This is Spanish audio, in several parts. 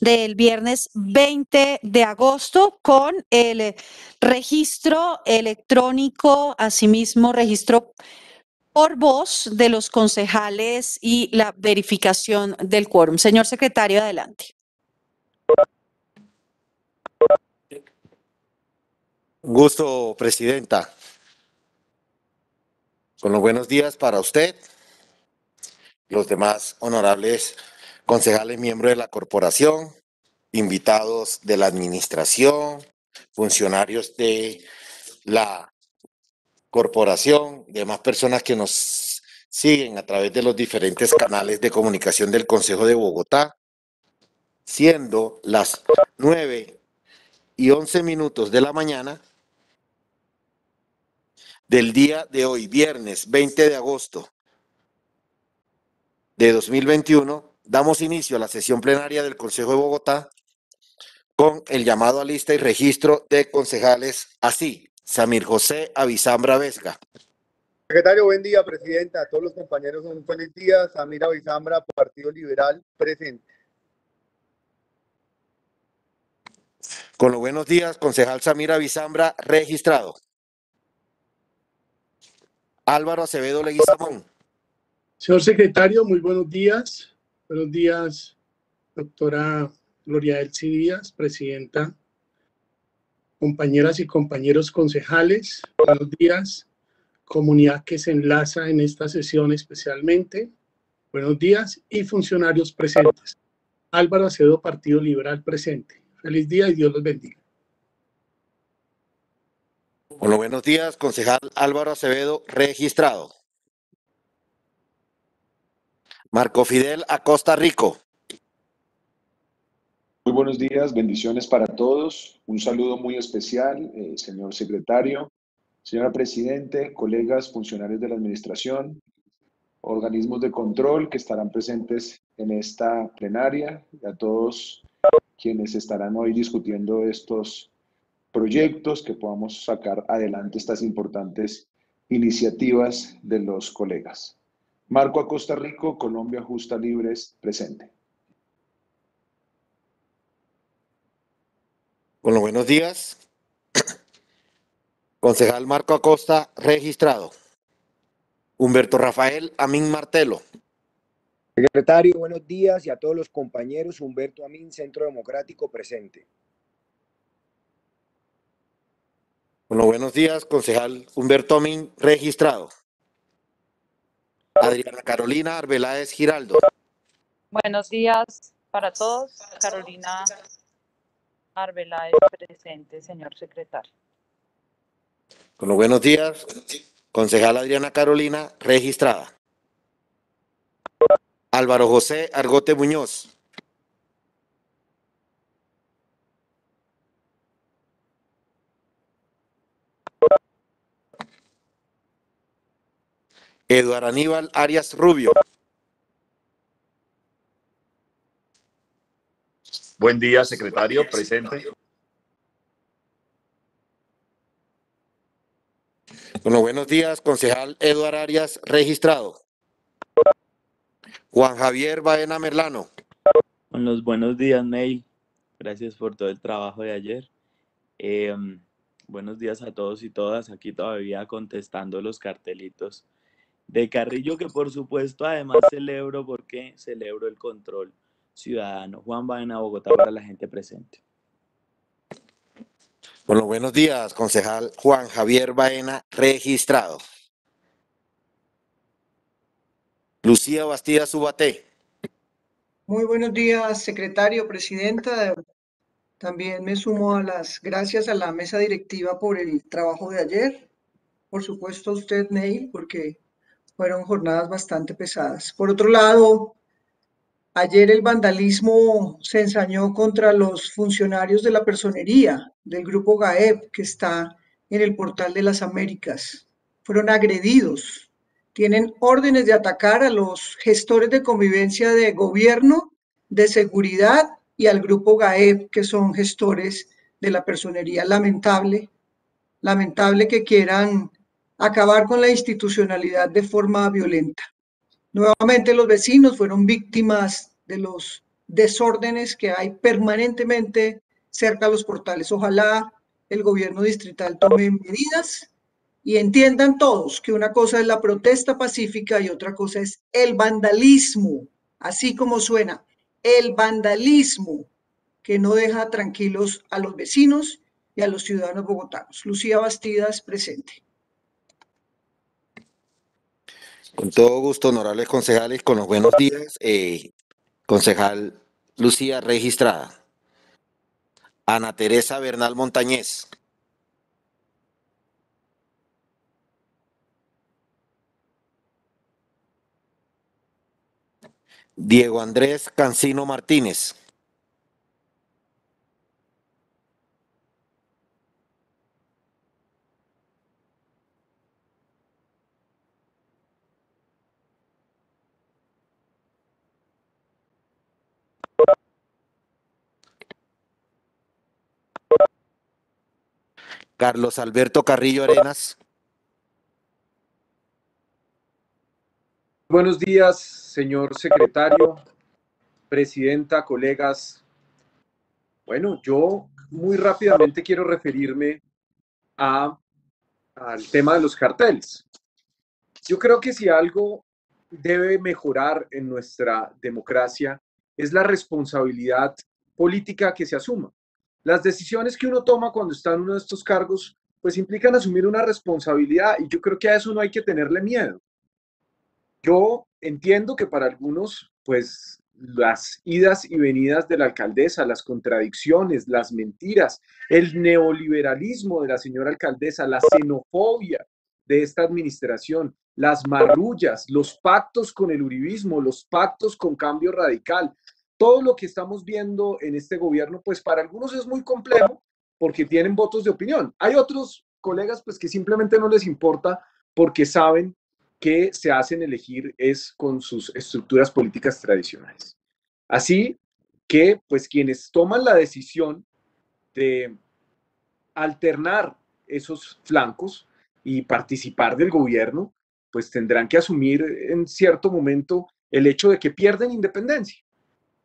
del viernes 20 de agosto con el registro electrónico, asimismo registro por voz de los concejales y la verificación del quórum. Señor secretario, adelante. Gusto, presidenta. Con los buenos días para usted, los demás honorables concejales miembros de la corporación, invitados de la administración, funcionarios de la corporación, demás personas que nos siguen a través de los diferentes canales de comunicación del Consejo de Bogotá, siendo las nueve y once minutos de la mañana del día de hoy, viernes 20 de agosto de 2021, damos inicio a la sesión plenaria del Consejo de Bogotá con el llamado a lista y registro de concejales así. Samir José Avizambra Vesga. Secretario, buen día, Presidenta. A todos los compañeros, un feliz día. Samir Avizambra, Partido Liberal, presente. Con los buenos días, concejal Samir Avizambra, registrado. Álvaro Acevedo Leguizamón. Señor secretario, muy buenos días. Buenos días, doctora Gloria Elsie Díaz, presidenta, compañeras y compañeros concejales. Buenos días, comunidad que se enlaza en esta sesión especialmente. Buenos días y funcionarios presentes. Álvaro Acevedo, Partido Liberal presente. Feliz día y Dios los bendiga. Hola, buenos días, concejal Álvaro Acevedo, registrado. Marco Fidel Acosta Rico. Muy buenos días, bendiciones para todos. Un saludo muy especial, eh, señor secretario, señora presidente, colegas, funcionarios de la administración, organismos de control que estarán presentes en esta plenaria y a todos quienes estarán hoy discutiendo estos proyectos, que podamos sacar adelante estas importantes iniciativas de los colegas. Marco a Costa Rico, Colombia Justa Libres, presente. Con los buenos días. Concejal Marco Acosta, registrado. Humberto Rafael Amín Martelo. Secretario, buenos días y a todos los compañeros. Humberto Amín, Centro Democrático, presente. Bueno, buenos días, concejal Humberto Amín, registrado. Adriana Carolina Arbeláez Giraldo. Buenos días para todos. Carolina Arbeláez presente, señor secretario. Bueno, buenos días, concejal Adriana Carolina, registrada. Álvaro José Argote Muñoz. Eduardo Aníbal Arias Rubio. Buen día, secretario, presente. Bueno, buenos días, concejal Eduardo Arias, registrado. Juan Javier Baena Merlano. Con los buenos días, Ney. Gracias por todo el trabajo de ayer. Em, buenos días a todos y todas. Aquí todavía contestando los cartelitos de Carrillo, que por supuesto además celebro porque celebro el control ciudadano. Juan Baena, Bogotá, para la gente presente. Bueno, buenos días, concejal Juan Javier Baena, registrado. Lucía Bastida Subate. Muy buenos días, secretario, presidenta. También me sumo a las gracias a la mesa directiva por el trabajo de ayer. Por supuesto a usted, Neil, porque fueron jornadas bastante pesadas. Por otro lado, ayer el vandalismo se ensañó contra los funcionarios de la personería del grupo GAEP que está en el portal de las Américas. Fueron agredidos. Tienen órdenes de atacar a los gestores de convivencia de gobierno, de seguridad y al grupo GAEP, que son gestores de la personería. Lamentable, lamentable que quieran acabar con la institucionalidad de forma violenta. Nuevamente los vecinos fueron víctimas de los desórdenes que hay permanentemente cerca de los portales. Ojalá el gobierno distrital tome medidas y entiendan todos que una cosa es la protesta pacífica y otra cosa es el vandalismo, así como suena, el vandalismo que no deja tranquilos a los vecinos y a los ciudadanos bogotanos. Lucía Bastidas, presente. Con todo gusto, honorables concejales, con los buenos días. Eh, concejal Lucía, registrada. Ana Teresa Bernal Montañez. Diego Andrés Cancino Martínez. Carlos Alberto Carrillo Arenas. Buenos días, señor secretario, presidenta, colegas. Bueno, yo muy rápidamente quiero referirme a, al tema de los carteles. Yo creo que si algo debe mejorar en nuestra democracia es la responsabilidad política que se asuma. Las decisiones que uno toma cuando está en uno de estos cargos, pues implican asumir una responsabilidad y yo creo que a eso no hay que tenerle miedo. Yo entiendo que para algunos, pues las idas y venidas de la alcaldesa, las contradicciones, las mentiras, el neoliberalismo de la señora alcaldesa, la xenofobia de esta administración, las marrullas, los pactos con el uribismo, los pactos con cambio radical, todo lo que estamos viendo en este gobierno, pues para algunos es muy complejo porque tienen votos de opinión. Hay otros colegas pues que simplemente no les importa porque saben que se hacen elegir es con sus estructuras políticas tradicionales. Así que pues quienes toman la decisión de alternar esos flancos y participar del gobierno, pues tendrán que asumir en cierto momento el hecho de que pierden independencia.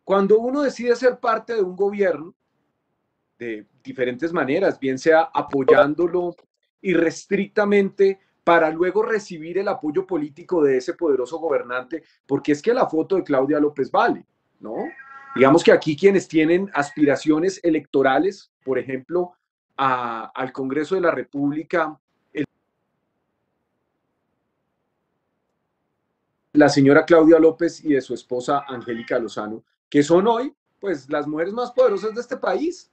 Cuando uno decide ser parte de un gobierno, de diferentes maneras, bien sea apoyándolo irrestrictamente para luego recibir el apoyo político de ese poderoso gobernante, porque es que la foto de Claudia López vale, ¿no? Digamos que aquí quienes tienen aspiraciones electorales, por ejemplo, al Congreso de la República, la señora Claudia López y de su esposa Angélica Lozano, que son hoy, pues, las mujeres más poderosas de este país.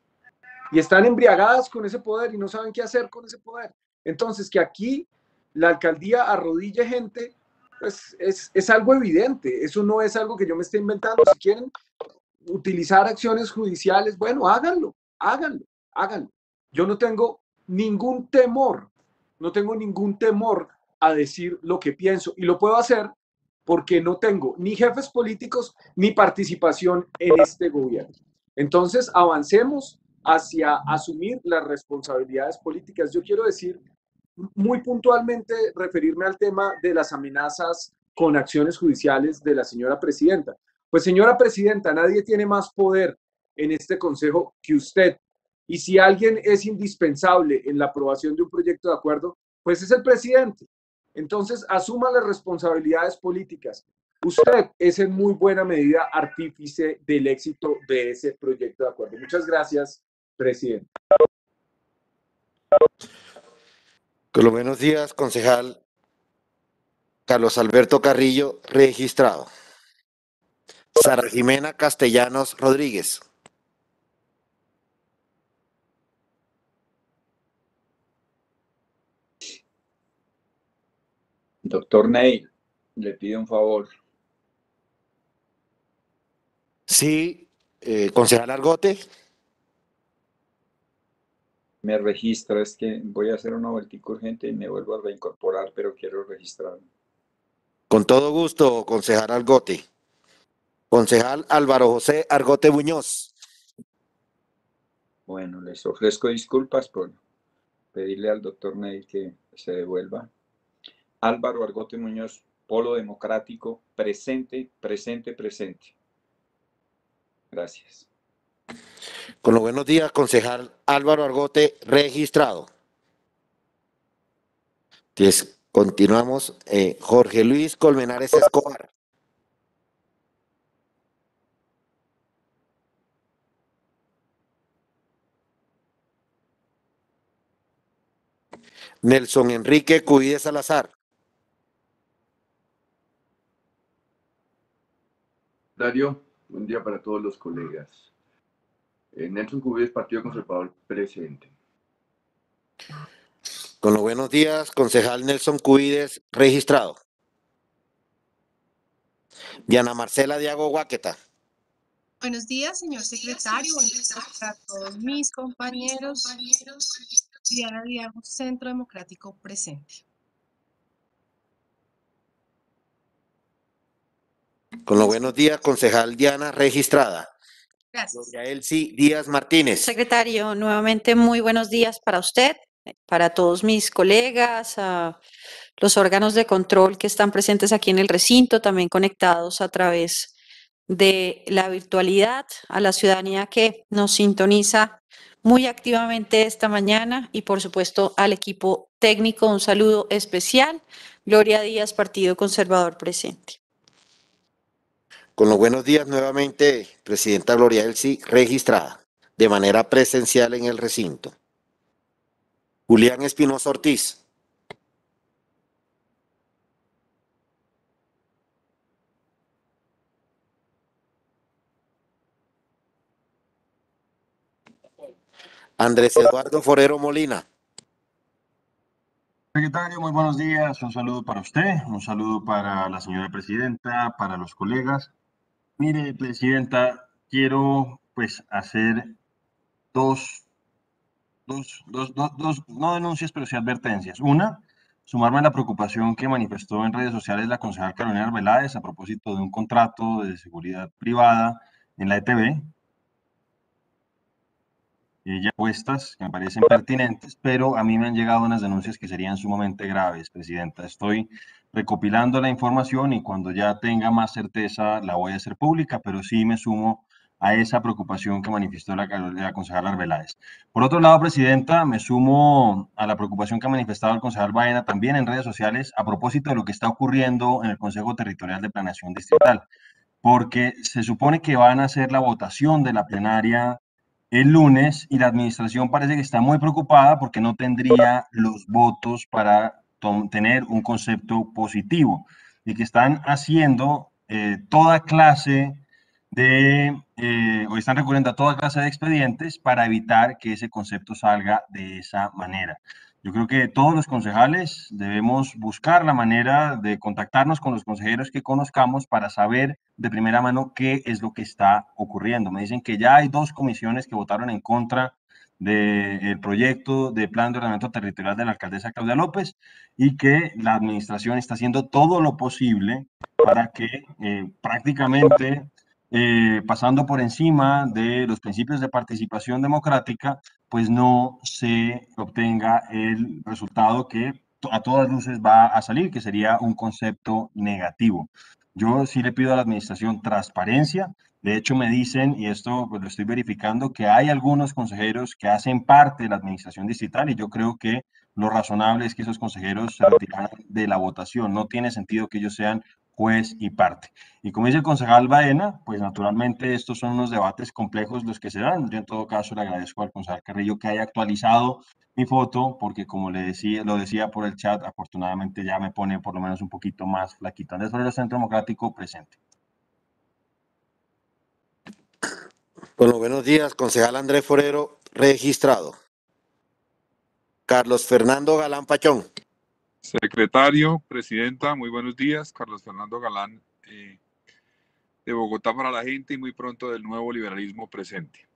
Y están embriagadas con ese poder y no saben qué hacer con ese poder. Entonces, que aquí la alcaldía arrodille gente, pues es, es algo evidente. Eso no es algo que yo me esté inventando. Si quieren utilizar acciones judiciales, bueno, háganlo, háganlo, háganlo. Yo no tengo ningún temor, no tengo ningún temor a decir lo que pienso y lo puedo hacer porque no tengo ni jefes políticos ni participación en este gobierno. Entonces, avancemos hacia asumir las responsabilidades políticas. Yo quiero decir muy puntualmente, referirme al tema de las amenazas con acciones judiciales de la señora presidenta. Pues señora presidenta, nadie tiene más poder en este consejo que usted. Y si alguien es indispensable en la aprobación de un proyecto de acuerdo, pues es el presidente. Entonces, asuma las responsabilidades políticas. Usted es en muy buena medida artífice del éxito de ese proyecto de acuerdo. Muchas gracias, presidente. Con buenos días, concejal Carlos Alberto Carrillo, registrado. Sara Jimena Castellanos Rodríguez. Doctor Ney, le pido un favor. Sí, eh, concejal Argote. Me registro, es que voy a hacer una vueltica urgente y me vuelvo a reincorporar, pero quiero registrarme. Con todo gusto, concejal Argote. Concejal Álvaro José Argote Muñoz. Bueno, les ofrezco disculpas por pedirle al doctor Ney que se devuelva. Álvaro Argote Muñoz, Polo Democrático, presente, presente, presente. Gracias. Con los buenos días, concejal Álvaro Argote, registrado. Continuamos. Eh, Jorge Luis Colmenares Escobar. Nelson Enrique Cuide Salazar. Dario, buen día para todos los colegas. Eh, Nelson Cubides, Partido Conservador, presente. Con los buenos días, concejal Nelson Cuides, registrado. Diana Marcela Diago Guaqueta. Buenos días, señor secretario. Buenos días para todos mis compañeros. Diana Diago, Centro Democrático, presente. Con los buenos días, concejal Diana, registrada. Gracias. Gloria Elsie Díaz Martínez. Secretario, nuevamente muy buenos días para usted, para todos mis colegas, a los órganos de control que están presentes aquí en el recinto, también conectados a través de la virtualidad, a la ciudadanía que nos sintoniza muy activamente esta mañana y por supuesto al equipo técnico un saludo especial. Gloria Díaz, Partido Conservador presente. Con los buenos días nuevamente, Presidenta Gloria Elsie, registrada de manera presencial en el recinto. Julián Espinosa Ortiz. Andrés Eduardo Forero Molina. Secretario, muy buenos días. Un saludo para usted, un saludo para la señora presidenta, para los colegas. Mire, presidenta, quiero pues hacer dos, dos, dos, dos, no denuncias, pero sí advertencias. Una, sumarme a la preocupación que manifestó en redes sociales la concejal Carolina Arbeláez a propósito de un contrato de seguridad privada en la ETV, ya puestas, que me parecen pertinentes, pero a mí me han llegado unas denuncias que serían sumamente graves, Presidenta. Estoy recopilando la información y cuando ya tenga más certeza la voy a hacer pública, pero sí me sumo a esa preocupación que manifestó la, la Arbeláez. Por otro lado, Presidenta, me sumo a la preocupación que ha manifestado el concejal Baena también en redes sociales a propósito de lo que está ocurriendo en el Consejo Territorial de Planeación Distrital, porque se supone que van a hacer la votación de la plenaria el lunes y la administración parece que está muy preocupada porque no tendría los votos para tener un concepto positivo y que están haciendo eh, toda clase de, eh, o están recurriendo a toda clase de expedientes para evitar que ese concepto salga de esa manera. Yo creo que todos los concejales debemos buscar la manera de contactarnos con los consejeros que conozcamos para saber de primera mano qué es lo que está ocurriendo. Me dicen que ya hay dos comisiones que votaron en contra del proyecto de plan de ordenamiento territorial de la alcaldesa Claudia López y que la administración está haciendo todo lo posible para que eh, prácticamente eh, pasando por encima de los principios de participación democrática, pues no se obtenga el resultado que a todas luces va a salir, que sería un concepto negativo. Yo sí le pido a la administración transparencia. De hecho, me dicen, y esto pues, lo estoy verificando, que hay algunos consejeros que hacen parte de la administración distrital y yo creo que lo razonable es que esos consejeros se retiraran de la votación. No tiene sentido que ellos sean juez y parte. Y como dice el concejal Baena, pues naturalmente estos son unos debates complejos los que se dan. Yo en todo caso le agradezco al concejal Carrillo que haya actualizado mi foto, porque como le decía, lo decía por el chat, afortunadamente ya me pone por lo menos un poquito más flaquito. Andrés Forero, Centro Democrático, presente. Bueno, buenos días, concejal Andrés Forero, registrado. Carlos Fernando Galán Pachón. Secretario, Presidenta, muy buenos días. Carlos Fernando Galán eh, de Bogotá para la gente y muy pronto del nuevo liberalismo presente.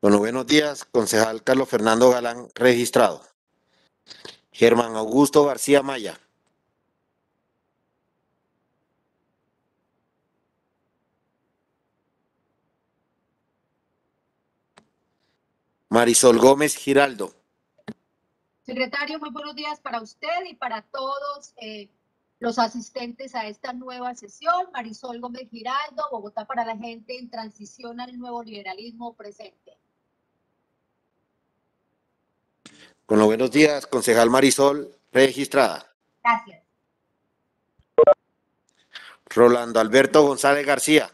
Bueno, buenos días, concejal Carlos Fernando Galán, registrado. Germán Augusto García Maya. Marisol Gómez Giraldo. Secretario, muy buenos días para usted y para todos eh, Los asistentes a esta nueva sesión, Marisol Gómez Giraldo, Bogotá para la gente en transición al nuevo liberalismo presente. Con los buenos días, concejal Marisol, registrada. Gracias. Rolando Alberto González García.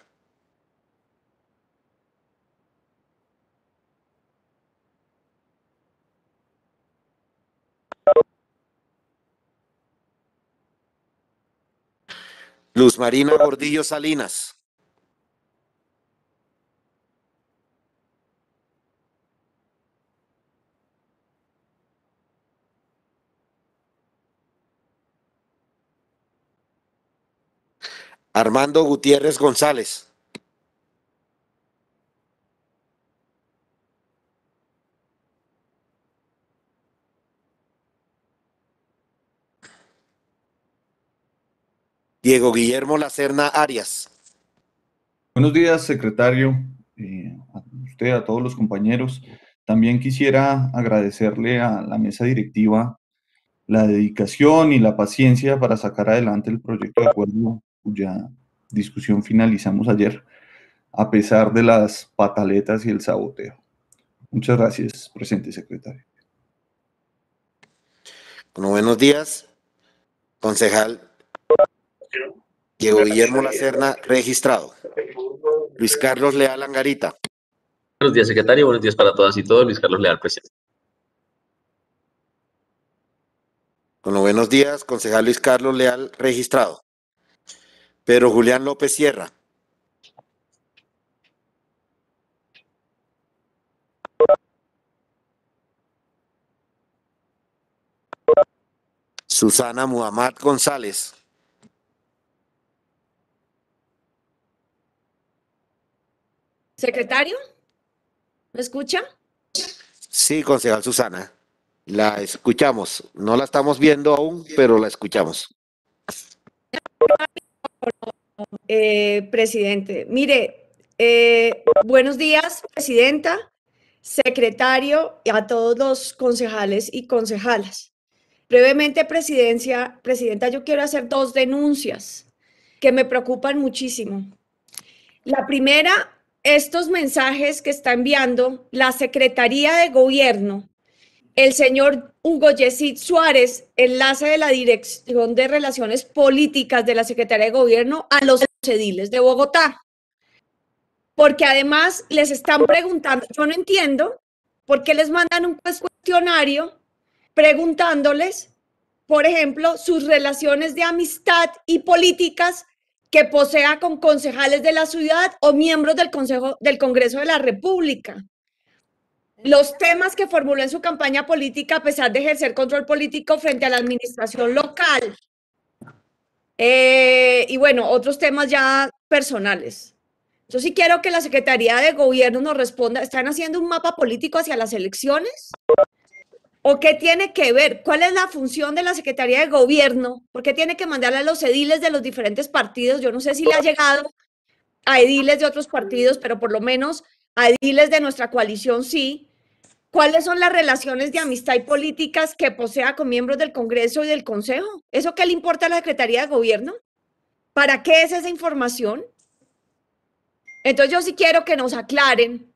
Luz Marina Gordillo Salinas. Armando Gutiérrez González. Diego Guillermo Lacerna Arias. Buenos días, secretario, eh, a usted, a todos los compañeros. También quisiera agradecerle a la mesa directiva la dedicación y la paciencia para sacar adelante el proyecto de acuerdo cuya discusión finalizamos ayer, a pesar de las pataletas y el saboteo. Muchas gracias, presente secretario. Bueno, buenos días, concejal Diego Guillermo Lacerna, registrado. Luis Carlos Leal Angarita. Buenos días, secretario. Buenos días para todas y todos. Luis Carlos Leal, presente. Con los buenos días, concejal Luis Carlos Leal, registrado. Pedro Julián López Sierra. Susana Muhammad González. Secretario, ¿me escucha? Sí, concejal Susana. La escuchamos. No la estamos viendo aún, pero la escuchamos. Eh, presidente, mire, eh, buenos días, presidenta, secretario y a todos los concejales y concejalas. Brevemente, presidencia, presidenta, yo quiero hacer dos denuncias que me preocupan muchísimo. La primera, estos mensajes que está enviando la Secretaría de Gobierno, el señor Hugo Yesid Suárez, enlace de la Dirección de Relaciones Políticas de la Secretaría de Gobierno a los ediles de Bogotá. Porque además les están preguntando, yo no entiendo por qué les mandan un cuestionario preguntándoles, por ejemplo, sus relaciones de amistad y políticas que posea con concejales de la ciudad o miembros del Consejo del Congreso de la República. Los temas que formuló en su campaña política a pesar de ejercer control político frente a la administración local. Eh, y bueno, otros temas ya personales. Yo sí quiero que la Secretaría de Gobierno nos responda, ¿están haciendo un mapa político hacia las elecciones? ¿O qué tiene que ver? ¿Cuál es la función de la Secretaría de Gobierno? ¿Por qué tiene que mandarle a los ediles de los diferentes partidos? Yo no sé si le ha llegado a ediles de otros partidos, pero por lo menos a ediles de nuestra coalición sí. ¿Cuáles son las relaciones de amistad y políticas que posea con miembros del Congreso y del Consejo? ¿Eso qué le importa a la Secretaría de Gobierno? ¿Para qué es esa información? Entonces yo sí quiero que nos aclaren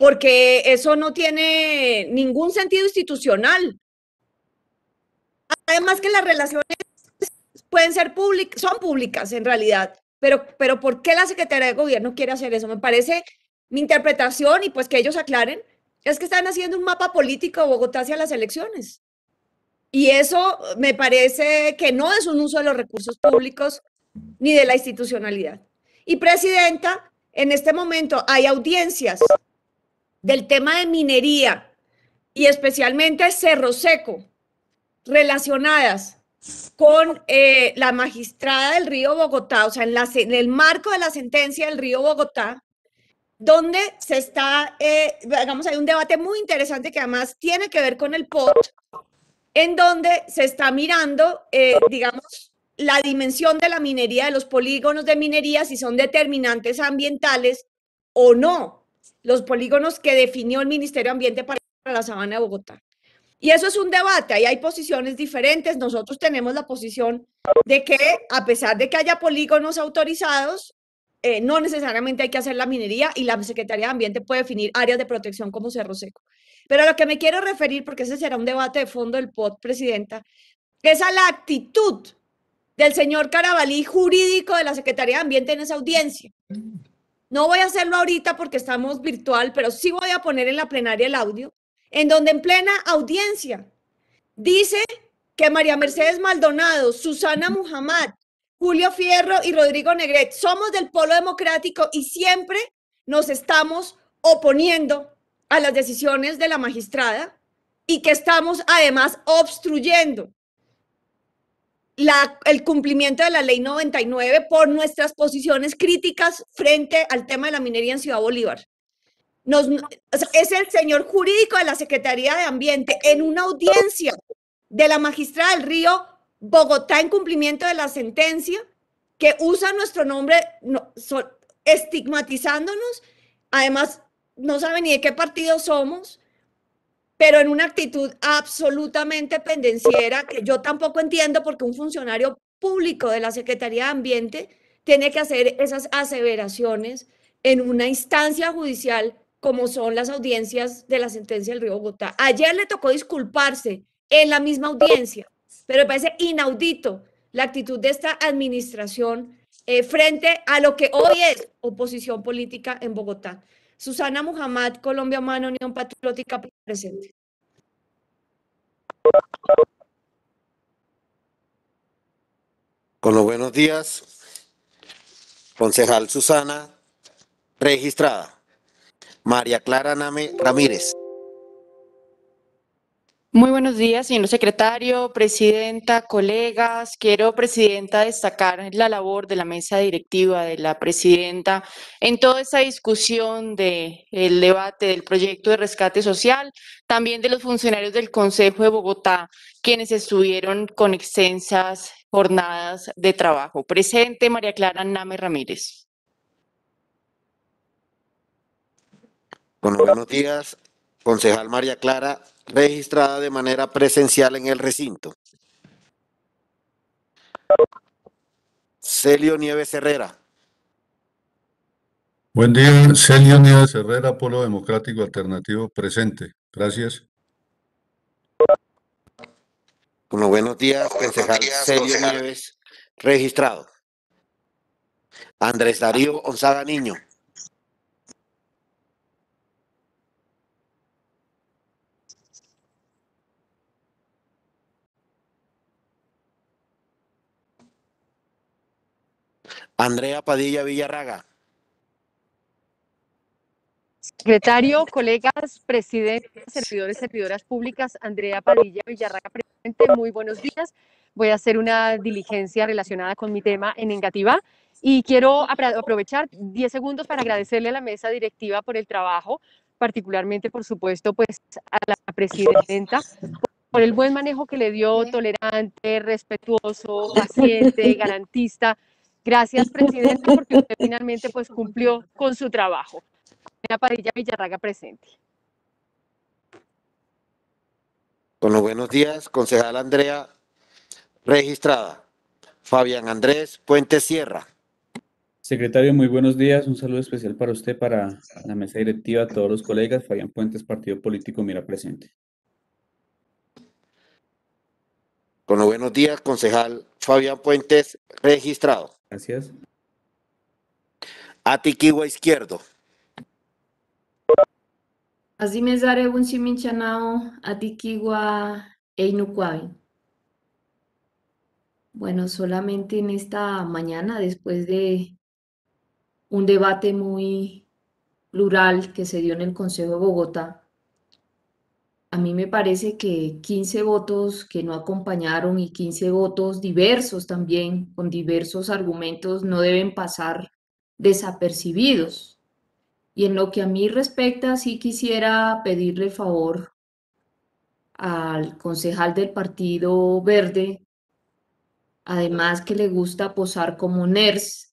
porque eso no tiene ningún sentido institucional. Además que las relaciones pueden ser públicas, son públicas en realidad, pero, pero ¿por qué la Secretaría de Gobierno quiere hacer eso? Me parece mi interpretación y pues que ellos aclaren, es que están haciendo un mapa político de Bogotá hacia las elecciones. Y eso me parece que no es un uso de los recursos públicos ni de la institucionalidad. Y presidenta, en este momento hay audiencias del tema de minería y especialmente Cerro Seco, relacionadas con eh, la magistrada del río Bogotá, o sea, en, el marco de la sentencia del río Bogotá, donde se está, eh, digamos, hay un debate muy interesante que además tiene que ver con el POT, en donde se está mirando, eh, digamos, la dimensión de la minería, de los polígonos de minería, si son determinantes ambientales o no los polígonos que definió el Ministerio de Ambiente para la Sabana de Bogotá. Y eso es un debate, ahí hay posiciones diferentes. Nosotros tenemos la posición de que a pesar de que haya polígonos autorizados, eh, no necesariamente hay que hacer la minería y la Secretaría de Ambiente puede definir áreas de protección como Cerro Seco. Pero a lo que me quiero referir, porque ese será un debate de fondo del POT, Presidenta, es a la actitud del señor Carabalí jurídico de la Secretaría de Ambiente en esa audiencia. No voy a hacerlo ahorita porque estamos virtual, pero sí voy a poner en la plenaria el audio en donde en plena audiencia dice que María Mercedes Maldonado, Susana Muhammad, Julio Fierro y Rodrigo Negret somos del polo democrático y siempre nos estamos oponiendo a las decisiones de la magistrada y que estamos además obstruyendo la, el cumplimiento de la ley 99 por nuestras posiciones críticas frente al tema de la minería en Ciudad Bolívar es el señor jurídico de la Secretaría de Ambiente en una audiencia de la magistrada del Río Bogotá en cumplimiento de la sentencia que usa nuestro nombre estigmatizándonos. Además, no sabe ni de qué partido somos, pero en una actitud absolutamente pendenciera que yo tampoco entiendo porque un funcionario público de la Secretaría de Ambiente tiene que hacer esas aseveraciones en una instancia judicial como son las audiencias de la sentencia del Río Bogotá. Ayer le tocó disculparse en la misma audiencia, pero me parece inaudito la actitud de esta administración eh, frente a lo que hoy es oposición política en Bogotá. Susana Muhammad, Colombia Humana, Unión Patriótica, presente. Con los buenos días, concejal Susana, registrada. María Clara Name Ramírez. Muy buenos días, señor secretario, presidenta, colegas. Quiero, presidenta, destacar la labor de la mesa directiva, de la presidenta, en toda esta discusión del debate del proyecto de rescate social, también de los funcionarios del Consejo de Bogotá, quienes estuvieron con extensas jornadas de trabajo. Presente, María Clara Name Ramírez. Con buenos días, concejal María Clara, registrada de manera presencial en el recinto. Celio Nieves Herrera. Buen día, Celio Nieves Herrera, Polo Democrático Alternativo, presente. Gracias. Con buenos días, concejal Celio Nieves, registrado. Andrés Darío Onzaga Niño. Andrea Padilla Villarraga. Secretario, colegas, presidentes, servidores, servidoras públicas, Andrea Padilla Villarraga, presente, muy buenos días. Voy a hacer una diligencia relacionada con mi tema en negativa y quiero aprovechar 10 segundos para agradecerle a la mesa directiva por el trabajo, particularmente, por supuesto, pues a la presidenta por el buen manejo que le dio, tolerante, respetuoso, paciente, garantista Gracias, presidente, porque usted finalmente pues cumplió con su trabajo. Ana Padilla Villarraga presente. Con los buenos días, concejal Andrea, registrada. Fabián Andrés Puente Sierra. Secretario, muy buenos días. Un saludo especial para usted, para la mesa directiva, a todos los colegas. Fabián Puentes, Partido Político Mira presente. Con los buenos días, concejal Fabián Puentes, registrado. Gracias. Atiquigua Izquierdo. Así me daré un siminchanao Atiquigua Einucuavi. Bueno, solamente en esta mañana, después de un debate muy plural que se dio en el Consejo de Bogotá, a mí me parece que 15 votos que no acompañaron y 15 votos diversos también, con diversos argumentos, no deben pasar desapercibidos. Y en lo que a mí respecta, sí quisiera pedirle favor al concejal del Partido Verde, además que le gusta posar como NERS,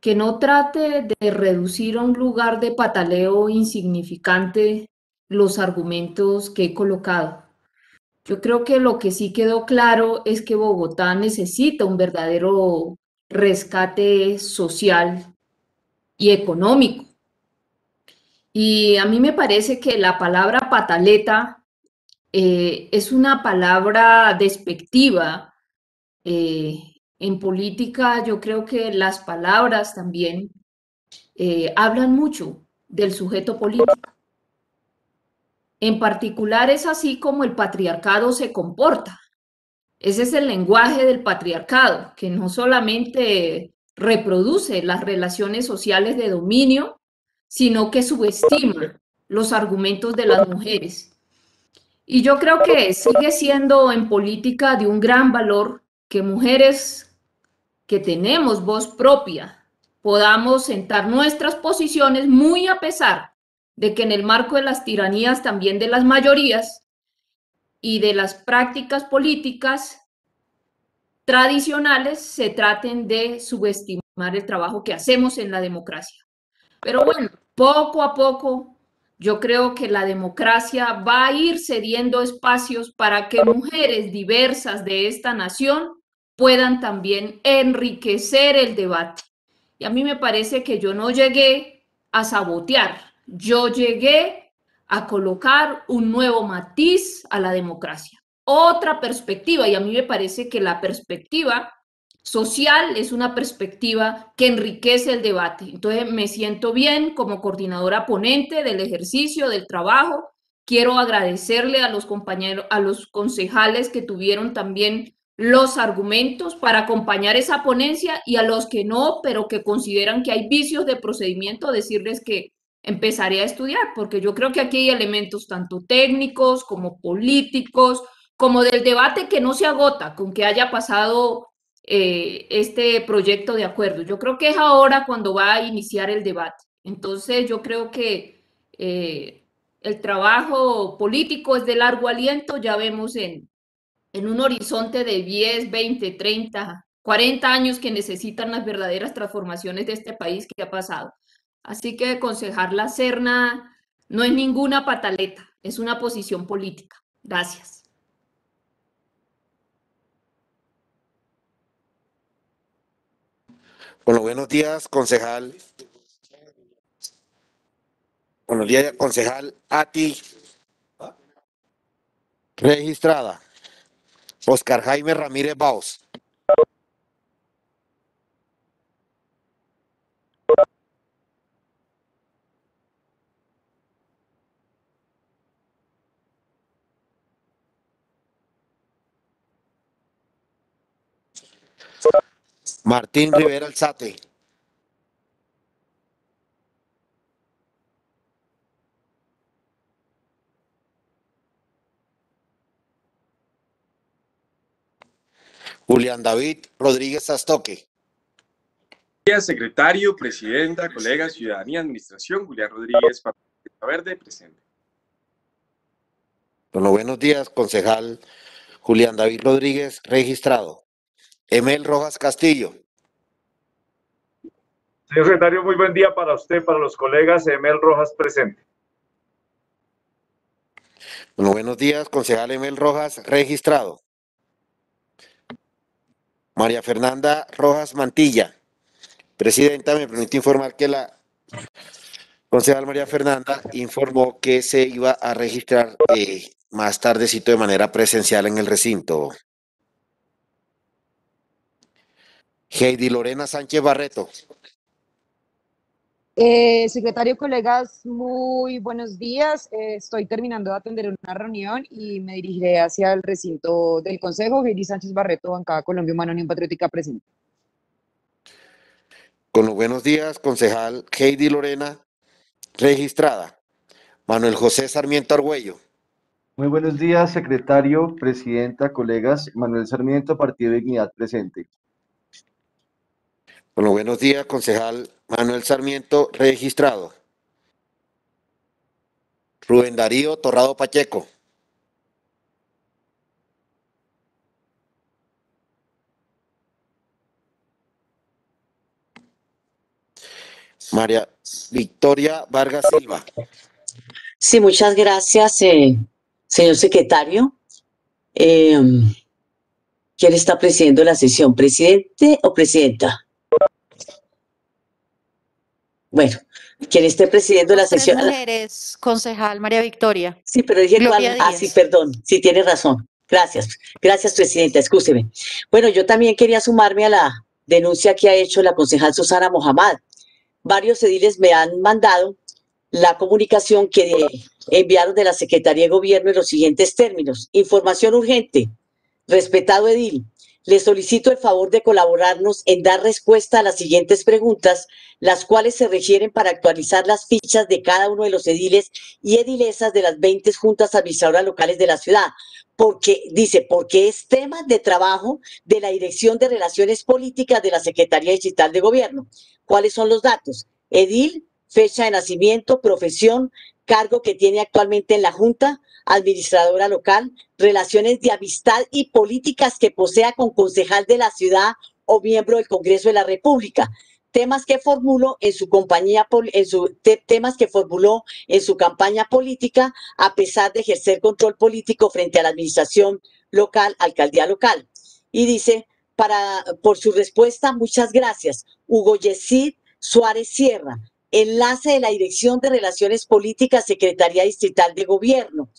que no trate de reducir a un lugar de pataleo insignificante los argumentos que he colocado. Yo creo que lo que sí quedó claro es que Bogotá necesita un verdadero rescate social y económico. Y a mí me parece que la palabra pataleta eh, es una palabra despectiva. Eh, en política yo creo que las palabras también eh, hablan mucho del sujeto político. En particular es así como el patriarcado se comporta. Ese es el lenguaje del patriarcado, que no solamente reproduce las relaciones sociales de dominio, sino que subestima los argumentos de las mujeres. Y yo creo que sigue siendo en política de un gran valor que mujeres que tenemos voz propia podamos sentar nuestras posiciones muy a pesar de que en el marco de las tiranías también de las mayorías y de las prácticas políticas tradicionales se traten de subestimar el trabajo que hacemos en la democracia. Pero bueno, poco a poco yo creo que la democracia va a ir cediendo espacios para que mujeres diversas de esta nación puedan también enriquecer el debate. Y a mí me parece que yo no llegué a sabotear, yo llegué a colocar un nuevo matiz a la democracia, otra perspectiva, y a mí me parece que la perspectiva social es una perspectiva que enriquece el debate. Entonces me siento bien como coordinadora ponente del ejercicio, del trabajo. Quiero agradecerle a los compañeros, a los concejales que tuvieron también los argumentos para acompañar esa ponencia y a los que no, pero que consideran que hay vicios de procedimiento, decirles que empezaré a estudiar, porque yo creo que aquí hay elementos tanto técnicos como políticos, como del debate que no se agota con que haya pasado eh, este proyecto de acuerdo. Yo creo que es ahora cuando va a iniciar el debate. Entonces yo creo que eh, el trabajo político es de largo aliento, ya vemos en, en un horizonte de 10, 20, 30, 40 años que necesitan las verdaderas transformaciones de este país que ha pasado. Así que concejal La Serna no es ninguna pataleta, es una posición política. Gracias. Bueno, buenos días, concejal. Buenos días, concejal Ati. Registrada. Oscar Jaime Ramírez Baos. Martín Rivera Alzate. Julián David Rodríguez Astoque. Días, secretario, presidenta, colegas, ciudadanía, administración, Julián Rodríguez, Verde, presente. Bueno, buenos días, concejal Julián David Rodríguez, registrado. Emel Rojas Castillo. Señor secretario, muy buen día para usted, para los colegas. Emel Rojas presente. Bueno, buenos días, concejal Emel Rojas, registrado. María Fernanda Rojas Mantilla. Presidenta, me permite informar que la concejal María Fernanda informó que se iba a registrar eh, más tardecito de manera presencial en el recinto. Heidi Lorena Sánchez Barreto. Eh, secretario, colegas, muy buenos días. Eh, estoy terminando de atender una reunión y me dirigiré hacia el recinto del Consejo. Heidi Sánchez Barreto, bancada Colombia Humana Unión Patriótica presente. Con los buenos días, concejal Heidi Lorena, registrada. Manuel José Sarmiento Argüello. Muy buenos días, secretario, presidenta, colegas. Manuel Sarmiento, Partido de Dignidad presente. Bueno, buenos días, concejal Manuel Sarmiento, registrado. Rubén Darío Torrado Pacheco. María Victoria Vargas Silva. Sí, muchas gracias, eh, señor secretario. Eh, ¿Quién está presidiendo la sesión? ¿Presidente o presidenta? Bueno, quien esté presidiendo la Tres sesión. mujeres, concejal María Victoria. Sí, pero dije Gloria cuál. Ah, sí, perdón. Sí, tiene razón. Gracias. Gracias, presidenta. Excúseme. Bueno, yo también quería sumarme a la denuncia que ha hecho la concejal Susana Mohamed. Varios ediles me han mandado la comunicación que enviaron de la Secretaría de Gobierno en los siguientes términos. Información urgente. Respetado edil, le solicito el favor de colaborarnos en dar respuesta a las siguientes preguntas, las cuales se requieren para actualizar las fichas de cada uno de los ediles y edilesas de las 20 juntas administradoras locales de la ciudad. Porque, dice, porque es tema de trabajo de la Dirección de Relaciones Políticas de la Secretaría Digital de Gobierno. ¿Cuáles son los datos? Edil, fecha de nacimiento, profesión, cargo que tiene actualmente en la Junta, administradora local, relaciones de amistad y políticas que posea con concejal de la ciudad o miembro del Congreso de la República. Temas que formuló en su compañía, en su te- temas que formuló en su campaña política, a pesar de ejercer control político frente a la administración local, alcaldía local. Y dice, para, por su respuesta, muchas gracias. Hugo Yesid Suárez Sierra, enlace de la Dirección de Relaciones Políticas, Secretaría Distrital de Gobierno.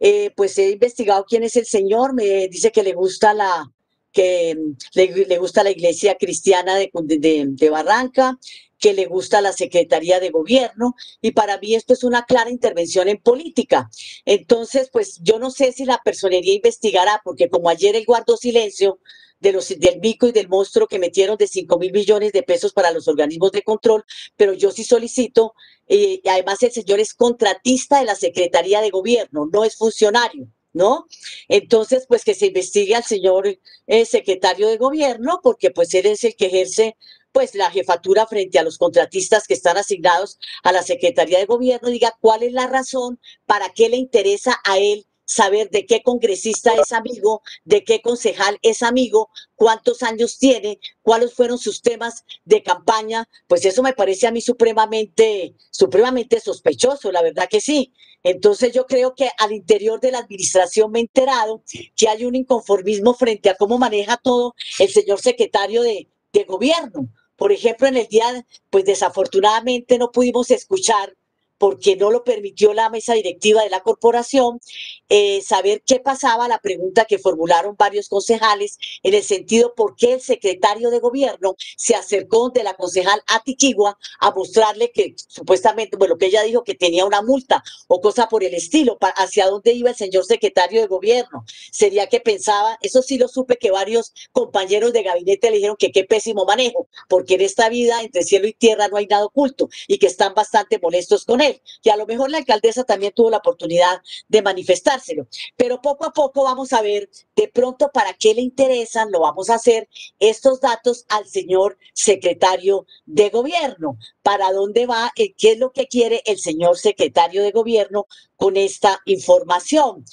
Eh, pues he investigado quién es el señor, me dice que le gusta la que le, gusta la iglesia cristiana de, de- de Barranca, que le gusta la Secretaría de Gobierno, y para mí esto es una clara intervención en política. Entonces, pues yo no sé si la personería investigará, porque como ayer él guardó silencio de los, del mico y del monstruo que metieron de 5 mil millones de pesos para los organismos de control, pero yo sí solicito, eh, y además el señor es contratista de la Secretaría de Gobierno, no es funcionario. ¿No? Entonces, pues que se investigue al señor eh, secretario de gobierno, porque pues él es el que ejerce pues la jefatura frente a los contratistas que están asignados a la Secretaría de Gobierno, diga cuál es la razón, para qué le interesa a él saber de qué congresista es amigo, de qué concejal es amigo, cuántos años tiene, cuáles fueron sus temas de campaña, pues eso me parece a mí supremamente, supremamente sospechoso, la verdad que sí. Entonces yo creo que al interior de la administración me he enterado que hay un inconformismo frente a cómo maneja todo el señor secretario de, de gobierno. Por ejemplo, en el día, pues desafortunadamente no pudimos escuchar porque no lo permitió la mesa directiva de la corporación, eh, saber qué pasaba, la pregunta que formularon varios concejales, en el sentido por qué el secretario de gobierno se acercó de la concejal Atiquigua a mostrarle que supuestamente, bueno, que ella dijo que tenía una multa o cosa por el estilo, hacia dónde iba el señor secretario de gobierno. Sería que pensaba, eso sí lo supe que varios compañeros de gabinete le dijeron que qué pésimo manejo, porque en esta vida entre cielo y tierra no hay nada oculto y que están bastante molestos con él. Y a lo mejor la alcaldesa también tuvo la oportunidad de manifestárselo. Pero poco a poco vamos a ver de pronto para qué le interesan, lo vamos a hacer, estos datos al señor secretario de gobierno. ¿Para dónde va? eh, ¿Qué es lo que quiere el señor secretario de gobierno con esta información?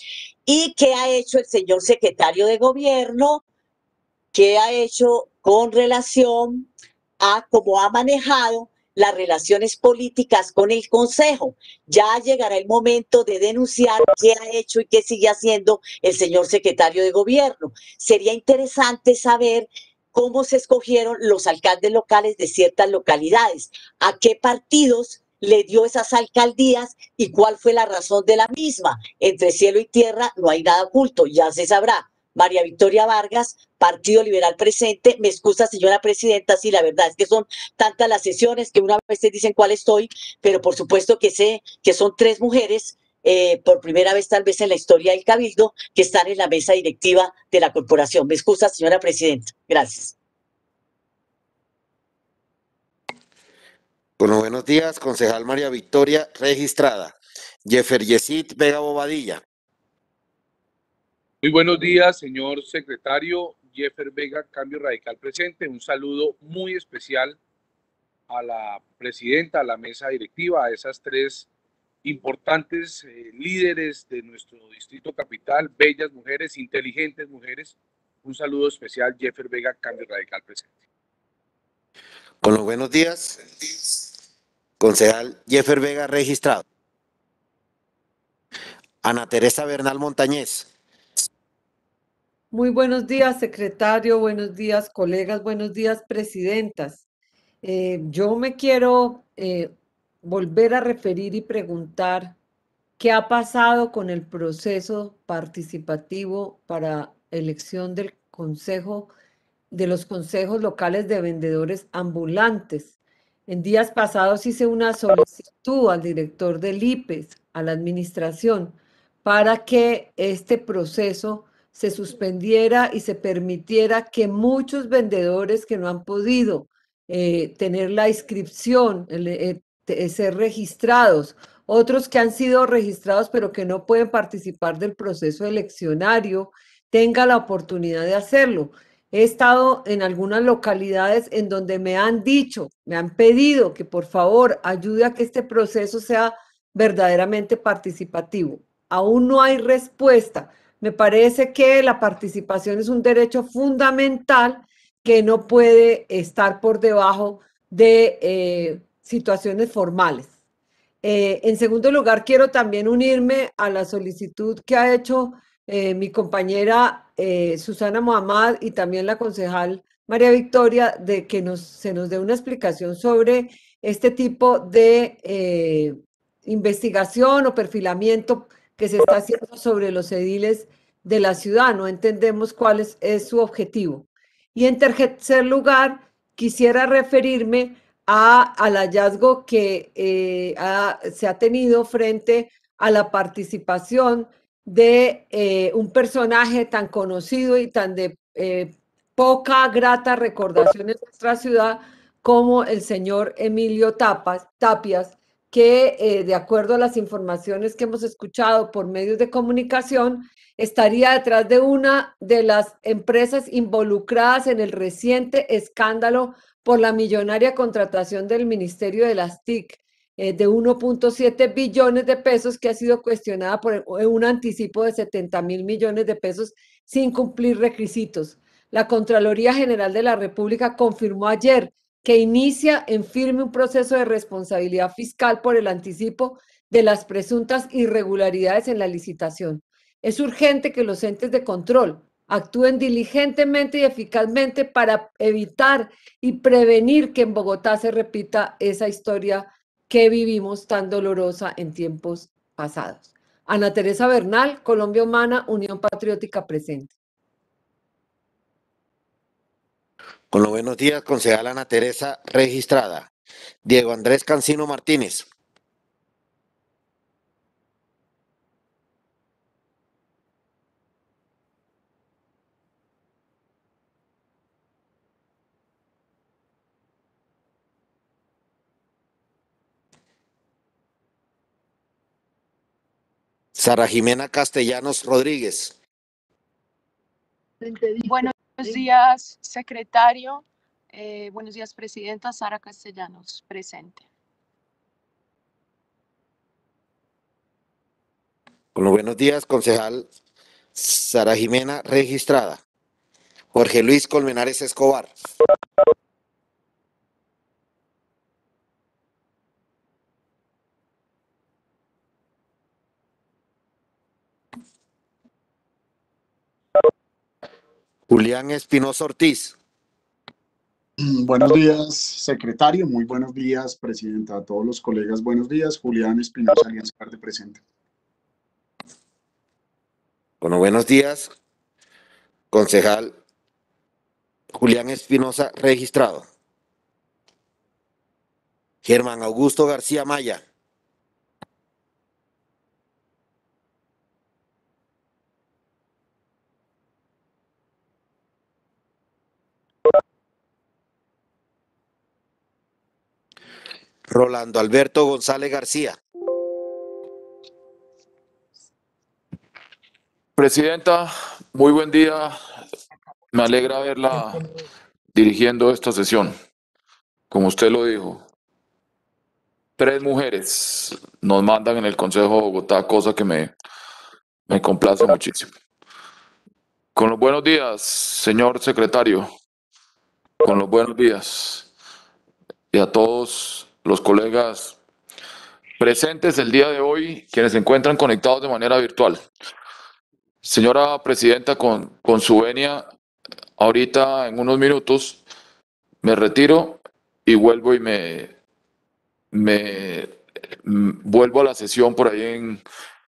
¿Y qué ha hecho el señor secretario de gobierno? ¿Qué ha hecho con relación a cómo ha manejado las relaciones políticas con el Consejo. Ya llegará el momento de denunciar qué ha hecho y qué sigue haciendo el señor secretario de gobierno. Sería interesante saber cómo se escogieron los alcaldes locales de ciertas localidades, a qué partidos le dio esas alcaldías y cuál fue la razón de la misma. Entre cielo y tierra no hay nada oculto, ya se sabrá. María Victoria Vargas, Partido Liberal presente. Me excusa, señora presidenta, sí, la verdad es que son tantas las sesiones que una vez te dicen cuál estoy, pero por supuesto que sé que son tres mujeres, eh, por primera vez tal vez en la historia del Cabildo, que están en la mesa directiva de la corporación. Me excusa, señora presidenta. Gracias. Bueno, buenos días, concejal María Victoria, registrada. Jeffer Yesid Vega Bobadilla. Muy buenos días, señor secretario Jeffer Vega, Cambio Radical presente. Un saludo muy especial a la presidenta, a la mesa directiva, a esas tres importantes eh, líderes de nuestro distrito capital, bellas mujeres, inteligentes mujeres. Un saludo especial, Jeffer Vega, Cambio Radical presente. Con los buenos días, concejal Jeffer Vega, registrado. Ana Teresa Bernal Montañez. Muy buenos días, secretario, buenos días, colegas, buenos días, presidentas. Eh, yo me quiero eh, volver a referir y preguntar qué ha pasado con el proceso participativo para elección del consejo, de los consejos locales de vendedores ambulantes. En días pasados hice una solicitud al director del IPES, a la administración, para que este proceso se suspendiera y se permitiera que muchos vendedores que no han podido eh, tener la inscripción, eh, ser registrados, otros que han sido registrados pero que no pueden participar del proceso eleccionario, tenga la oportunidad de hacerlo. He estado en algunas localidades en donde me han dicho, me han pedido que por favor ayude a que este proceso sea verdaderamente participativo. Aún no hay respuesta. Me parece que la participación es un derecho fundamental que no puede estar por debajo de eh, situaciones formales. Eh, en segundo lugar, quiero también unirme a la solicitud que ha hecho eh, mi compañera Susana Mohamed y también la concejal María Victoria de que nos, se nos dé una explicación sobre este tipo de investigación o perfilamiento que se está haciendo sobre los ediles de la ciudad. No entendemos cuál es, su objetivo. Y en tercer lugar, quisiera referirme al hallazgo que eh, se ha tenido frente a la participación de eh, un personaje tan conocido y tan de eh, poca grata recordación en nuestra ciudad como el señor Emilio Tapas, Tapias, que eh, de acuerdo a las informaciones que hemos escuchado por medios de comunicación, estaría detrás de una de las empresas involucradas en el reciente escándalo por la millonaria contratación del Ministerio de las TIC eh, de 1.7 billones de pesos que ha sido cuestionada por un anticipo de 70 mil millones de pesos sin cumplir requisitos. La Contraloría General de la República confirmó ayer que inicia en firme un proceso de responsabilidad fiscal por el anticipo de las presuntas irregularidades en la licitación. Es urgente que los entes de control actúen diligentemente y eficazmente para evitar y prevenir que en Bogotá se repita esa historia que vivimos tan dolorosa en tiempos pasados. Ana Teresa Bernal, Colombia Humana, Unión Patriótica presente. Con los buenos días, concejal Ana Teresa, registrada. Diego Andrés Cancino Martínez. Sara Jimena Castellanos Rodríguez. Buenos días, secretario. Eh, buenos días, presidenta. Sara Castellanos, presente. Buenos días, concejal Sara Jimena, registrada. Jorge Luis Colmenares Escobar. Julián Espinosa Ortiz. Buenos días, secretario. Muy buenos días, presidenta. A todos los colegas, buenos días. Julián Espinosa Alianza Verde presente. Bueno, buenos días, concejal Julián Espinosa, registrado. Germán Augusto García Maya. Rolando Alberto González García. Presidenta, muy buen día. Me alegra verla dirigiendo esta sesión. Como usted lo dijo, tres mujeres nos mandan en el Consejo de Bogotá, cosa que me, me complace muchísimo. Con los buenos días, señor secretario. Con los buenos días. Y a todos los colegas presentes el día de hoy, quienes se encuentran conectados de manera virtual. Señora Presidenta, con, con su venia, ahorita en unos minutos me retiro y vuelvo y me, me mm, vuelvo a la sesión por ahí en,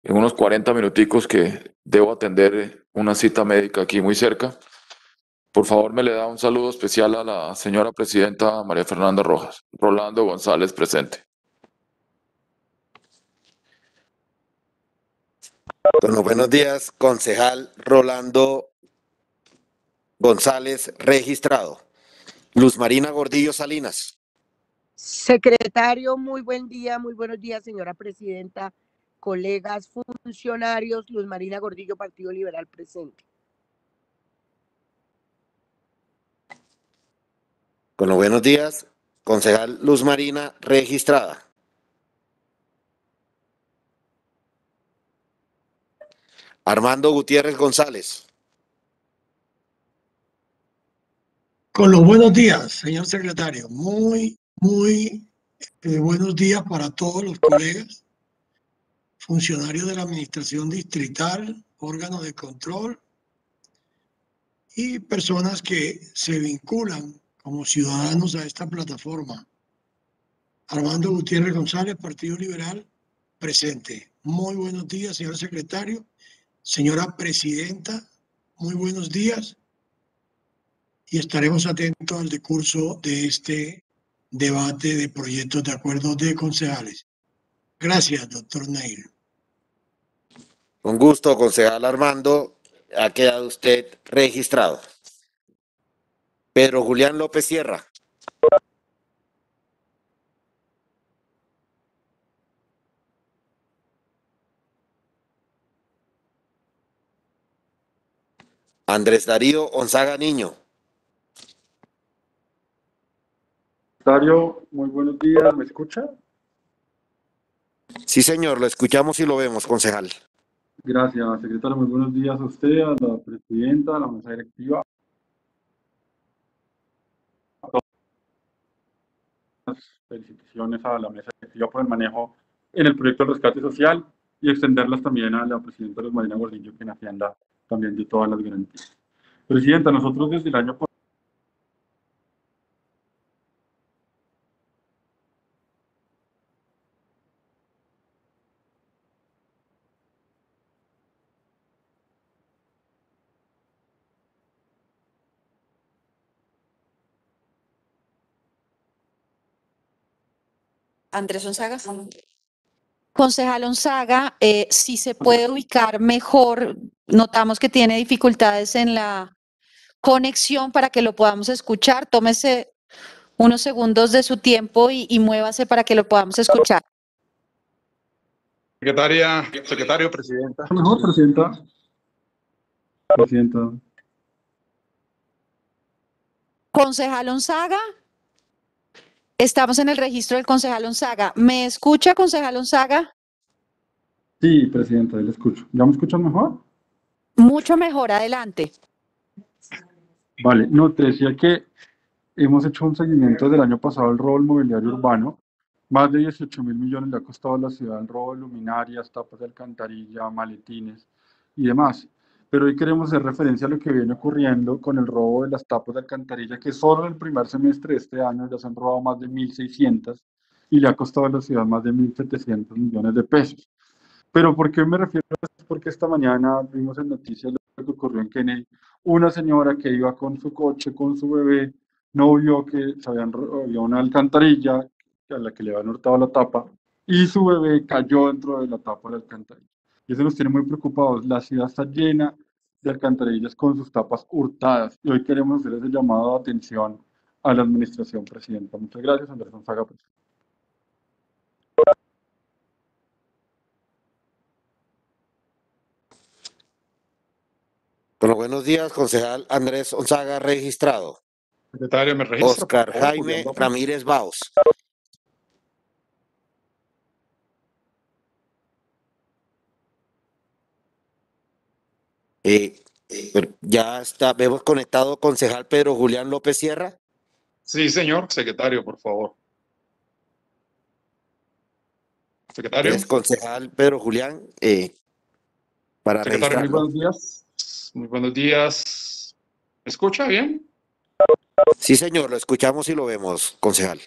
en unos 40 minuticos que debo atender una cita médica aquí muy cerca. Por favor, me le da un saludo especial a la señora presidenta María Fernanda Rojas. Rolando González presente. Bueno, buenos días, concejal Rolando González, registrado. Luz Marina Gordillo Salinas. Secretario, muy buen día, muy buenos días, señora presidenta, colegas, funcionarios, Luz Marina Gordillo, Partido Liberal presente. Bueno, buenos días, concejal Luz Marina, registrada. Armando Gutiérrez González. Con los buenos días, señor secretario. Muy, muy eh, buenos días para todos los colegas, funcionarios de la Administración Distrital, órganos de control y personas que se vinculan como ciudadanos a esta plataforma. Armando Gutiérrez González, Partido Liberal, presente. Muy buenos días, señor secretario. Señora Presidenta, muy buenos días y estaremos atentos al decurso de este debate de proyectos de acuerdo de concejales. Gracias, doctor Neil. Con gusto, concejal Armando. Ha quedado usted registrado. Pedro Julián López Sierra. Andrés Darío Onzaga Niño. Secretario, muy buenos días, ¿me escucha? Sí, señor, lo escuchamos y lo vemos, concejal. Gracias, secretario, muy buenos días a usted, a la presidenta, a la mesa directiva. Felicitaciones a la mesa directiva por el manejo en el proyecto de rescate social y extenderlas también a la presidenta Luz Marina Gordillo, quien atienda también de todas las garantías. Presidenta, nosotros desde el año pasado Andrés Onzaga. Concejal Onzaga, eh, si se puede ubicar mejor, notamos que tiene dificultades en la conexión para que lo podamos escuchar. Tómese unos segundos de su tiempo y, y muévase para que lo podamos escuchar. Secretaria, secretario, presidenta. Mejor, presidenta. Presidenta. Concejal Onzaga. Estamos en el registro del concejal Onzaga. ¿Me escucha, concejal Onzaga? Sí, presidenta, le escucho. ¿Ya me escuchan mejor? Mucho mejor, adelante. Vale, no, te decía que hemos hecho un seguimiento del año pasado del robo del mobiliario urbano. Más de 18 mil millones le ha costado a la ciudad el robo de luminarias, tapas de alcantarilla, maletines y demás. Pero hoy queremos hacer referencia a lo que viene ocurriendo con el robo de las tapas de alcantarilla, que solo en el primer semestre de este año ya se han robado más de 1.600 y le ha costado a la ciudad más de 1.700 millones de pesos. Pero ¿por qué me refiero a esto? Porque esta mañana vimos en noticias lo que ocurrió en Kennedy. Una señora que iba con su coche, con su bebé, no vio que se habían, había una alcantarilla a la que le habían hurtado la tapa y su bebé cayó dentro de la tapa de la alcantarilla. Y eso nos tiene muy preocupados. La ciudad está llena de alcantarillas con sus tapas hurtadas. Y hoy queremos hacer ese llamado de atención a la administración, Presidenta. Muchas gracias, Andrés Gonzaga. Presidente. Bueno, buenos días, concejal Andrés Onzaga, registrado. Secretario, me registro. Oscar Jaime. Ramírez Baos. Eh, pero ya está, vemos conectado concejal Pedro Julián López Sierra. Sí, señor. Secretario, por favor. Secretario. Es concejal Pedro Julián. eh, Para Secretario, muy buenos días. Muy buenos días. ¿Me escucha bien? Sí, señor, lo escuchamos y lo vemos, concejal.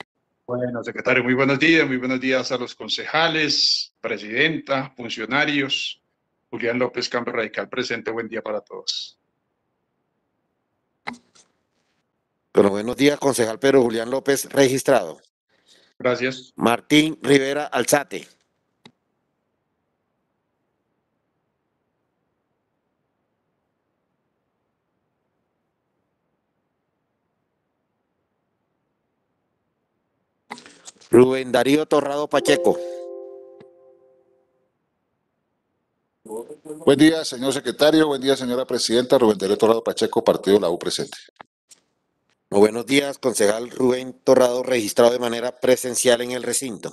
Bueno, secretario, muy buenos días. Muy buenos días a los concejales, presidenta, funcionarios. Julián López, Cambio Radical presente. Buen día para todos. Bueno, buenos días, concejal Pedro Julián López, registrado. Gracias. Martín Rivera Alzate. Rubén Darío Torrado Pacheco. Buen día, señor secretario. Buen día, señora presidenta. Rubén Darío Torrado Pacheco, Partido La U presente. Muy buenos días, concejal Rubén Torrado, registrado de manera presencial en el recinto.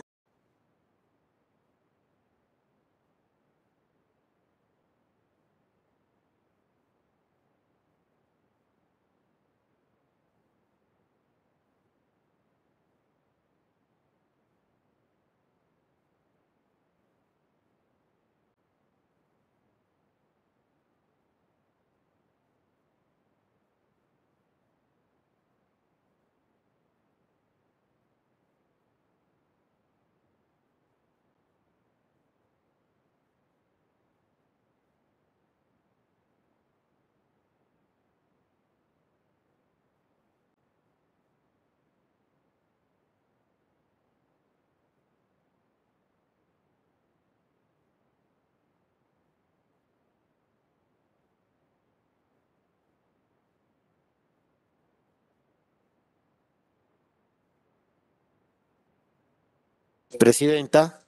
Presidenta,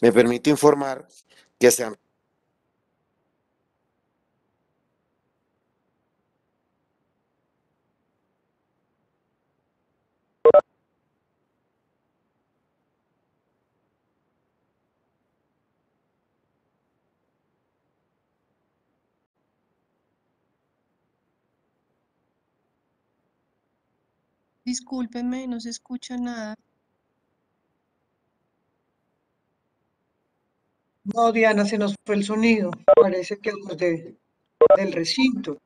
me permito informar que se han no se escucha nada. No, Diana, se nos fue el sonido. Parece que los de, del recinto.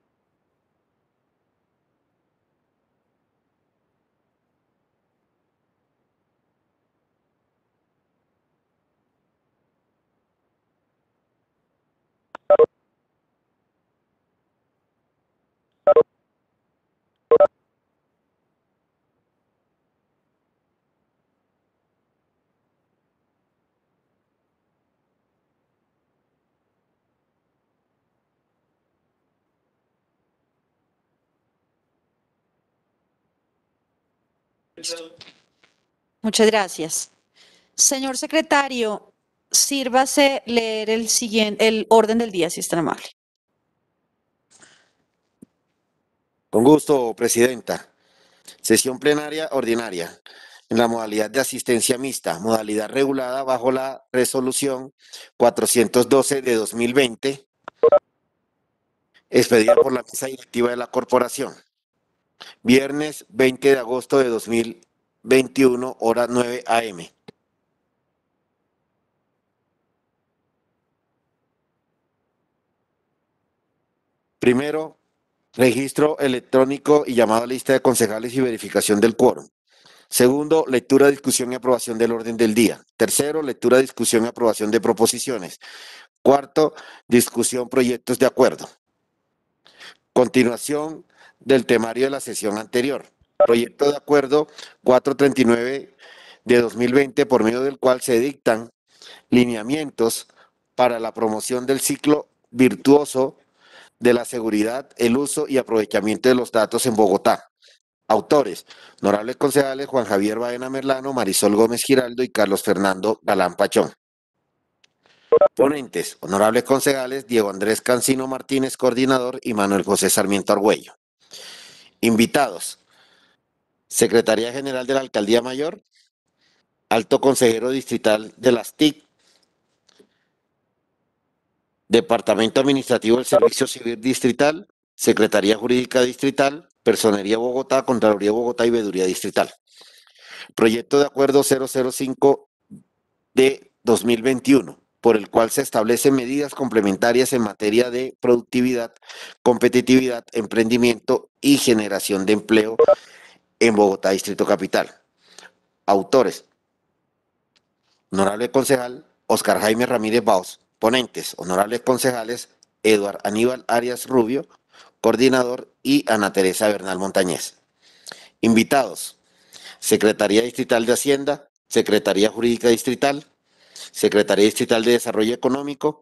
Muchas gracias. Señor secretario, sírvase leer el siguiente, el orden del día, si es tan amable. Con gusto, Presidenta. Sesión plenaria ordinaria en la modalidad de asistencia mixta, modalidad regulada bajo la resolución 412 de 2020, expedida por la mesa directiva de la corporación. Viernes 20 de agosto de 2021, hora 9 a.m. Primero, registro electrónico y llamada a lista de concejales y verificación del quórum. Segundo, lectura, discusión y aprobación del orden del día. Tercero, lectura, discusión y aprobación de proposiciones. Cuarto, discusión, proyectos de acuerdo. Continuación del temario de la sesión anterior. Proyecto de acuerdo 439 de 2020, por medio del cual se dictan lineamientos para la promoción del ciclo virtuoso de la seguridad, el uso y aprovechamiento de los datos en Bogotá. Autores, honorables concejales Juan Javier Baena Merlano, Marisol Gómez Giraldo y Carlos Fernando Galán Pachón. Ponentes, honorables concejales Diego Andrés Cancino Martínez, coordinador, y Manuel José Sarmiento Argüello. Invitados, Secretaría General de la Alcaldía Mayor, Alto Consejero Distrital de las TIC, Departamento Administrativo del Servicio Civil Distrital, Secretaría Jurídica Distrital, Personería Bogotá, Contraloría Bogotá y Veeduría Distrital. Proyecto de Acuerdo 005 de 2021. Por el cual se establecen medidas complementarias en materia de productividad, competitividad, emprendimiento y generación de empleo en Bogotá, Distrito Capital. Autores. Honorable concejal Oscar Jaime Ramírez Baos. Ponentes. Honorables concejales Eduard Aníbal Arias Rubio, coordinador, y Ana Teresa Bernal Montañez. Invitados. Secretaría Distrital de Hacienda, Secretaría Jurídica Distrital, Secretaría Distrital de Desarrollo Económico,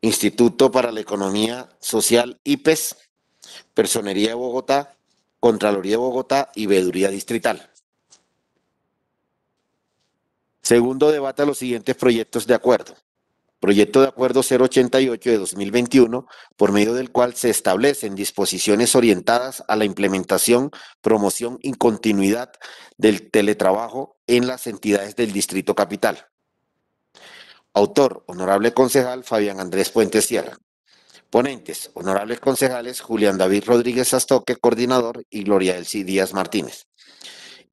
Instituto para la Economía Social IPES, Personería de Bogotá, Contraloría de Bogotá y Veeduría Distrital. Segundo debate a los siguientes proyectos de acuerdo. Proyecto de Acuerdo 088 de 2021, por medio del cual se establecen disposiciones orientadas a la implementación, promoción y continuidad del teletrabajo en las entidades del Distrito Capital. Autor, honorable concejal Fabián Andrés Puente Sierra. Ponentes, honorables concejales Julián David Rodríguez Astoque, coordinador, y Gloria Elsie Díaz Martínez.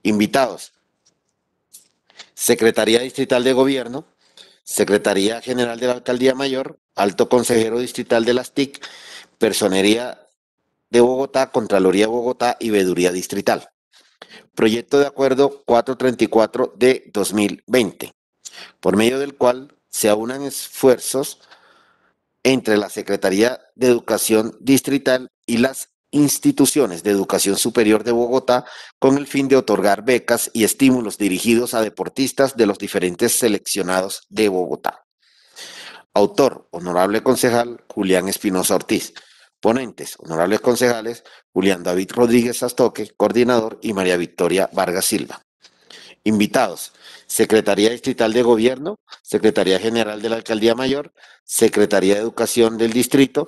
Invitados, Secretaría Distrital de Gobierno, Secretaría General de la Alcaldía Mayor, Alto Consejero Distrital de las TIC, Personería de Bogotá, Contraloría de Bogotá y Veeduría Distrital. Proyecto de Acuerdo 434 de 2020, por medio del cual se aunan esfuerzos entre la Secretaría de Educación Distrital y las instituciones de educación superior de Bogotá con el fin de otorgar becas y estímulos dirigidos a deportistas de los diferentes seleccionados de Bogotá. Autor, honorable concejal Julián Espinosa Ortiz. Ponentes, honorables concejales Julián David Rodríguez Astoque, coordinador, y María Victoria Vargas Silva. Invitados, Secretaría Distrital de Gobierno, Secretaría General de la Alcaldía Mayor, Secretaría de Educación del Distrito,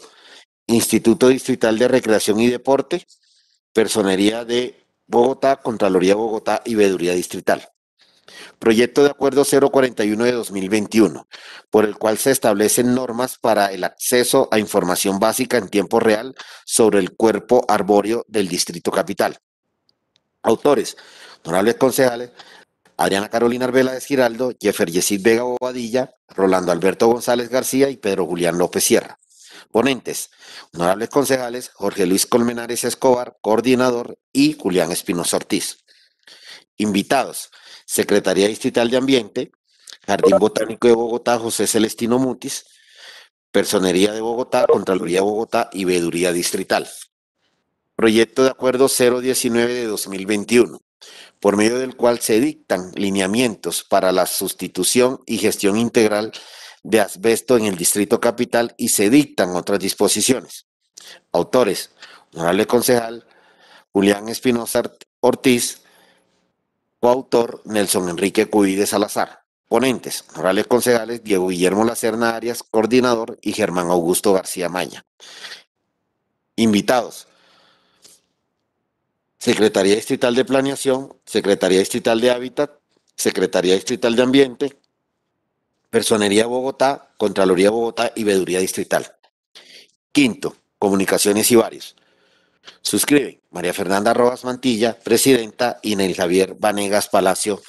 Instituto Distrital de Recreación y Deporte, Personería de Bogotá, Contraloría Bogotá y Veeduría Distrital. Proyecto de Acuerdo 041 de 2021, por el cual se establecen normas para el acceso a información básica en tiempo real sobre el cuerpo arbóreo del Distrito Capital. Autores, honorables concejales, Adriana Carolina Arbela de Giraldo, Jeffer Yesid Vega Bobadilla, Rolando Alberto González García y Pedro Julián López Sierra. Ponentes, honorables concejales, Jorge Luis Colmenares Escobar, coordinador, y Julián Espinosa Ortiz. Invitados, Secretaría Distrital de Ambiente, Jardín Botánico de Bogotá, José Celestino Mutis, Personería de Bogotá, Contraloría de Bogotá y Veeduría Distrital. Proyecto de Acuerdo 019 de 2021, por medio del cual se dictan lineamientos para la sustitución y gestión integral de asbesto en el Distrito Capital y se dictan otras disposiciones. Autores, honorable concejal Julián Espinosa Ortiz, coautor Nelson Enrique Cuy de Salazar. Ponentes, honorables concejales Diego Guillermo Lacerna Arias, coordinador, y Germán Augusto García Maña. Invitados, Secretaría Distrital de Planeación, Secretaría Distrital de Hábitat, Secretaría Distrital de Ambiente, Personería Bogotá, Contraloría Bogotá y Veeduría Distrital. Quinto, Comunicaciones y varios. Suscribe María Fernanda Rojas Mantilla, presidenta, y Nel Javier Vanegas Palacio,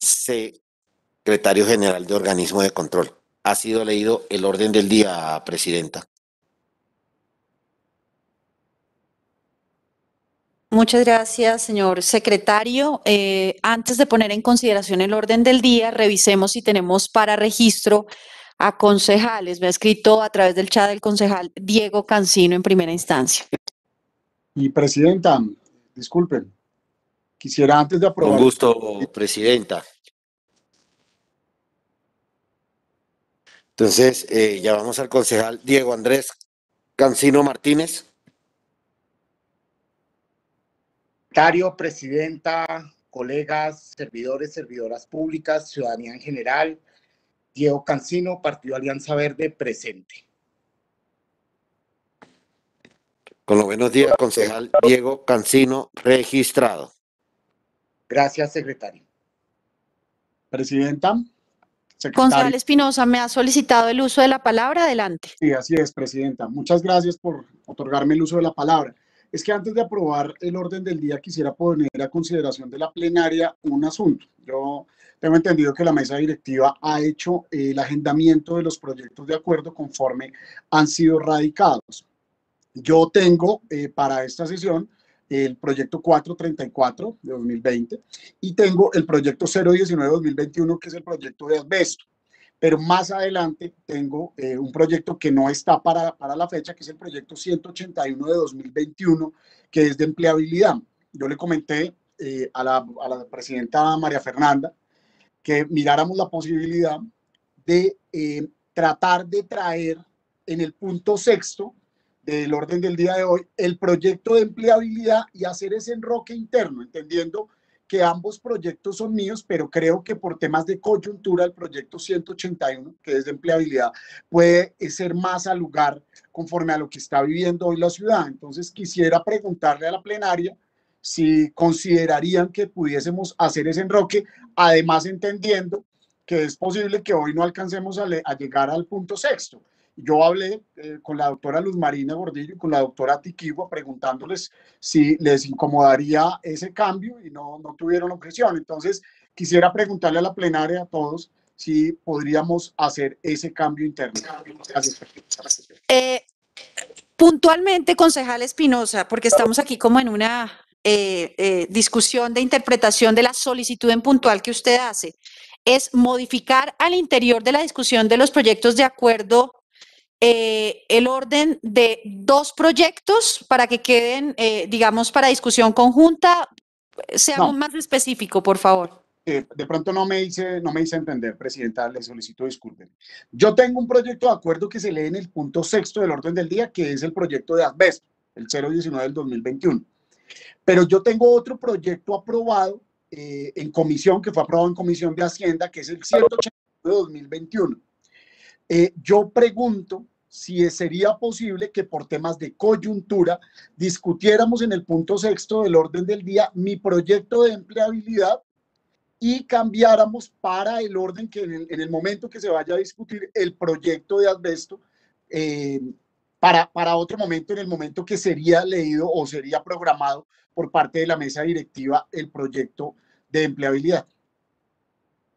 secretario general de Organismo de Control. Ha sido leído el orden del día, presidenta. Muchas gracias, señor secretario. Eh, antes de poner en consideración el orden del día, revisemos si tenemos para registro a concejales. Me ha escrito a través del chat del concejal Diego Cancino en primera instancia. Y presidenta, disculpen, quisiera antes de aprobar. Con gusto, presidenta. Entonces, eh, ya vamos al concejal Diego Andrés Cancino Martínez. Secretario, presidenta, colegas, servidores, servidoras públicas, ciudadanía en general, Diego Cancino, Partido Alianza Verde, presente. Con los buenos días, concejal Diego Cancino, registrado. Gracias, secretario. Presidenta. Concejal Espinosa, me ha solicitado el uso de la palabra. Adelante. Sí, así es, presidenta. Muchas gracias por otorgarme el uso de la palabra. Es que antes de aprobar el orden del día quisiera poner a consideración de la plenaria un asunto. Yo tengo entendido que la mesa directiva ha hecho el agendamiento de los proyectos de acuerdo conforme han sido radicados. Yo tengo eh, para esta sesión el proyecto 434 de 2020 y tengo el proyecto 019 de 2021, que es el proyecto de asbesto. Pero más adelante tengo eh, un proyecto que no está para, para la fecha, que es el proyecto 181 de 2021, que es de empleabilidad. Yo le comenté eh, a, la, a la presidenta María Fernanda que miráramos la posibilidad de eh, tratar de traer en el punto sexto del orden del día de hoy el proyecto de empleabilidad y hacer ese enroque interno, entendiendo que ambos proyectos son míos, pero creo que por temas de coyuntura el proyecto 181, que es de empleabilidad, puede ser más al lugar conforme a lo que está viviendo hoy la ciudad. Entonces quisiera preguntarle a la plenaria si considerarían que pudiésemos hacer ese enroque, además entendiendo que es posible que hoy no alcancemos a, a llegar al punto sexto. Yo hablé eh, con la doctora Luz Marina Gordillo y con la doctora Tiquigua preguntándoles si les incomodaría ese cambio y no, no tuvieron objeción. Entonces, quisiera preguntarle a la plenaria a todos si podríamos hacer ese cambio interno. Eh, puntualmente, concejal Espinosa, porque estamos aquí como en una eh, discusión de interpretación de la solicitud en puntual que usted hace, es modificar al interior de la discusión de los proyectos de acuerdo eh, el orden de dos proyectos para que queden, eh, digamos, para discusión conjunta. Seamos No. más específico, por favor. Eh, de pronto no me hice, no me hice entender, Presidenta, le solicito disculpen. Yo tengo un proyecto de acuerdo que se lee en el punto sexto del orden del día, que es el proyecto de asbesto, el 019 del 2021. Pero yo tengo otro proyecto aprobado eh, en comisión, que fue aprobado en comisión de Hacienda, que es el 189 de 2021. Eh, yo pregunto si sería posible que por temas de coyuntura discutiéramos en el punto sexto del orden del día mi proyecto de empleabilidad y cambiáramos para el orden que en el, en el momento que se vaya a discutir el proyecto de asbesto eh, para, para otro momento, en el momento que sería leído o sería programado por parte de la mesa directiva el proyecto de empleabilidad.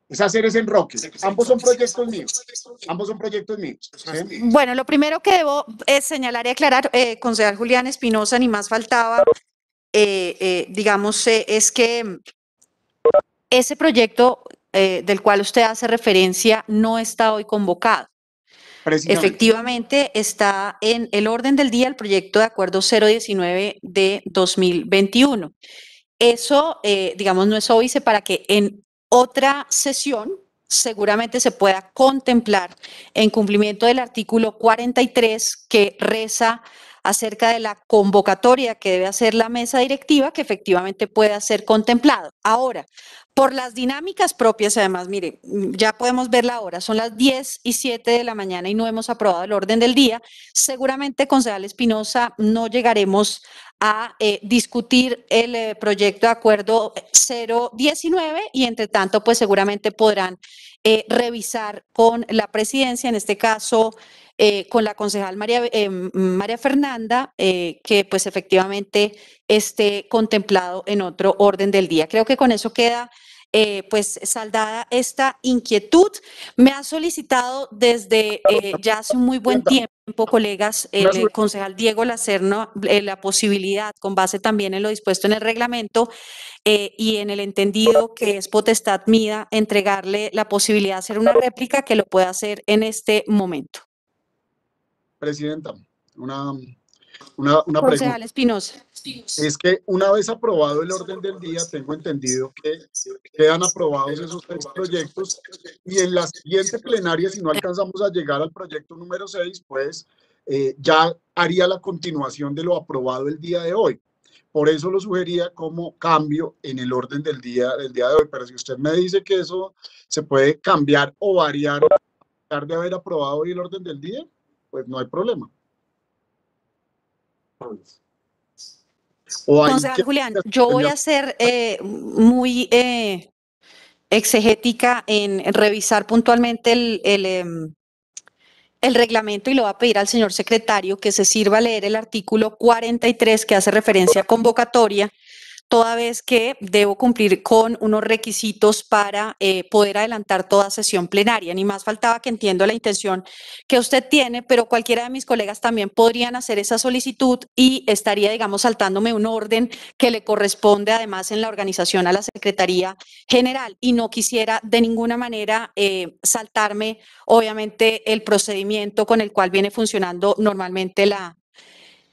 Es hacer ese enroque. Ambos son proyectos míos. Ambos son proyectos míos. ¿sí? Bueno, lo primero que debo es señalar y aclarar, eh, concejal Julián Espinosa, ni más faltaba, eh, eh, digamos, eh, es que ese proyecto eh, del cual usted hace referencia no está hoy convocado. Efectivamente, está en el orden del día el proyecto de acuerdo 019 de 2021. Eso, eh, digamos, no es óbice para que en otra sesión seguramente se pueda contemplar en cumplimiento del artículo 43 que reza acerca de la convocatoria que debe hacer la mesa directiva, que efectivamente pueda ser contemplado. Ahora, por las dinámicas propias, además, mire, ya podemos ver la hora, son las 10 y 7 de la mañana y no hemos aprobado el orden del día. Seguramente, concejal Espinosa, no llegaremos a eh, discutir el eh, proyecto de acuerdo 019 y entre tanto, pues seguramente podrán eh, revisar con la presidencia, en este caso eh, con la concejal María, eh, María Fernanda, eh, que pues efectivamente esté contemplado en otro orden del día. Creo que con eso queda eh, pues saldada esta inquietud. Me ha solicitado desde ya hace un muy buen tiempo, colegas, el concejal Diego Lacerno, la posibilidad, con base también en lo dispuesto en el reglamento eh, y en el entendido que es potestad mía, entregarle la posibilidad de hacer una réplica que lo pueda hacer en este momento. Presidenta, una, una, una pregunta. Espinosa. Es que una vez aprobado el orden del día, tengo entendido que quedan aprobados esos tres proyectos y en la siguiente plenaria, si no alcanzamos a llegar al proyecto número 6, pues eh, ya haría la continuación de lo aprobado el día de hoy. Por eso lo sugería como cambio en el orden del día, del día de hoy. Pero si usted me dice que eso se puede cambiar o variar de haber aprobado hoy el orden del día, pues no hay problema. O hay Concejal que- Julián, yo voy a ser eh, muy eh, exegética en revisar puntualmente el, el, em, el reglamento y le voy a pedir al señor secretario que se sirva a leer el artículo 43 que hace referencia a convocatoria toda vez que debo cumplir con unos requisitos para eh, poder adelantar toda sesión plenaria. Ni más faltaba que entiendo la intención que usted tiene, pero cualquiera de mis colegas también podrían hacer esa solicitud y estaría, digamos, saltándome un orden que le corresponde además en la organización a la Secretaría General. Y no quisiera de ninguna manera eh, saltarme, obviamente, el procedimiento con el cual viene funcionando normalmente la,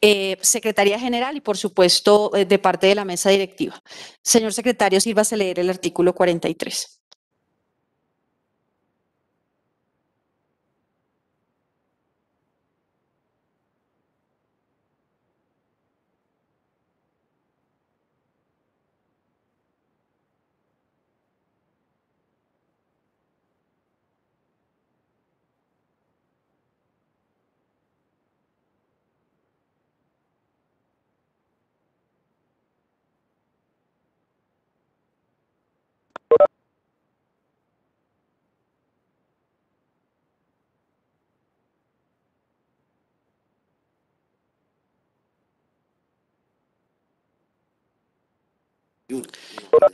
eh, Secretaría General y, por supuesto, eh, de parte de la mesa directiva. Señor secretario, sírvase leer el artículo 43.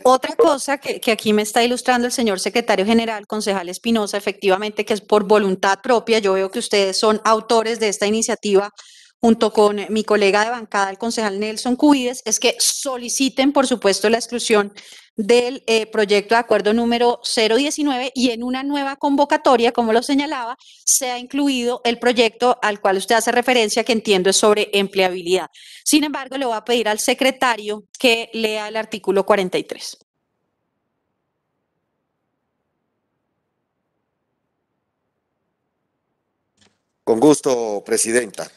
Otra cosa que, aquí me está ilustrando el señor secretario general, concejal Espinosa, efectivamente que es por voluntad propia. Yo veo que ustedes son autores de esta iniciativa junto con mi colega de bancada, el concejal Nelson Cubides, es que soliciten, por supuesto, la exclusión del eh, proyecto de acuerdo número 019 y en una nueva convocatoria, como lo señalaba, se ha incluido el proyecto al cual usted hace referencia, que entiendo es sobre empleabilidad. Sin embargo, le voy a pedir al secretario que lea el artículo 43. Con gusto, Presidenta.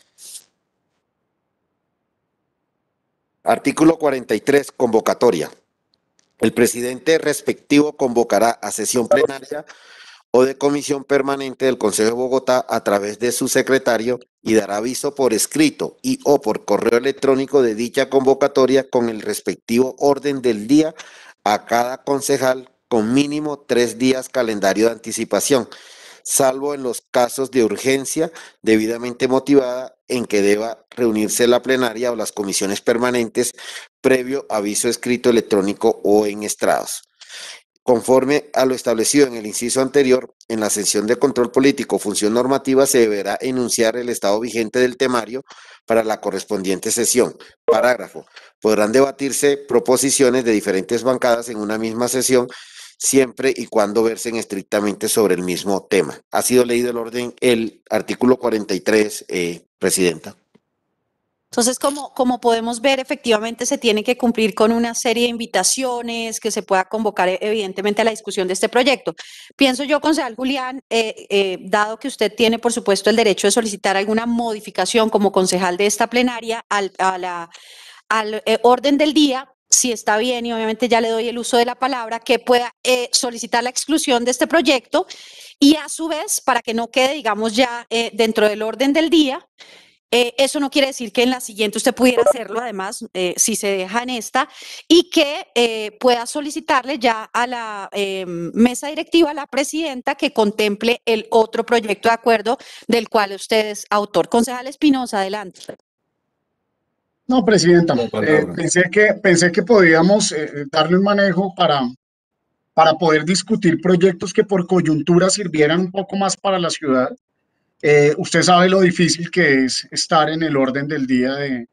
Artículo 43, convocatoria. El presidente respectivo convocará a sesión plenaria o de comisión permanente del Consejo de Bogotá a través de su secretario y dará aviso por escrito y o por correo electrónico de dicha convocatoria con el respectivo orden del día a cada concejal con mínimo tres días calendario de anticipación salvo en los casos de urgencia debidamente motivada en que deba reunirse la plenaria o las comisiones permanentes previo aviso escrito electrónico o en estrados. Conforme a lo establecido en el inciso anterior, en la sesión de control político función normativa se deberá enunciar el estado vigente del temario para la correspondiente sesión. Parágrafo. Podrán debatirse proposiciones de diferentes bancadas en una misma sesión siempre y cuando versen estrictamente sobre el mismo tema. Ha sido leído el orden, el artículo 43, eh, Presidenta. Entonces, como, como podemos ver, efectivamente se tiene que cumplir con una serie de invitaciones que se pueda convocar, evidentemente, a la discusión de este proyecto. Pienso yo, concejal Julián, eh, eh, dado que usted tiene, por supuesto, el derecho de solicitar alguna modificación como concejal de esta plenaria al, a la, al eh, orden del día, si está bien, y obviamente ya le doy el uso de la palabra, que pueda eh, solicitar la exclusión de este proyecto y a su vez, para que no quede, digamos, ya eh, dentro del orden del día, eh, eso no quiere decir que en la siguiente usted pudiera hacerlo, además, si se deja en esta, y que pueda solicitarle ya a la mesa directiva, a la presidenta, que contemple el otro proyecto de acuerdo del cual usted es autor. Concejal Espinosa, adelante. No, Presidenta, eh, pensé, que, pensé que podíamos eh, darle un manejo para, para poder discutir proyectos que por coyuntura sirvieran un poco más para la ciudad. Eh, usted sabe lo difícil que es estar en el orden del día de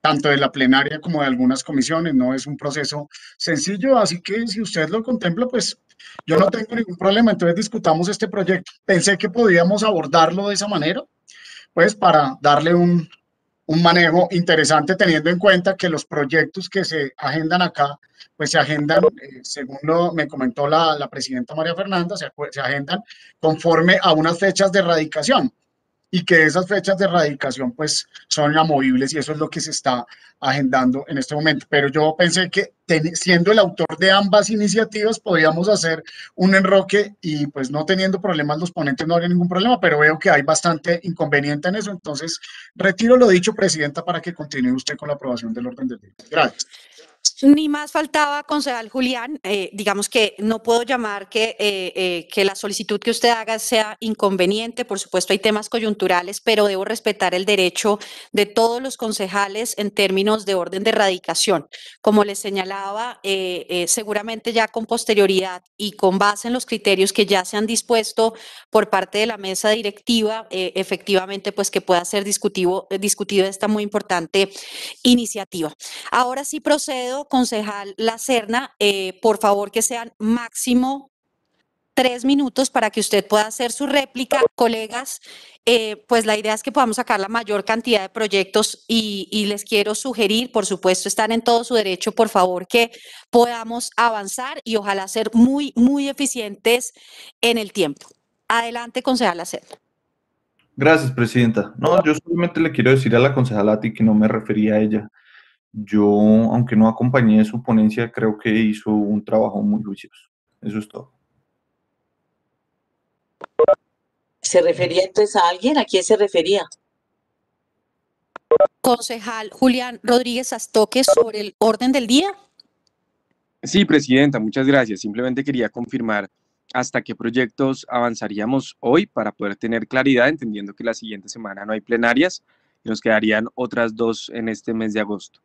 tanto de la plenaria como de algunas comisiones, no es un proceso sencillo, así que si usted lo contempla, pues yo no tengo ningún problema, entonces discutamos este proyecto. Pensé que podíamos abordarlo de esa manera, pues para darle un, un manejo interesante teniendo en cuenta que los proyectos que se agendan acá, pues se agendan, eh, según me comentó la, la presidenta María Fernanda, se, se, agendan conforme a unas fechas de erradicación y que esas fechas de erradicación pues son inamovibles y eso es lo que se está agendando en este momento. Pero yo pensé que siendo el autor de ambas iniciativas podíamos hacer un enroque y pues no teniendo problemas los ponentes no habría ningún problema, pero veo que hay bastante inconveniente en eso, entonces retiro lo dicho, Presidenta, para que continúe usted con la aprobación del orden del día. Gracias. Ni más faltaba, concejal Julián, eh, digamos que no puedo llamar que, eh, eh, que la solicitud que usted haga sea inconveniente, por supuesto hay temas coyunturales, pero debo respetar el derecho de todos los concejales en términos de orden de erradicación. Como les señalaba, eh, eh, seguramente ya con posterioridad y con base en los criterios que ya se han dispuesto por parte de la mesa directiva, eh, efectivamente, pues que pueda ser discutido, discutido esta muy importante iniciativa. Ahora sí procedo, concejal La Serna, eh, por favor que sean máximo tres minutos para que usted pueda hacer su réplica. Colegas, eh, pues la idea es que podamos sacar la mayor cantidad de proyectos y, les quiero sugerir, por supuesto, están en todo su derecho, por favor, que podamos avanzar y ojalá ser muy, muy eficientes en el tiempo. Adelante, concejal La Serna. Gracias, presidenta. No, yo solamente le quiero decir a la concejala Ati que no me refería a ella. Yo, aunque no acompañé su ponencia, creo que hizo un trabajo muy juicioso. Eso es todo. ¿Se refería entonces a alguien? ¿A quién se refería? Concejal Julián Rodríguez Astoque sobre el orden del día. Sí, presidenta, muchas gracias. Simplemente quería confirmar hasta qué proyectos avanzaríamos hoy para poder tener claridad, entendiendo que la siguiente semana no hay plenarias y nos quedarían otras dos en este mes de agosto.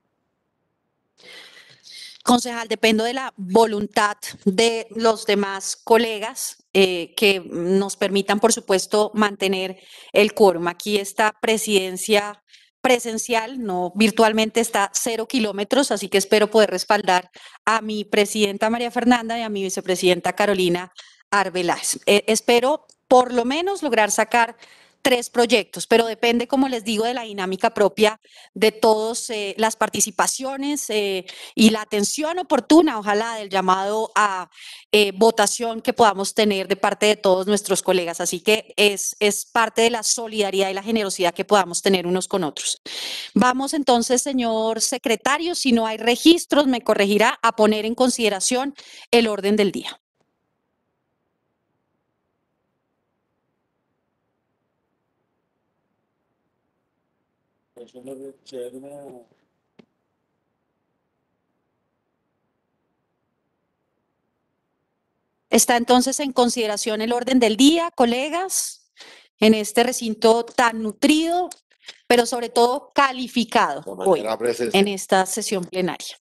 Concejal, dependo de la voluntad de los demás colegas eh, que nos permitan, por supuesto, mantener el quórum. Aquí esta presidencia presencial, no virtualmente está cero kilómetros, así que espero poder respaldar a mi presidenta María Fernanda y a mi vicepresidenta Carolina Arbeláez. Eh, espero por lo menos lograr sacar tres proyectos, pero depende, como les digo, de la dinámica propia de todas las participaciones eh, y la atención oportuna, ojalá, del llamado a eh, votación que podamos tener de parte de todos nuestros colegas. Así que es, es parte de la solidaridad y la generosidad que podamos tener unos con otros. Vamos entonces, señor secretario, si no hay registros, me corregirá a poner en consideración el orden del día. Está entonces en consideración el orden del día, colegas, en este recinto tan nutrido, pero sobre todo calificado hoy en esta sesión plenaria.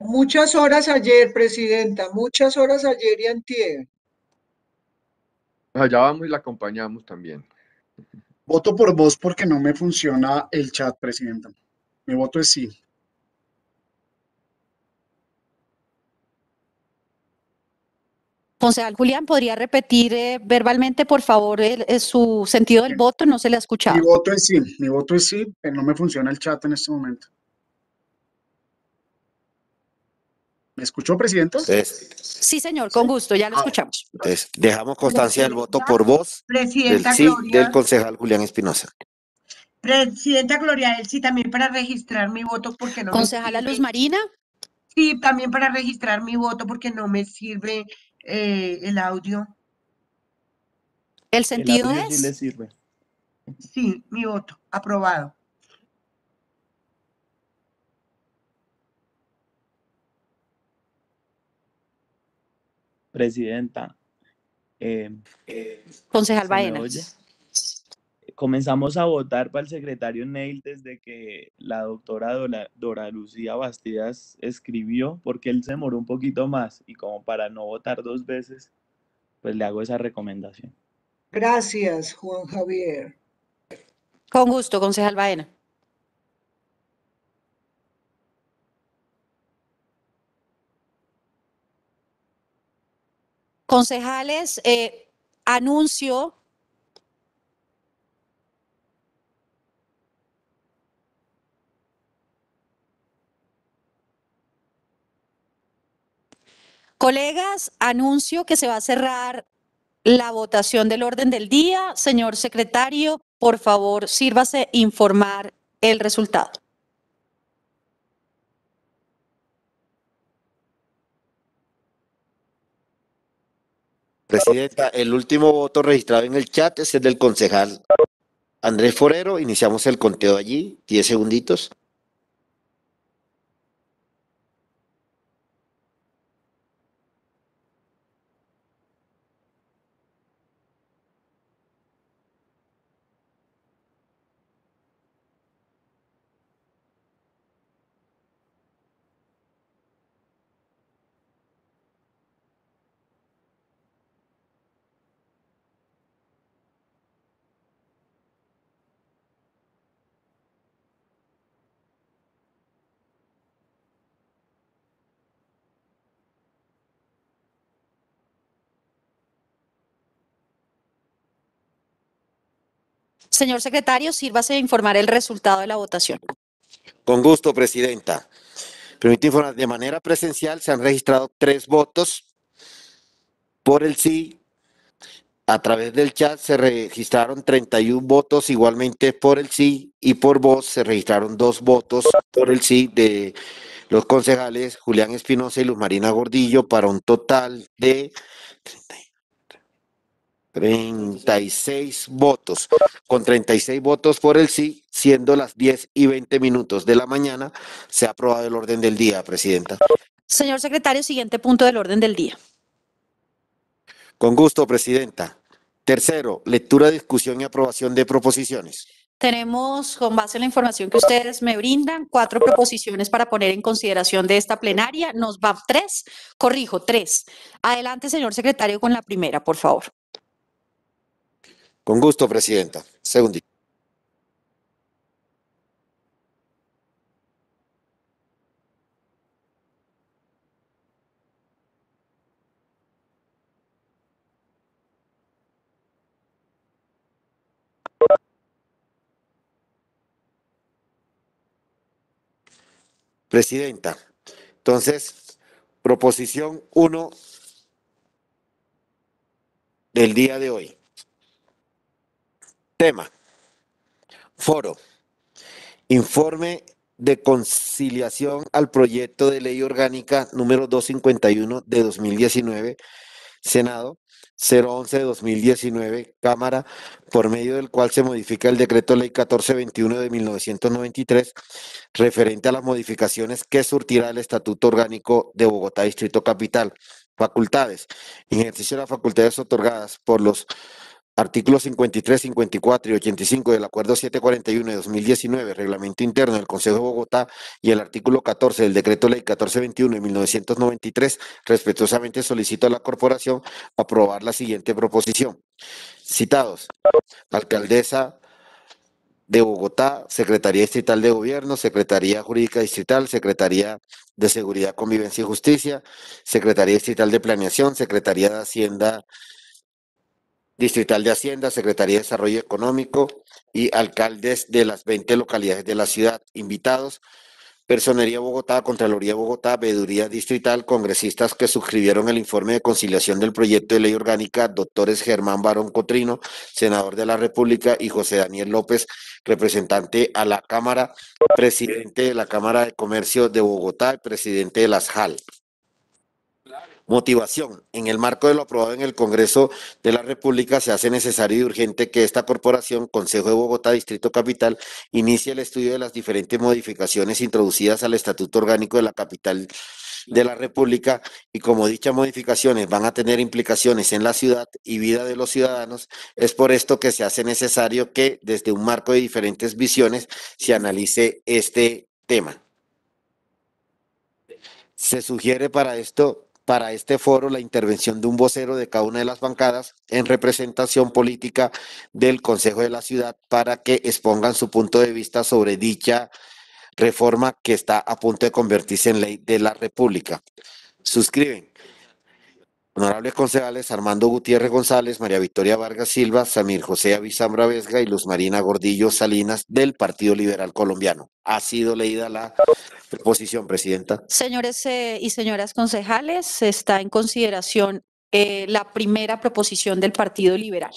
Muchas horas ayer, presidenta, muchas horas ayer y antier. Allá vamos y la acompañamos también. Voto por vos porque no me funciona el chat, presidenta. Mi voto es sí. Concejal Julián, ¿podría repetir eh, verbalmente, por favor, el- eh, su sentido del voto? No se le ha escuchado. Mi voto es sí. Mi voto es sí, pero no me funciona el chat en este momento. ¿Me escuchó, presidenta? Entonces, Sí, señor, con gusto, ya lo escuchamos. entonces, dejamos constancia del voto por voz del Presidenta sí Gloria. del concejal Julián Espinosa. Presidenta Gloria Elsi, también para registrar mi voto porque no me Concejala Luz. Marina. Sí, también para registrar mi voto porque no me sirve eh, el audio. ¿El sentido audio sí es? le sirve. Sí, mi voto, aprobado. Presidenta. eh, Concejal ¿se me Baena. Comenzamos a votar para el secretario Neil desde que la doctora Dora, Dora Lucía Bastidas escribió, porque él se demoró un poquito más y como para no votar dos veces, pues le hago esa recomendación. Gracias, Juan Javier. Con gusto, concejal Baena. Concejales, eh, anuncio Colegas, anuncio que se va a cerrar la votación del orden del día. Señor secretario, por favor, sírvase informar el resultado. Presidenta, el último voto registrado en el chat es el del concejal Andrés Forero. Iniciamos el conteo allí, 10 segunditos. Señor secretario, sírvase a informar el resultado de la votación. Con gusto, Presidenta. Permite informar, de manera presencial se han registrado tres votos. Por el sí, a través del chat se registraron 31 votos igualmente por el sí y por voz se registraron dos votos por el sí de los concejales Julián Espinosa y Luz Marina Gordillo para un total de 36 votos, con 36 votos por el sí, siendo las 10 y 20 minutos de la mañana, se ha aprobado el orden del día, Presidenta. Señor secretario, siguiente punto del orden del día. Con gusto, Presidenta. Tercero, lectura, discusión y aprobación de proposiciones. Tenemos, con base en la información que ustedes me brindan, cuatro proposiciones para poner en consideración de esta plenaria. Nos va tres, corrijo, tres. Adelante, señor secretario, con la primera, por favor. Con gusto, Presidenta. Segundito. Presidenta, entonces, proposición 1 del día de hoy. Tema. Foro. Informe de conciliación al proyecto de ley orgánica número 251 de 2019, Senado 011 de 2019, Cámara, por medio del cual se modifica el decreto ley 1421 de 1993, referente a las modificaciones que surtirá el Estatuto Orgánico de Bogotá Distrito Capital. Facultades. Ejercicio de las facultades otorgadas por los Artículos 53, 54 y 85 del Acuerdo 741 de 2019, Reglamento Interno del Consejo de Bogotá, y el artículo 14 del Decreto Ley 1421 de 1993, respetuosamente solicito a la Corporación aprobar la siguiente proposición. Citados, Alcaldesa de Bogotá, Secretaría Distrital de Gobierno, Secretaría Jurídica Distrital, Secretaría de Seguridad, Convivencia y Justicia, Secretaría Distrital de Planeación, Secretaría de Hacienda Distrital de Hacienda, Secretaría de Desarrollo Económico y alcaldes de las 20 localidades de la ciudad. Invitados, Personería Bogotá, Contraloría Bogotá, Veeduría Distrital, congresistas que suscribieron el informe de conciliación del proyecto de ley orgánica, doctores Germán Barón Cotrino, senador de la República, y José Daniel López, representante a la Cámara, presidente de la Cámara de Comercio de Bogotá y presidente de las JAL. Motivación. En el marco de lo aprobado en el Congreso de la República, se hace necesario y urgente que esta corporación, Consejo de Bogotá, Distrito Capital, inicie el estudio de las diferentes modificaciones introducidas al Estatuto Orgánico de la Capital de la República y como dichas modificaciones van a tener implicaciones en la ciudad y vida de los ciudadanos, es por esto que se hace necesario que desde un marco de diferentes visiones se analice este tema. Se sugiere para esto para este foro la intervención de un vocero de cada una de las bancadas en representación política del Consejo de la Ciudad para que expongan su punto de vista sobre dicha reforma que está a punto de convertirse en ley de la República. Suscriben. Honorables concejales Armando Gutiérrez González, María Victoria Vargas Silva, Samir José Avizambra Vesga y Luz Marina Gordillo Salinas del Partido Liberal Colombiano. Ha sido leída la proposición, Presidenta. Señores eh, y señoras concejales, está en consideración eh, la primera proposición del Partido Liberal.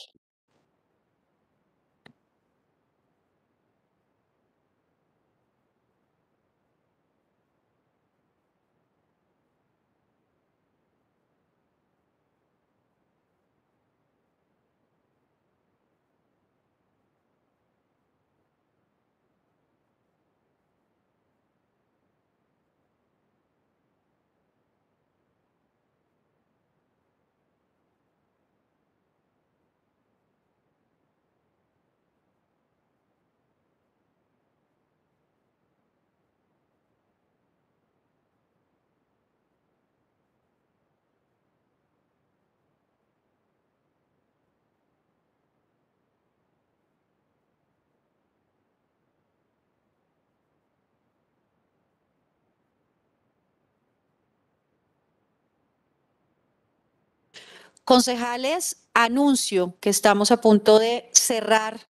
Concejales, anuncio que estamos a punto de cerrar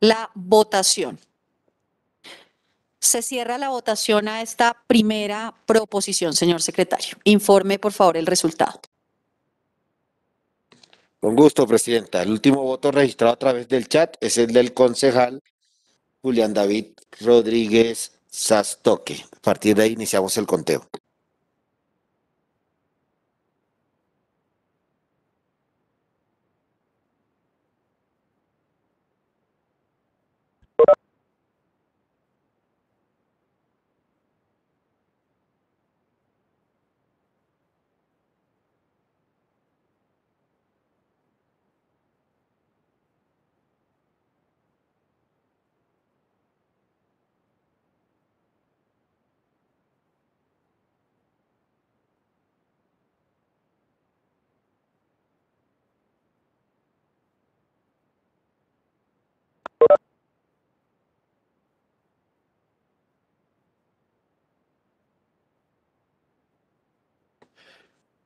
la votación. Se cierra la votación a esta primera proposición, señor secretario. Informe, por favor, el resultado. Con gusto, Presidenta. El último voto registrado a través del chat es el del concejal Julián David Rodríguez Sastoque. A partir de ahí iniciamos el conteo.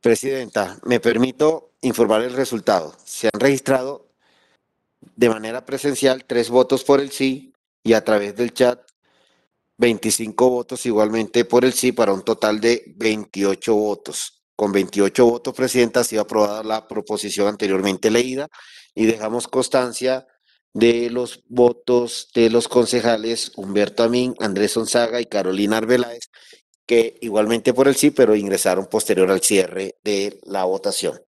Presidenta, me permito informar el resultado. Se han registrado de manera presencial tres votos por el sí y a través del chat 25 votos igualmente por el sí para un total de 28 votos. Con 28 votos, Presidenta, ha sido aprobada la proposición anteriormente leída y dejamos constancia de los votos de los concejales Humberto Amín, Andrés Onzaga y Carolina Arbeláez, que igualmente por el sí, pero ingresaron posterior al cierre de la votación.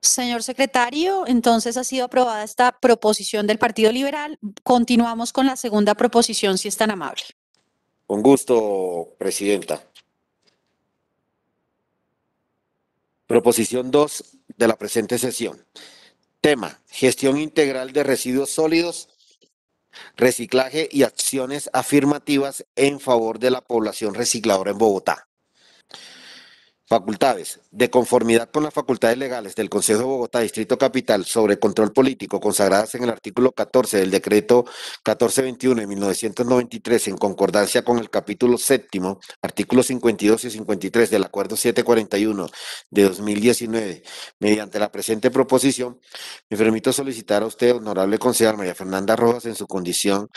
Señor secretario, entonces ha sido aprobada esta proposición del Partido Liberal. Continuamos con la segunda proposición, si es tan amable. Con gusto, Presidenta. Proposición 2 de la presente sesión. Tema, gestión integral de residuos sólidos, reciclaje y acciones afirmativas en favor de la población recicladora en Bogotá. Facultades. De conformidad con las facultades legales del Consejo de Bogotá, Distrito Capital, sobre control político consagradas en el artículo 14 del decreto 1421 de 1993, en concordancia con el capítulo séptimo, artículos 52 y 53 del Acuerdo 741 de 2019, mediante la presente proposición, me permito solicitar a usted, honorable concejal María Fernanda Rojas, en su condición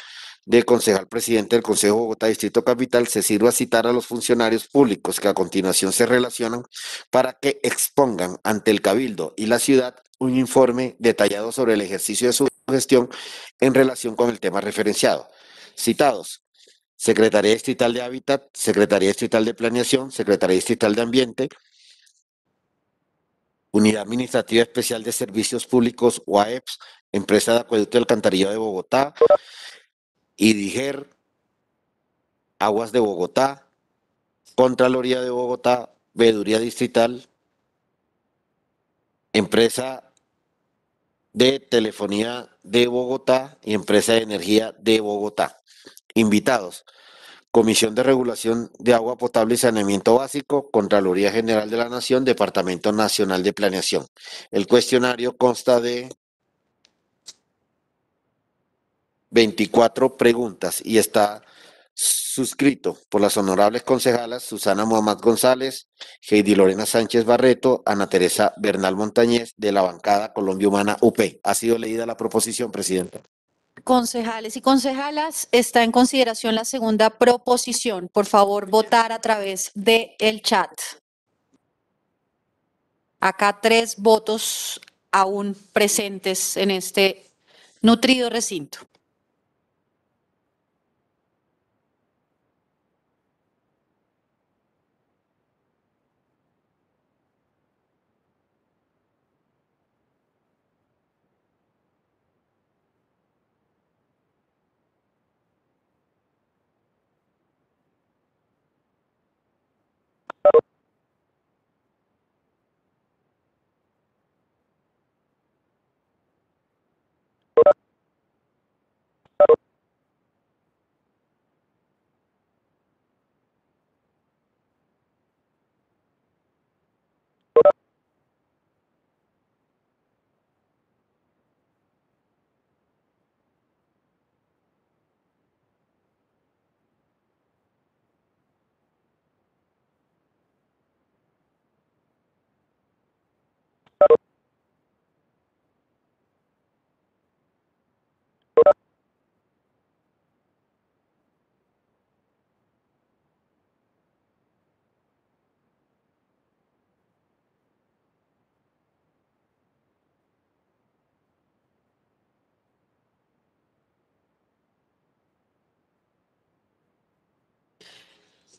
de concejal presidente del Consejo Bogotá Distrito Capital se sirva a citar a los funcionarios públicos que a continuación se relacionan para que expongan ante el Cabildo y la ciudad un informe detallado sobre el ejercicio de su gestión en relación con el tema referenciado. Citados. Secretaría Distrital de Hábitat, Secretaría Distrital de Planeación, Secretaría Distrital de Ambiente, Unidad Administrativa Especial de Servicios Públicos, UAEPS, Empresa de Acueducto y Alcantarillado de Bogotá, IDIGER, Aguas de Bogotá, Contraloría de Bogotá, Veeduría Distrital, Empresa de Telefonía de Bogotá y Empresa de Energía de Bogotá. Invitados. Comisión de Regulación de Agua Potable y Saneamiento Básico, Contraloría General de la Nación, Departamento Nacional de Planeación. El cuestionario consta de 24 preguntas y está suscrito por las honorables concejalas Susana Muhammad González, Heidi Lorena Sánchez Barreto, Ana Teresa Bernal Montañez de la bancada Colombia Humana UP. Ha sido leída la proposición, Presidenta. Concejales y concejalas, está en consideración la segunda proposición. Por favor, votar a través del el chat. Acá tres votos aún presentes en este nutrido recinto.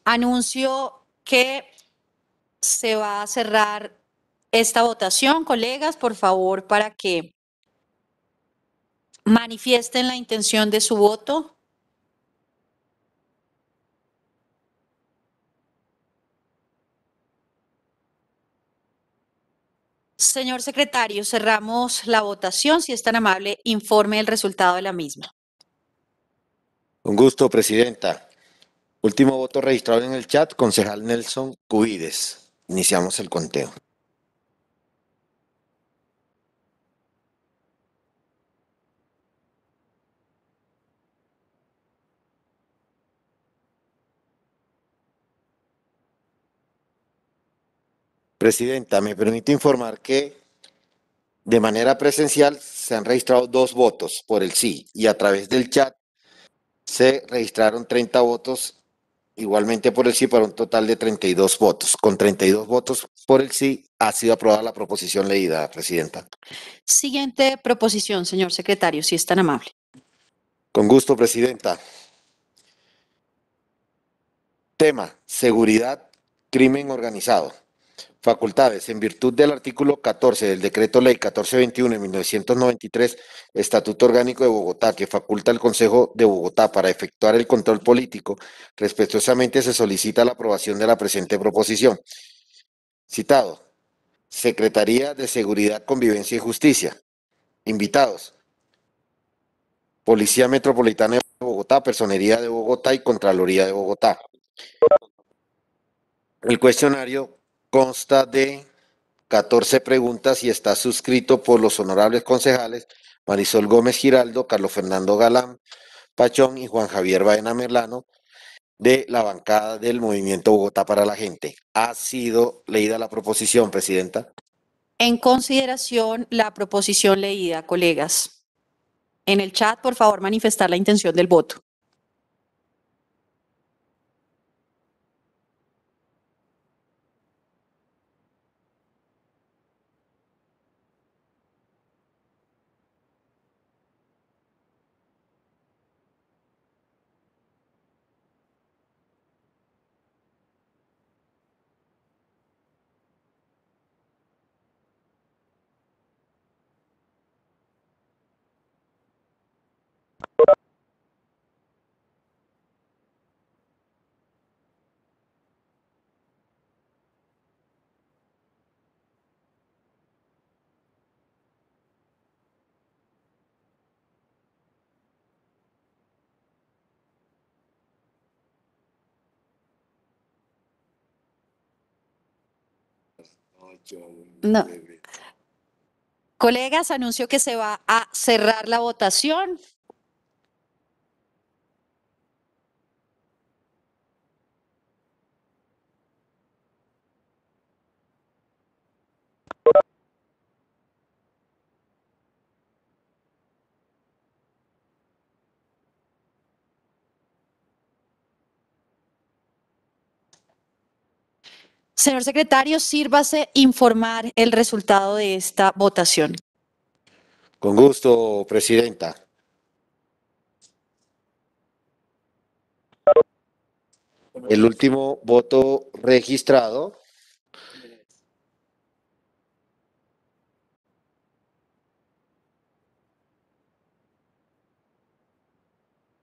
Anuncio que se va a cerrar esta votación. Colegas, por favor, para que manifiesten la intención de su voto. Señor secretario, cerramos la votación. Si es tan amable, informe el resultado de la misma. Con gusto, Presidenta. Último voto registrado en el chat, concejal Nelson Cubides. Iniciamos el conteo. Presidenta, me permite informar que de manera presencial se han registrado dos votos por el sí y a través del chat se registraron 30 votos igualmente por el sí para un total de 32 votos. Con 32 votos por el sí ha sido aprobada la proposición leída, Presidenta. Siguiente proposición, señor secretario, si es tan amable. Con gusto, Presidenta. Tema, seguridad, crimen organizado. Facultades. En virtud del artículo 14 del Decreto Ley 1421 de 1993, Estatuto Orgánico de Bogotá, que faculta al Consejo de Bogotá para efectuar el control político, respetuosamente se solicita la aprobación de la presente proposición. Citado. Secretaría de Seguridad, Convivencia y Justicia. Invitados. Policía Metropolitana de Bogotá, Personería de Bogotá y Contraloría de Bogotá. El cuestionario consta de 14 preguntas y está suscrito por los honorables concejales Marisol Gómez Giraldo, Carlos Fernando Galán Pachón y Juan Javier Baena Merlano de la bancada del Movimiento Bogotá para la Gente. Ha sido leída la proposición, Presidenta. En consideración la proposición leída, colegas. En el chat, por favor, manifestar la intención del voto. No. Colegas, anuncio que se va a cerrar la votación. Señor secretario, sírvase informar el resultado de esta votación. Con gusto, Presidenta. El último voto registrado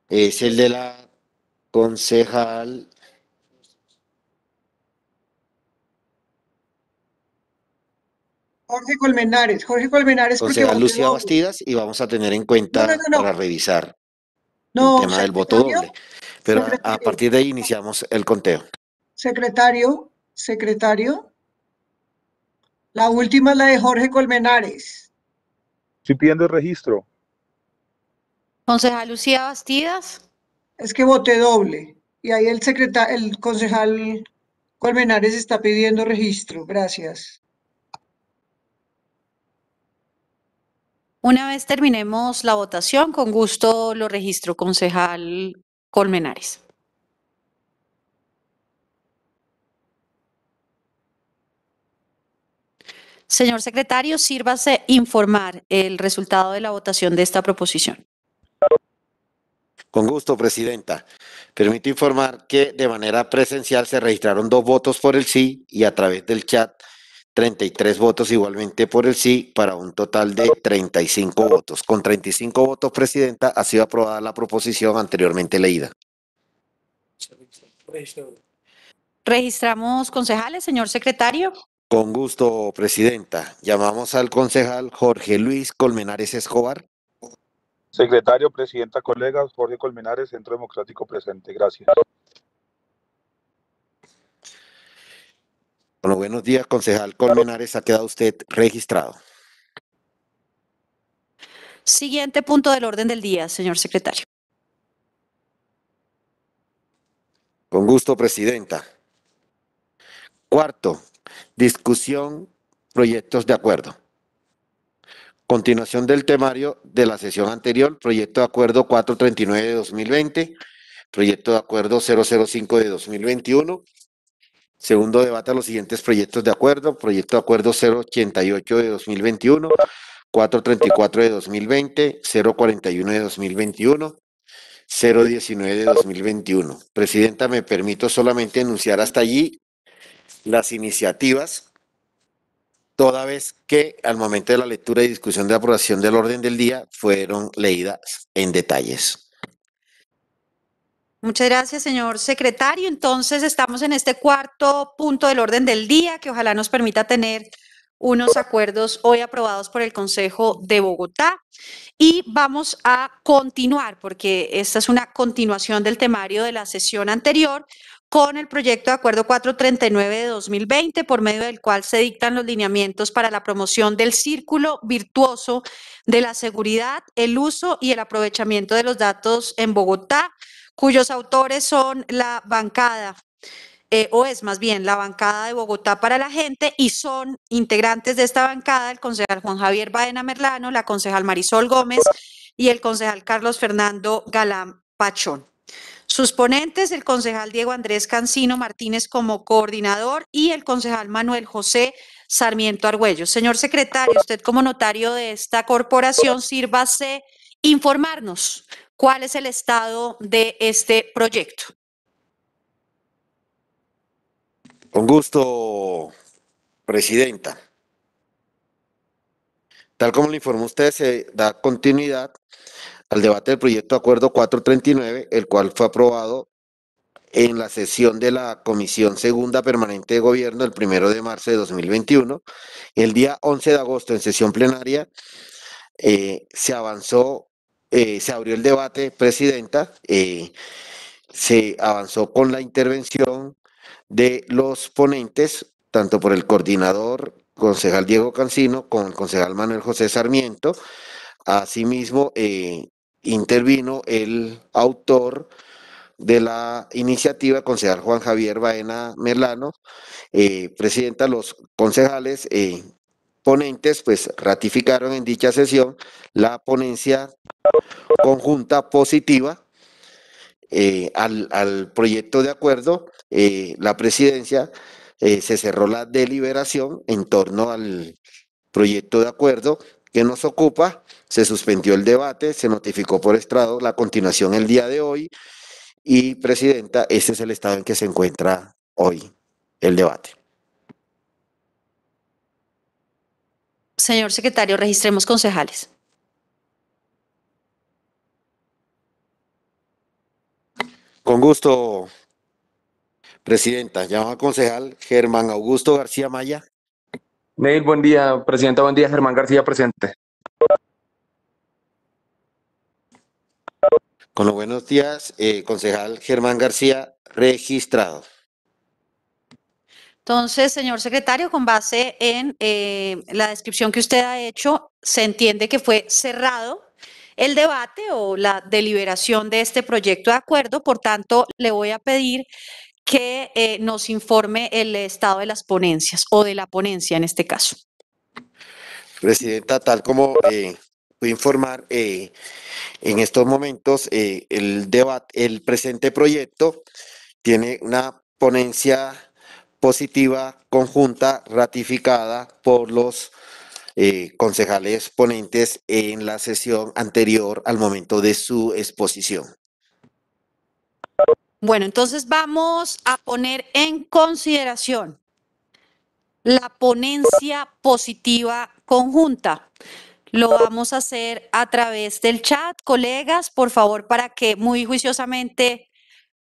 es el de la concejal Jorge Colmenares, Jorge Colmenares. concejal voté Lucía. Bastidas y vamos a tener en cuenta No, no, no, no. para revisar No, el tema del voto secretario, doble. Pero a- partir de ahí iniciamos el conteo. Secretario, secretario. La última es la de Jorge Colmenares. Estoy pidiendo el registro. Concejal Lucía Bastidas. Es que voté doble. Y ahí el secretario, el concejal Colmenares está pidiendo registro. Gracias. Una vez terminemos la votación, con gusto lo registro, concejal Colmenares. Señor secretario, sírvase informar el resultado de la votación de esta proposición. Con gusto, Presidenta. Permito informar que de manera presencial se registraron dos votos por el sí y a través del chat 33 votos igualmente por el sí para un total de 35 votos. Con 35 votos, Presidenta, ha sido aprobada la proposición anteriormente leída. Registramos concejales, señor secretario. Con gusto, Presidenta. Llamamos al concejal Jorge Luis Colmenares Escobar. Secretario, Presidenta, colegas, Jorge Colmenares, Centro Democrático presente. Gracias. Bueno, buenos días, concejal Colmenares. Ha quedado usted registrado. Siguiente punto del orden del día, señor secretario. Con gusto, Presidenta. Cuarto, discusión, proyectos de acuerdo. Continuación del temario de la sesión anterior, proyecto de acuerdo 439 de 2020, proyecto de acuerdo 005 de 2021. Segundo debate a los siguientes proyectos de acuerdo, proyecto de acuerdo 088 de 2021, 434 de 2020, 041 de 2021, 019 de 2021. Presidenta, me permito solamente enunciar hasta allí las iniciativas, toda vez que al momento de la lectura y discusión de aprobación del orden del día fueron leídas en detalles. Muchas gracias, señor secretario. Entonces, estamos en este cuarto punto del orden del día que ojalá nos permita tener unos acuerdos hoy aprobados por el Consejo de Bogotá. Y vamos a continuar, porque esta es una continuación del temario de la sesión anterior, con el proyecto de acuerdo 439 de 2020, por medio del cual se dictan los lineamientos para la promoción del círculo virtuoso de la seguridad, el uso y el aprovechamiento de los datos en Bogotá, cuyos autores son la bancada, eh, o es más bien la bancada de Bogotá para la gente, y son integrantes de esta bancada el concejal Juan Javier Baena Merlano, la concejal Marisol Gómez y el concejal Carlos Fernando Galán Pachón. Sus ponentes, el concejal Diego Andrés Cancino Martínez como coordinador y el concejal Manuel José Sarmiento Argüello. Señor secretario, usted como notario de esta corporación, sírvase informarnos cuál es el estado de este proyecto. Con gusto, Presidenta. Tal como le informó usted, se da continuidad al debate del proyecto de acuerdo 439, el cual fue aprobado en la sesión de la Comisión Segunda Permanente de Gobierno el primero de marzo de 2021. El día 11 de agosto, en sesión plenaria, eh, se avanzó, eh, se abrió el debate, Presidenta, eh, se avanzó con la intervención de los ponentes, tanto por el coordinador, concejal Diego Cancino, con el concejal Manuel José Sarmiento. Asimismo, intervino el autor de la iniciativa, concejal Juan Javier Baena Merlano, eh, presidenta, los concejales eh, ponentes, pues ratificaron en dicha sesión la ponencia conjunta positiva eh, al, al, proyecto de acuerdo. la presidencia se cerró la deliberación en torno al proyecto de acuerdo que nos ocupa se suspendió el debate, se notificó por estrado la continuación el día de hoy y, Presidenta, ese es el estado en que se encuentra hoy el debate. Señor secretario, registremos concejales. Con gusto, Presidenta. Llamo al concejal Germán Augusto García Maya. Neil, buen día, Presidenta. Buen día, Germán García, presente. Con los buenos días, eh, concejal Germán García, registrado. Entonces, señor secretario, con base en eh, la descripción que usted ha hecho, se entiende que fue cerrado el debate o la deliberación de este proyecto de acuerdo. Por tanto, le voy a pedir que eh, nos informe el estado de las ponencias o de la ponencia en este caso. Presidenta, tal como eh, a informar, eh, en estos momentos el debate, el presente proyecto tiene una ponencia positiva conjunta ratificada por los eh, concejales ponentes en la sesión anterior al momento de su exposición. Bueno, entonces vamos a poner en consideración la ponencia positiva conjunta. Lo vamos a hacer a través del chat. Colegas, por favor, para que muy juiciosamente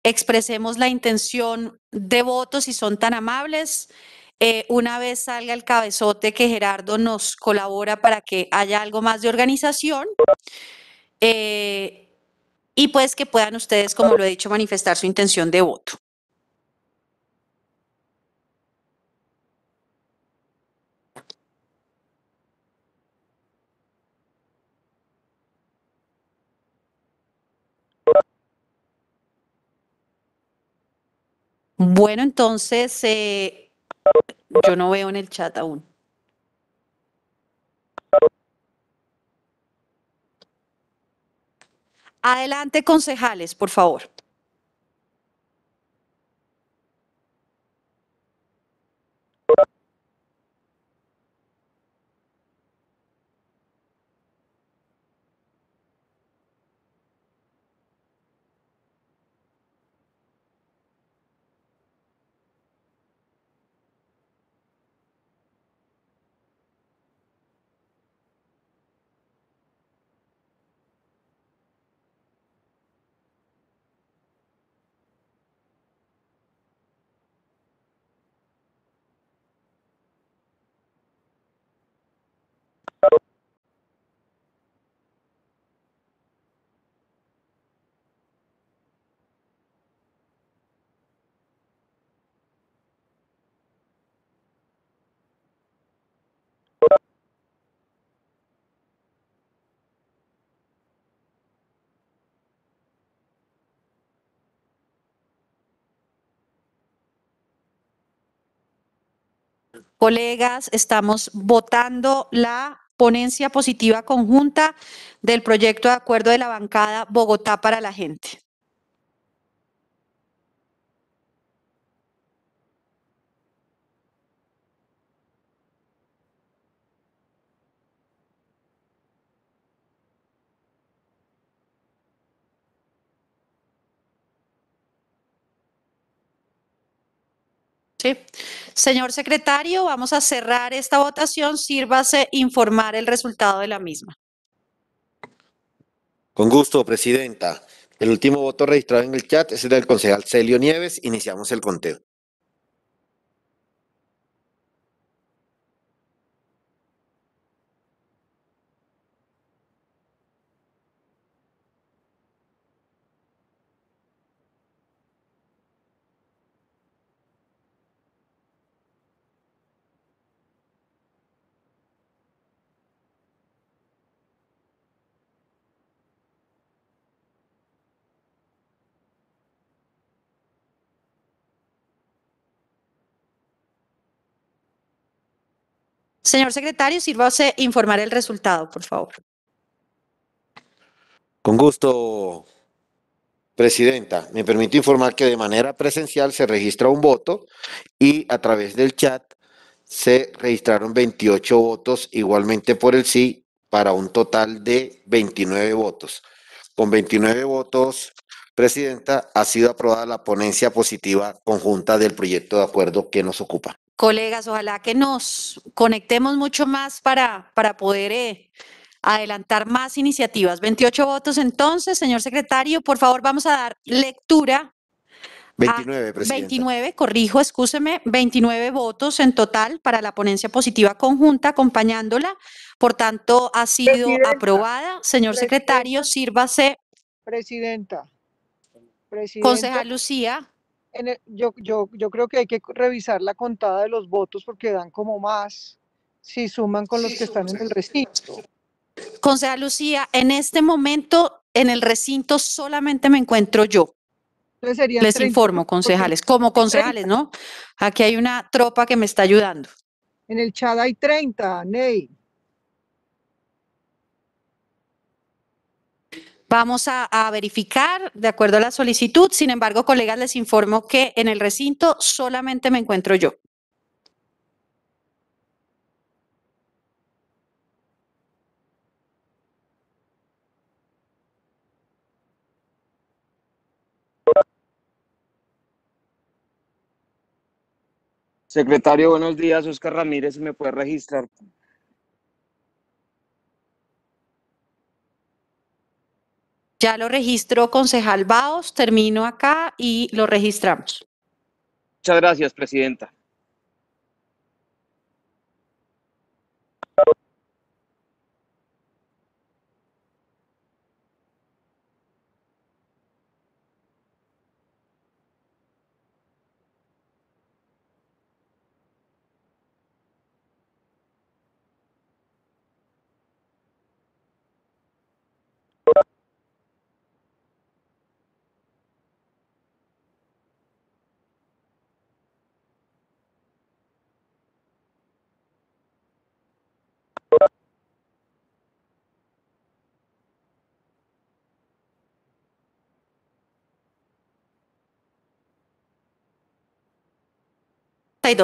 expresemos la intención de voto, si son tan amables. Eh, una vez salga el cabezote que Gerardo nos colabora para que haya algo más de organización. Eh, y pues que puedan ustedes, como lo he dicho, manifestar su intención de voto. Bueno, entonces, eh, yo no veo en el chat aún. Adelante, concejales, por favor. Colegas, estamos votando la ponencia positiva conjunta del proyecto de acuerdo de la bancada Bogotá para la gente. Sí. Señor secretario, vamos a cerrar esta votación. Sírvase informar el resultado de la misma. Con gusto, Presidenta. El último voto registrado en el chat es el del concejal Celio Nieves. Iniciamos el conteo. Señor secretario, sírvase informar el resultado, por favor. Con gusto, Presidenta. Me permito informar que de manera presencial se registra un voto y a través del chat se registraron 28 votos igualmente por el sí para un total de 29 votos. Con 29 votos, Presidenta, ha sido aprobada la ponencia positiva conjunta del proyecto de acuerdo que nos ocupa. Colegas, ojalá que nos conectemos mucho más para, para poder eh, adelantar más iniciativas. 28 votos entonces, señor secretario, por favor vamos a dar lectura. 29, Presidenta. 29, corrijo, excúseme, 29 votos en total para la ponencia positiva conjunta acompañándola. Por tanto, ha sido Presidenta, aprobada. Señor secretario, sírvase. Presidenta. Presidenta. Concejal Lucía. En el- yo, yo, yo creo que hay que revisar la contada de los votos porque dan como más si suman con los que están en el recinto. Concejal Lucía, en este momento en el recinto solamente me encuentro yo. Entonces Les 30 informo, concejales, como concejales, ¿no? Aquí hay una tropa que me está ayudando. En el chat hay 30, Ney. Vamos a, verificar de acuerdo a la solicitud. Sin embargo, colegas, les informo que en el recinto solamente me encuentro yo. Secretario, buenos días. Oscar Ramírez, ¿me puede registrar? Ya lo registró concejal Baos, termino acá y lo registramos. Muchas gracias, Presidenta.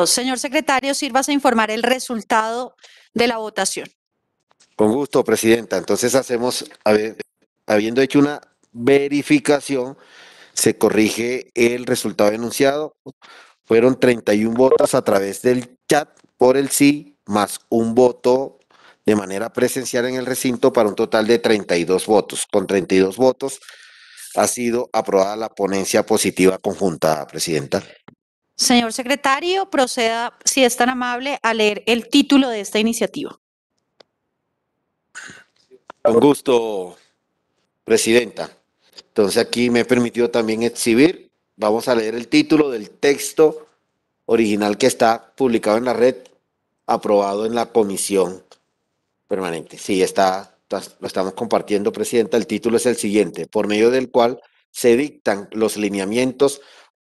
Señor secretario, sírvase a informar el resultado de la votación. Con gusto, Presidenta. Entonces hacemos, habi- habiendo hecho una verificación, se corrige el resultado enunciado. Fueron 31 votos a través del chat por el sí, más un voto de manera presencial en el recinto para un total de 32 votos. Con 32 votos ha sido aprobada la ponencia positiva conjunta, Presidenta. Señor secretario, proceda, si es tan amable, a leer el título de esta iniciativa. Con gusto, Presidenta. Entonces aquí me he permitido también exhibir. Vamos a leer el título del texto original que está publicado en la red, aprobado en la comisión permanente. Sí, está, lo estamos compartiendo, Presidenta. El título es el siguiente, por medio del cual se dictan los lineamientos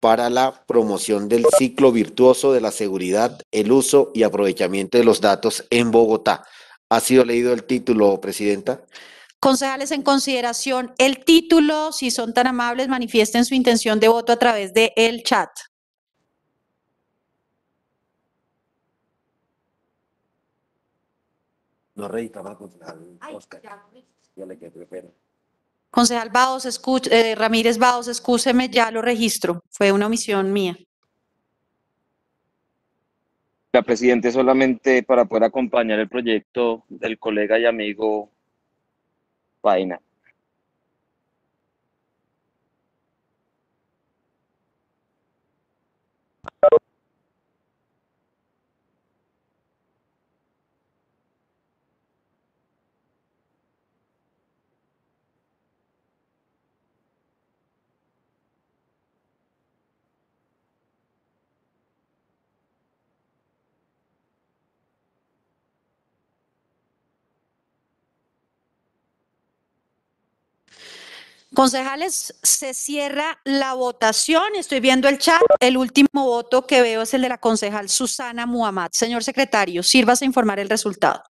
para la promoción del ciclo virtuoso de la seguridad, el uso y aprovechamiento de los datos en Bogotá. ¿Ha sido leído el título, Presidenta? Concejales, en consideración el título, si son tan amables, manifiesten su intención de voto a través de el chat. No reeditamos concejal Oscar. Ya le quedé, pero- Concejal Baos, eh, Ramírez Baos, excúseme, ya lo registro. Fue una omisión mía. La Presidenta, solamente para poder acompañar el proyecto del colega y amigo Paina. Concejales, se cierra la votación. Estoy viendo el chat. El último voto que veo es el de la concejal Susana Muhammad. Señor secretario, sírvase a informar el resultado.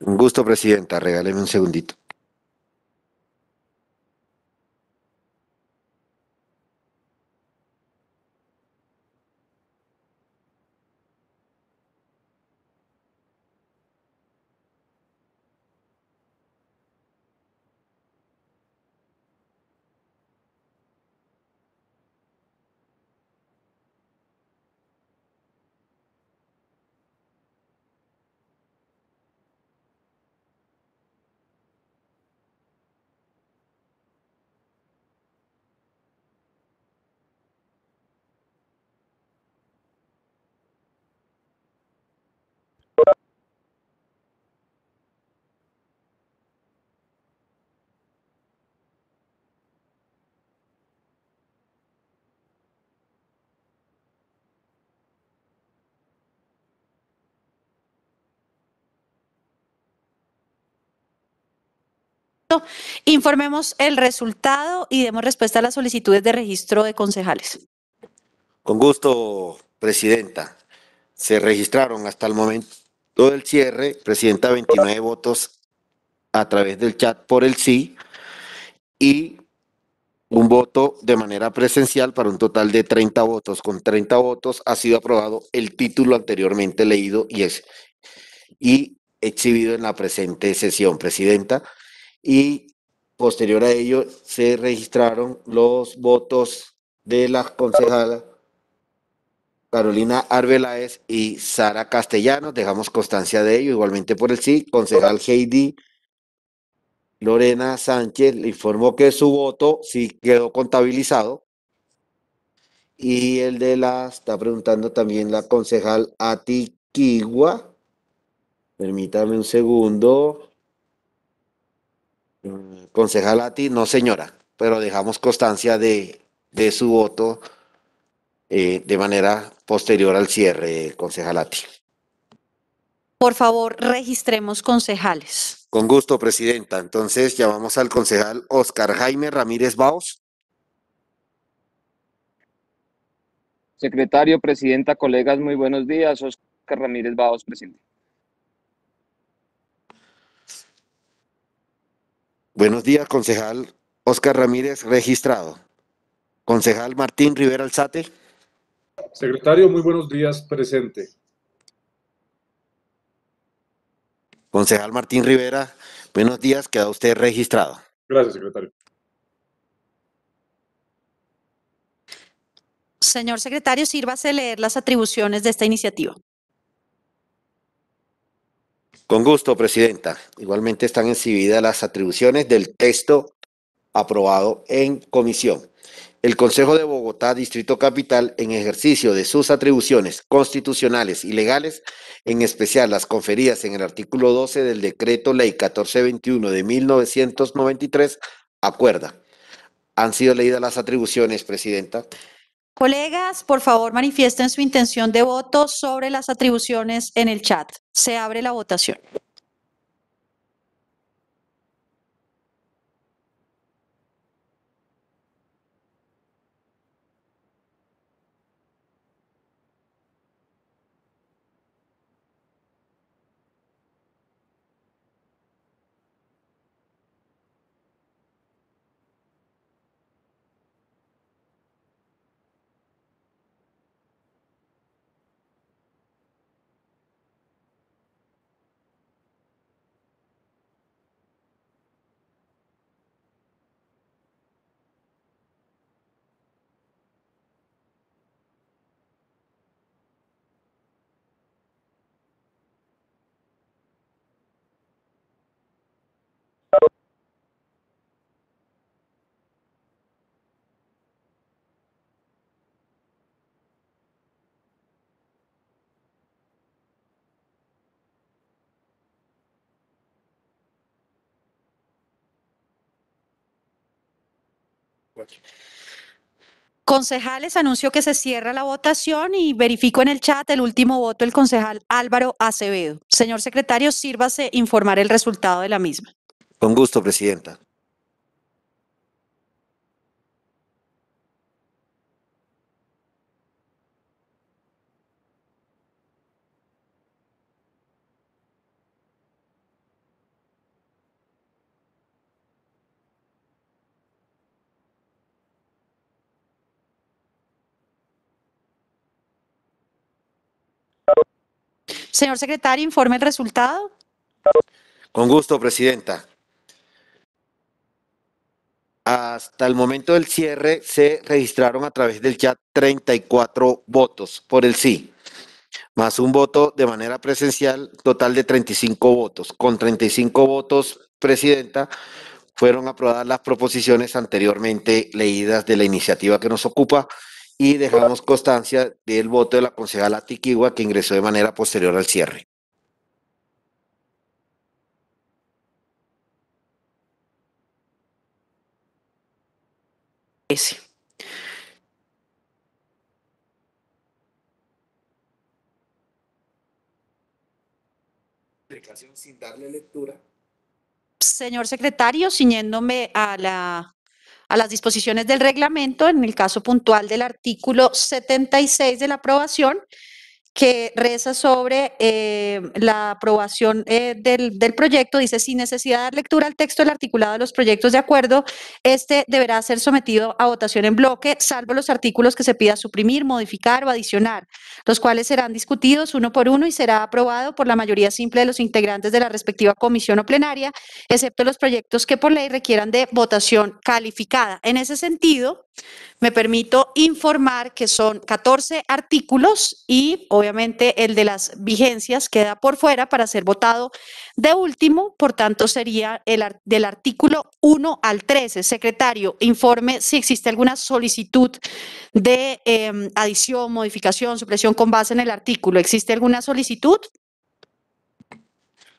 Un gusto, Presidenta. Regáleme un segundito. Informemos el resultado y demos respuesta a las solicitudes de registro de concejales. Con gusto, Presidenta. Se registraron hasta el momento del cierre, Presidenta, 29 votos a través del chat por el sí y un voto de manera presencial para un total de 30 votos. Con 30 votos ha sido aprobado el título anteriormente leído y, es, y exhibido en la presente sesión, Presidenta. Y posterior a ello se registraron los votos de la concejala Carolina Arbeláez y Sara Castellanos. Dejamos constancia de ello. Igualmente por el sí, concejal Heidi Lorena Sánchez le informó que su voto sí quedó contabilizado. Y el de la, está preguntando también la concejal Atiquigua. Permítame un segundo. Mm, Concejal Ati, no señora, pero dejamos constancia de, de su voto eh, de manera posterior al cierre, concejal Ati. Por favor, registremos concejales. Con gusto, presidenta. Entonces llamamos al concejal Oscar Jaime Ramírez Baos. Secretario, presidenta, colegas, muy buenos días. Oscar Ramírez Baos, presidente. Buenos días, concejal Oscar Ramírez, registrado. Concejal Martín Rivera Alzate. Secretario, muy buenos días, presente. Concejal Martín Rivera, buenos días, queda usted registrado. Gracias, secretario. Señor secretario, sírvase leer las atribuciones de esta iniciativa. Con gusto, presidenta. Igualmente están exhibidas las atribuciones del texto aprobado en comisión. El Consejo de Bogotá, Distrito Capital, en ejercicio de sus atribuciones constitucionales y legales, en especial las conferidas en el artículo 12 del Decreto Ley 1421 de 1993, acuerda. Han sido leídas las atribuciones, presidenta. Colegas, por favor, manifiesten su intención de voto sobre las atribuciones en el chat. Se abre la votación. Concejales, anuncio que se cierra la votación y verifico en el chat el último voto del concejal Álvaro Acevedo. Señor secretario, sírvase informar el resultado de la misma. Con gusto, presidenta. Señor secretario, informe el resultado. Con gusto, presidenta. Hasta el momento del cierre se registraron a través del chat 34 votos por el sí, más un voto de manera presencial, total de 35 votos. Con 35 votos, presidenta, fueron aprobadas las proposiciones anteriormente leídas de la iniciativa que nos ocupa y dejamos constancia del voto de la concejala Tiquigua que ingresó de manera posterior al cierre. Ese. Sin darle lectura. Señor secretario, ciñéndome a la a las disposiciones del reglamento, en el caso puntual del artículo 76 de la aprobación, que reza sobre eh, la aprobación eh, del, del proyecto. Dice, sin necesidad de dar lectura al texto del articulado de los proyectos de acuerdo, este deberá ser sometido a votación en bloque, salvo los artículos que se pida suprimir, modificar o adicionar, los cuales serán discutidos uno por uno y será aprobado por la mayoría simple de los integrantes de la respectiva comisión o plenaria, excepto los proyectos que por ley requieran de votación calificada. En ese sentido, me permito informar que son 14 artículos y obviamente el de las vigencias queda por fuera para ser votado de último, por tanto sería el del artículo 1 al 13. Secretario, informe si existe alguna solicitud de em, adición, modificación, supresión con base en el artículo. ¿Existe alguna solicitud?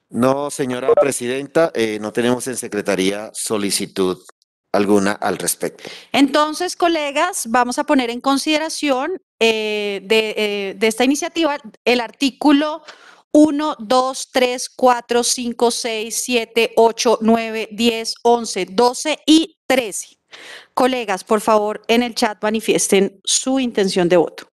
No, señora presidenta, eh, no tenemos en secretaría solicitud alguna al respecto. Entonces, colegas, vamos a poner en consideración eh, de, eh, de esta iniciativa el artículo 1, 2, 3, 4, 5, 6, 7, 8, 9, 10, 11, 12 y 13. Colegas, por favor, en el chat manifiesten su intención de voto.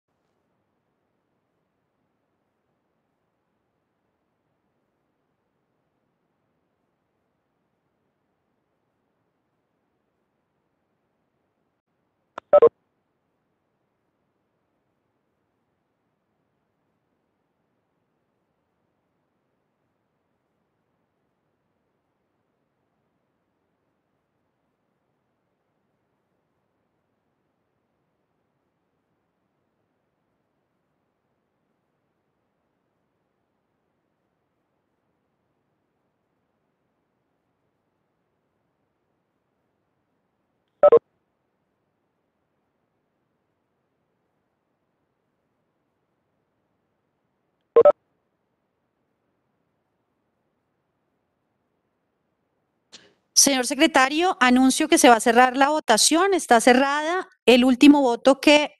Señor secretario, anuncio que se va a cerrar la votación. Está cerrada. El último voto que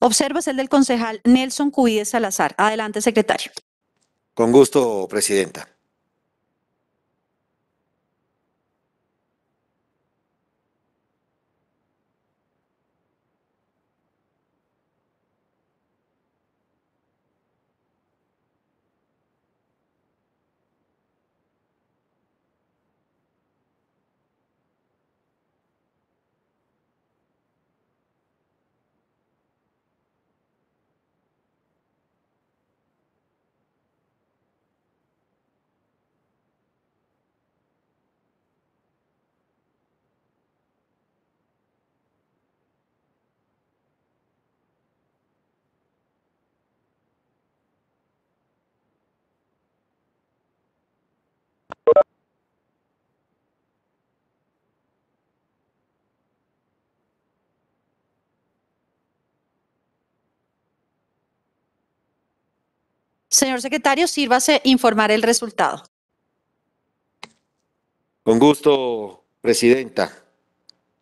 observo es el del concejal Nelson Cubides Salazar. Adelante, secretario. Con gusto, presidenta. Señor secretario, sírvase informar el resultado. Con gusto, presidenta.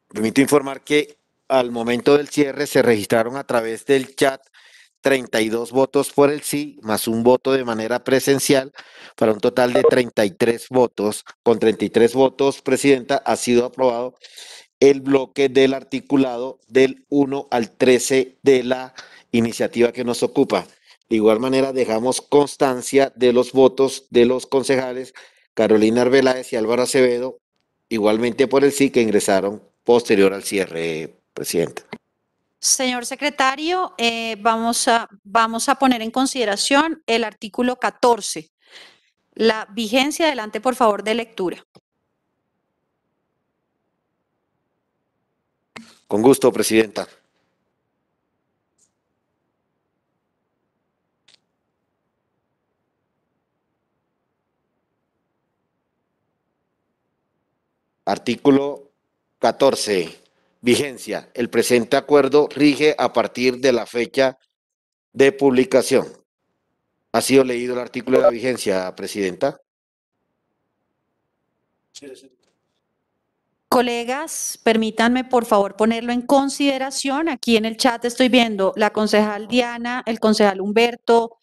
Permito informar que al momento del cierre se registraron a través del chat 32 votos por el sí, más un voto de manera presencial, para un total de 33 votos. Con 33 votos, presidenta, ha sido aprobado el bloque del articulado del 1 al 13 de la iniciativa que nos ocupa. De igual manera, dejamos constancia de los votos de los concejales Carolina Arbeláez y Álvaro Acevedo, igualmente por el sí, que ingresaron posterior al cierre, presidenta. Señor secretario, eh, vamos, a, vamos a poner en consideración el artículo 14. La vigencia, adelante, por favor, de lectura. Con gusto, presidenta. Artículo 14. Vigencia. El presente acuerdo rige a partir de la fecha de publicación. ¿Ha sido leído el artículo de la vigencia, presidenta? Colegas, permítanme por favor ponerlo en consideración. Aquí en el chat estoy viendo la concejal Diana, el concejal Humberto.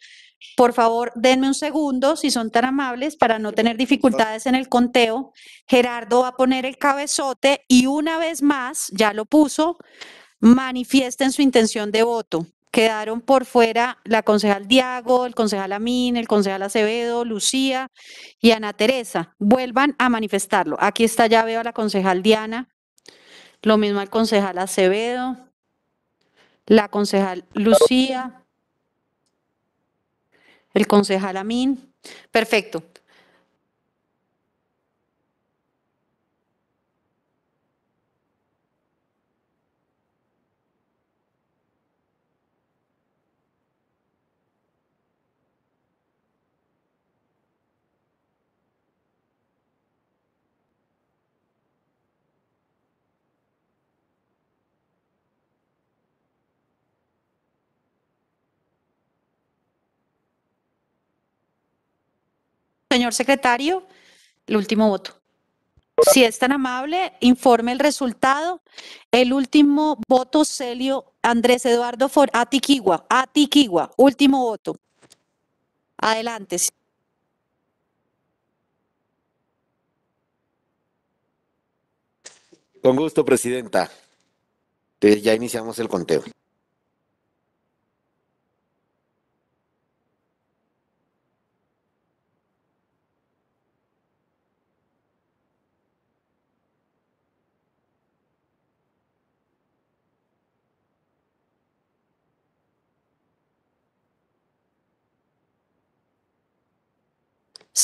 Por favor, denme un segundo, si son tan amables, para no tener dificultades en el conteo. Gerardo va a poner el cabezote y una vez más, ya lo puso, manifiesten su intención de voto. Quedaron por fuera la concejal Diago, el concejal Amin, el concejal Acevedo, Lucía y Ana Teresa. Vuelvan a manifestarlo. Aquí está, ya veo a la concejal Diana, lo mismo al concejal Acevedo, la concejal Lucía, el concejal Amin. Perfecto. Señor secretario, el último voto. Si es tan amable, informe el resultado. El último voto, Celio Andrés Eduardo For Atiquigua. Atiquigua, último voto. Adelante. Con gusto, Presidenta. Ya iniciamos el conteo.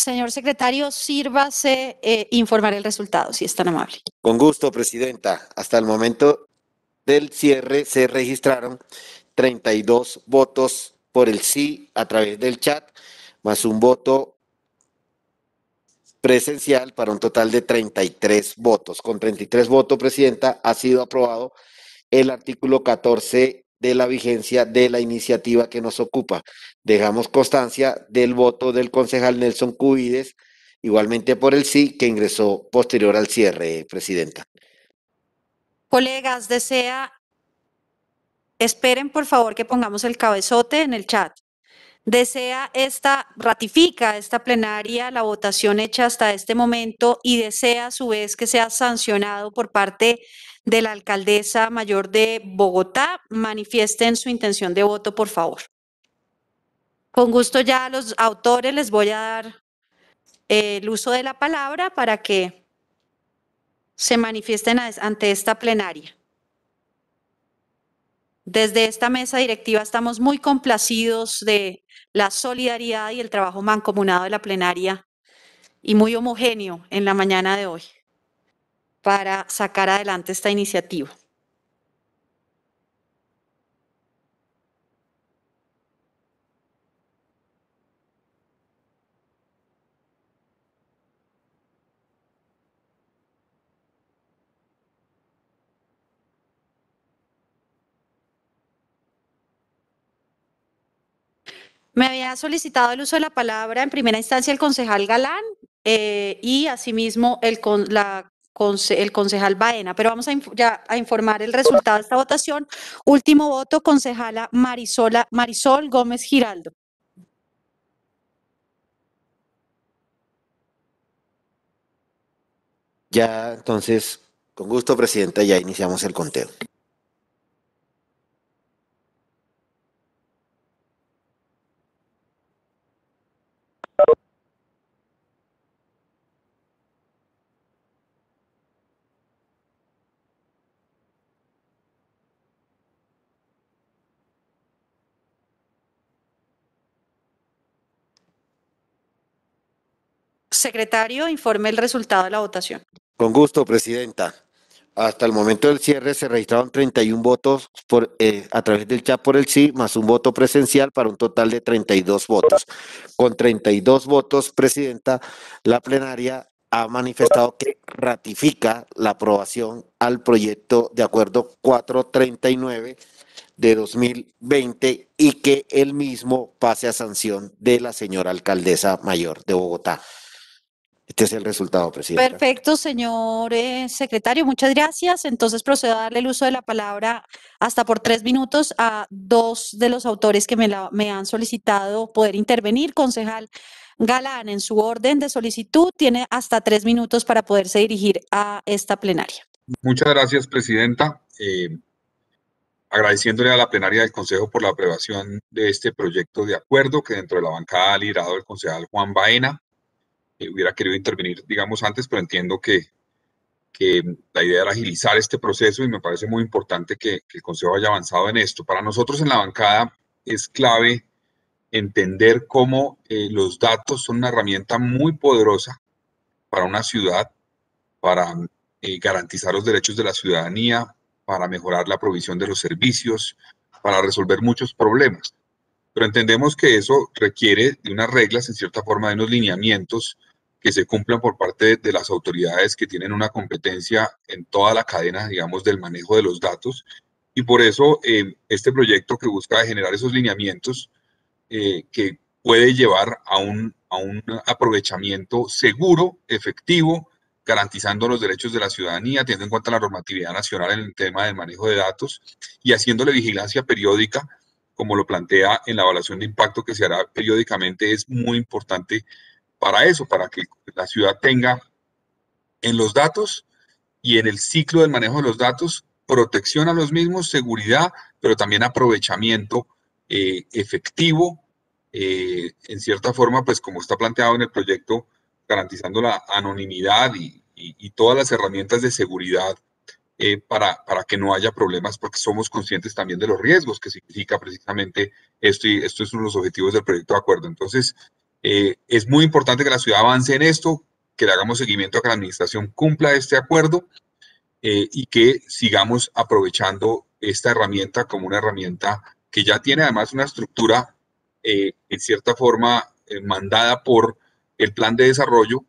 Señor secretario, sírvase eh, informar el resultado, si es tan amable. Con gusto, Presidenta. Hasta el momento del cierre se registraron 32 votos por el sí a través del chat, más un voto presencial para un total de 33 votos. Con 33 votos, Presidenta, ha sido aprobado el artículo 14 de la vigencia de la iniciativa que nos ocupa. Dejamos constancia del voto del concejal Nelson Cubides, igualmente por el sí, que ingresó posterior al cierre, Presidenta. Colegas, desea, esperen por favor que pongamos el cabezote en el chat. Desea esta, ratifica esta plenaria la votación hecha hasta este momento y desea a su vez que sea sancionado por parte de la alcaldesa mayor de Bogotá. Manifiesten su intención de voto, por favor. Con gusto ya a los autores les voy a dar eh, el uso de la palabra para que se manifiesten ante esta plenaria. Desde esta mesa directiva estamos muy complacidos de la solidaridad y el trabajo mancomunado de la plenaria y muy homogéneo en la mañana de hoy para sacar adelante esta iniciativa. Me había solicitado el uso de la palabra en primera instancia el concejal Galán eh, y asimismo el, con, la, el concejal Baena, pero vamos a, ya a informar el resultado de esta votación. Último voto, concejala Marisola, Marisol Gómez Giraldo. Ya, entonces, con gusto, Presidenta, ya iniciamos el conteo. Secretario, informe el resultado de la votación. Con gusto, Presidenta. Hasta el momento del cierre se registraron 31 votos por, eh, a través del chat por el sí, más un voto presencial para un total de 32 votos. Con 32 votos, Presidenta, la plenaria ha manifestado que ratifica la aprobación al proyecto de acuerdo 439 de 2020 y que el mismo pase a sanción de la señora alcaldesa mayor de Bogotá. Este es el resultado, Presidenta. Perfecto, señor eh, secretario, muchas gracias. Entonces procedo a darle el uso de la palabra hasta por tres minutos a dos de los autores que me, la- me han solicitado poder intervenir. Concejal Galán, en su orden de solicitud, tiene hasta tres minutos para poderse dirigir a esta plenaria. Muchas gracias, Presidenta. Eh, agradeciéndole a la plenaria del Consejo por la aprobación de este proyecto de acuerdo que dentro de la bancada ha liderado el concejal Juan Baena. Eh, hubiera querido intervenir, digamos, antes, pero entiendo que, que la idea era agilizar este proceso y me parece muy importante que, que el Consejo haya avanzado en esto. Para nosotros en la bancada es clave entender cómo eh, los datos son una herramienta muy poderosa para una ciudad, para eh, garantizar los derechos de la ciudadanía, para mejorar la provisión de los servicios, para resolver muchos problemas. Pero entendemos que eso requiere de unas reglas, en cierta forma, de unos lineamientos que se cumplan por parte de las autoridades que tienen una competencia en toda la cadena, digamos, del manejo de los datos. Y por eso eh, este proyecto que busca generar esos lineamientos eh, que puede llevar a un, a un aprovechamiento seguro, efectivo, garantizando los derechos de la ciudadanía, teniendo en cuenta la normatividad nacional en el tema del manejo de datos y haciéndole vigilancia periódica, como lo plantea en la evaluación de impacto que se hará periódicamente, es muy importante para eso, para que la ciudad tenga en los datos y en el ciclo del manejo de los datos protección a los mismos, seguridad, pero también aprovechamiento eh, efectivo, eh, en cierta forma, pues como está planteado en el proyecto, garantizando la anonimidad y, todas las herramientas de seguridad eh, para, para, que no haya problemas, porque somos conscientes también de los riesgos que significa precisamente esto, y esto es uno de los objetivos del proyecto de acuerdo. Entonces, eh, es muy importante que la ciudad avance en esto, que le hagamos seguimiento a que la administración cumpla este acuerdo eh, y que sigamos aprovechando esta herramienta como una herramienta que ya tiene además una estructura en cierta forma mandada por el plan de desarrollo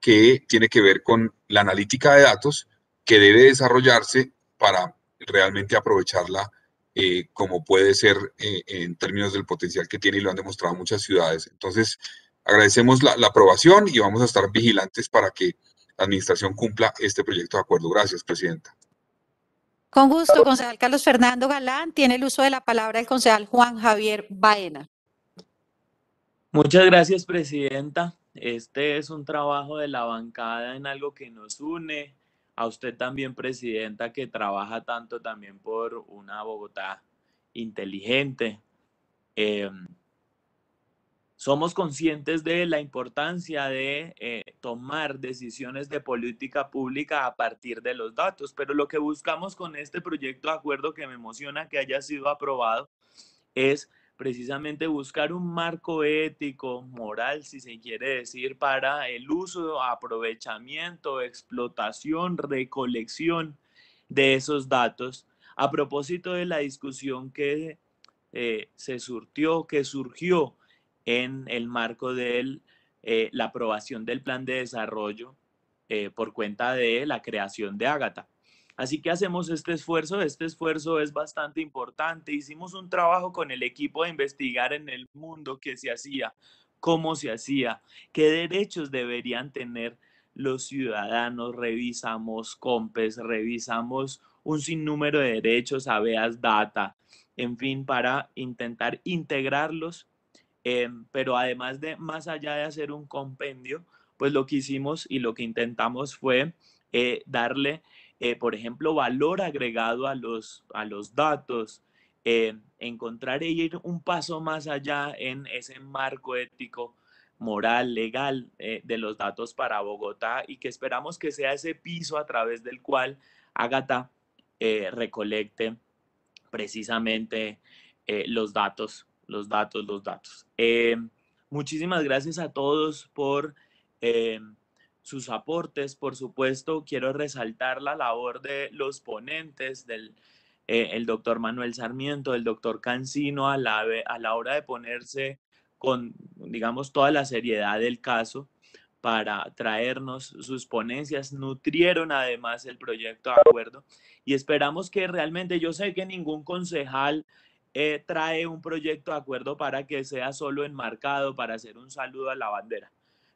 que tiene que ver con la analítica de datos que debe desarrollarse para realmente aprovecharla eh, como puede ser eh, en términos del potencial que tiene y lo han demostrado muchas ciudades. Entonces, agradecemos la, aprobación y vamos a estar vigilantes para que la administración cumpla este proyecto de acuerdo. Gracias, Presidenta. Con gusto, concejal Carlos Fernando Galán. Tiene el uso de la palabra el concejal Juan Javier Baena. Muchas gracias, Presidenta. Este es un trabajo de la bancada en algo que nos une. A usted también, Presidenta, que trabaja tanto también por una Bogotá inteligente. Em, somos conscientes de la importancia de eh, tomar decisiones de política pública a partir de los datos, pero lo que buscamos con este proyecto de acuerdo que me emociona que haya sido aprobado es precisamente buscar un marco ético, moral, si se quiere decir, para el uso, aprovechamiento, explotación, recolección de esos datos. A propósito de la discusión que eh, se surtió, que surgió en el marco de eh, la aprobación del plan de desarrollo eh, por cuenta de la creación de Ágata. Así que hacemos este esfuerzo, este esfuerzo es bastante importante. Hicimos un trabajo con el equipo de investigar en el mundo qué se hacía, cómo se hacía, qué derechos deberían tener los ciudadanos, revisamos COMPES, revisamos un sinnúmero de derechos, habeas data, en fin, para intentar integrarlos, em, pero además de, más allá de hacer un compendio, pues lo que hicimos y lo que intentamos fue eh, darle eh, por ejemplo, valor agregado a los, a los datos, eh, encontrar e ir un paso más allá en ese marco ético, moral, legal eh, de los datos para Bogotá y que esperamos que sea ese piso a través del cual Agata recolecte precisamente los datos, los datos, los datos. muchísimas gracias a todos por sus aportes. Por supuesto, quiero resaltar la labor de los ponentes, del eh, el doctor Manuel Sarmiento, el doctor Cancino, a la, a la hora de ponerse con, digamos, toda la seriedad del caso para traernos sus ponencias, nutrieron además el proyecto de acuerdo y esperamos que realmente, yo sé que ningún concejal eh, trae un proyecto de acuerdo para que sea solo enmarcado, para hacer un saludo a la bandera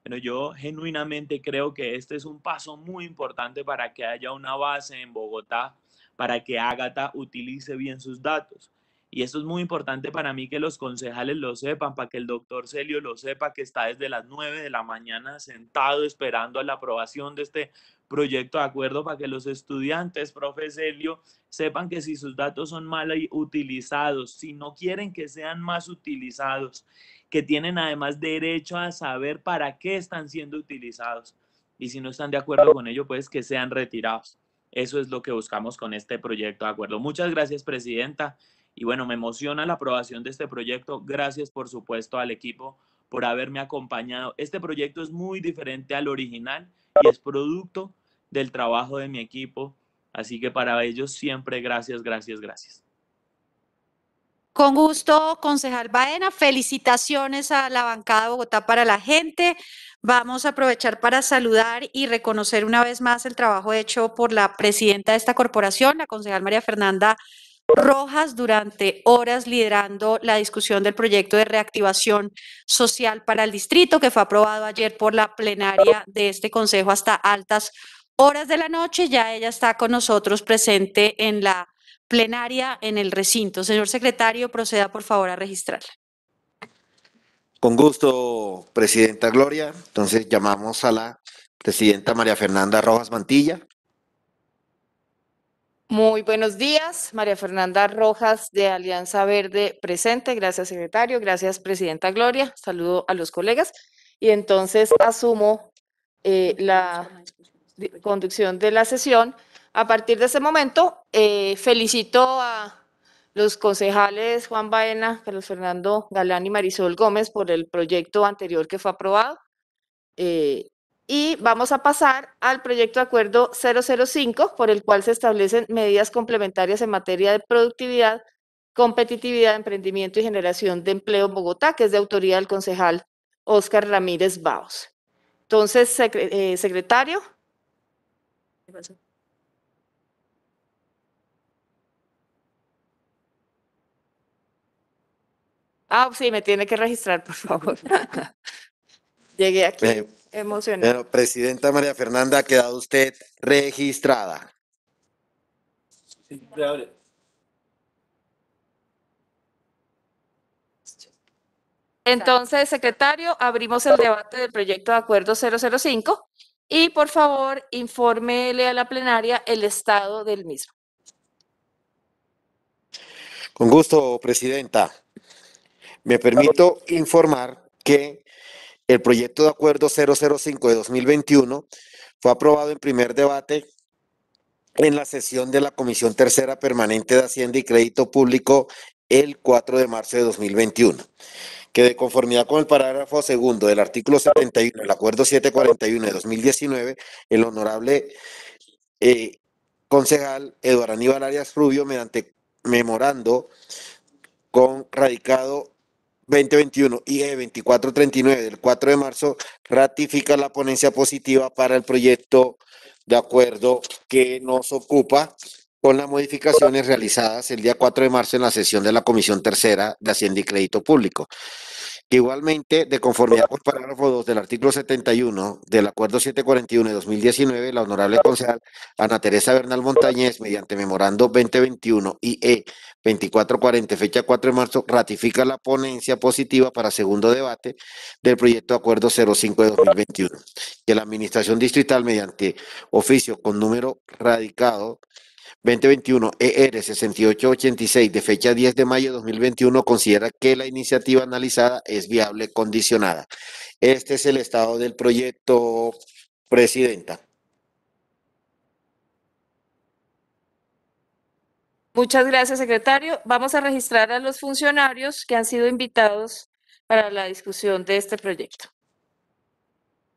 pero yo genuinamente creo que este es un paso muy importante para que haya una base en Bogotá, para que Ágata utilice bien sus datos. Y esto es muy importante para mí que los concejales lo sepan, para que el doctor Celio lo sepa, que está desde las 9 de la mañana sentado esperando a la aprobación de este proyecto de acuerdo para que los estudiantes, profe Celio, sepan que si sus datos son mal utilizados, si no quieren que sean más utilizados, que tienen además derecho a saber para qué están siendo utilizados. Y si no están de acuerdo con ello, pues que sean retirados. Eso es lo que buscamos con este proyecto de acuerdo. Muchas gracias, Presidenta. Y bueno, me emociona la aprobación de este proyecto. Gracias, por supuesto, al equipo por haberme acompañado. Este proyecto es muy diferente al original y es producto del trabajo de mi equipo. Así que para ellos siempre gracias, gracias, gracias. Con gusto, concejal Baena. Felicitaciones a la bancada de Bogotá para la gente. Vamos a aprovechar para saludar y reconocer una vez más el trabajo hecho por la presidenta de esta corporación, la concejal María Fernanda Rojas, durante horas liderando la discusión del proyecto de reactivación social para el distrito que fue aprobado ayer por la plenaria de este consejo hasta altas horas de la noche. Ya ella está con nosotros presente en la plenaria en el recinto. Señor secretario, proceda por favor a registrarla. Con gusto, Presidenta Gloria. Entonces llamamos a la Presidenta María Fernanda Rojas Mantilla. Muy buenos días, María Fernanda Rojas de Alianza Verde presente. Gracias, secretario. Gracias, Presidenta Gloria. Saludo a los colegas. Y entonces asumo eh, la conducción de la sesión a partir de ese momento, eh, felicito a los concejales Juan Baena, Carlos Fernando Galán y Marisol Gómez por el proyecto anterior que fue aprobado. Eh, y vamos a pasar al proyecto de acuerdo 005, por el cual se establecen medidas complementarias en materia de productividad, competitividad, emprendimiento y generación de empleo en Bogotá, que es de autoría del concejal Óscar Ramírez Baos. Entonces, eh, secretario. Ah, sí, me tiene que registrar, por favor. Llegué aquí Eh, emocionada. Bueno, Presidenta María Fernanda, ha quedado usted registrada. Entonces, secretario, abrimos el debate del proyecto de acuerdo 005 y por favor infórmele a la plenaria el estado del mismo. Con gusto, Presidenta. Me permito informar que el proyecto de acuerdo 005 de 2021 fue aprobado en primer debate en la sesión de la Comisión Tercera Permanente de Hacienda y Crédito Público el 4 de marzo de 2021, que de conformidad con el parágrafo segundo del artículo 71 del acuerdo 741 de 2019, el honorable eh, concejal Eduardo Aníbal Arias Rubio, mediante memorando con radicado 2021 y E 2439 del 4 de marzo ratifica la ponencia positiva para el proyecto de acuerdo que nos ocupa con las modificaciones realizadas el día 4 de marzo en la sesión de la Comisión Tercera de Hacienda y Crédito Público. Igualmente, de conformidad con parágrafo 2 del artículo 71 del Acuerdo 741 de 2019, la honorable concejal Ana Teresa Bernal Montañez, mediante memorando 2021 IE 2440, fecha 4 de marzo, ratifica la ponencia positiva para segundo debate del proyecto de acuerdo 05 de 2021, que la Administración Distrital, mediante oficio con número radicado 2021 ER 6886 de fecha 10 de mayo de 2021 considera que la iniciativa analizada es viable condicionada. Este es el estado del proyecto, Presidenta. Muchas gracias, secretario. Vamos a registrar a los funcionarios que han sido invitados para la discusión de este proyecto.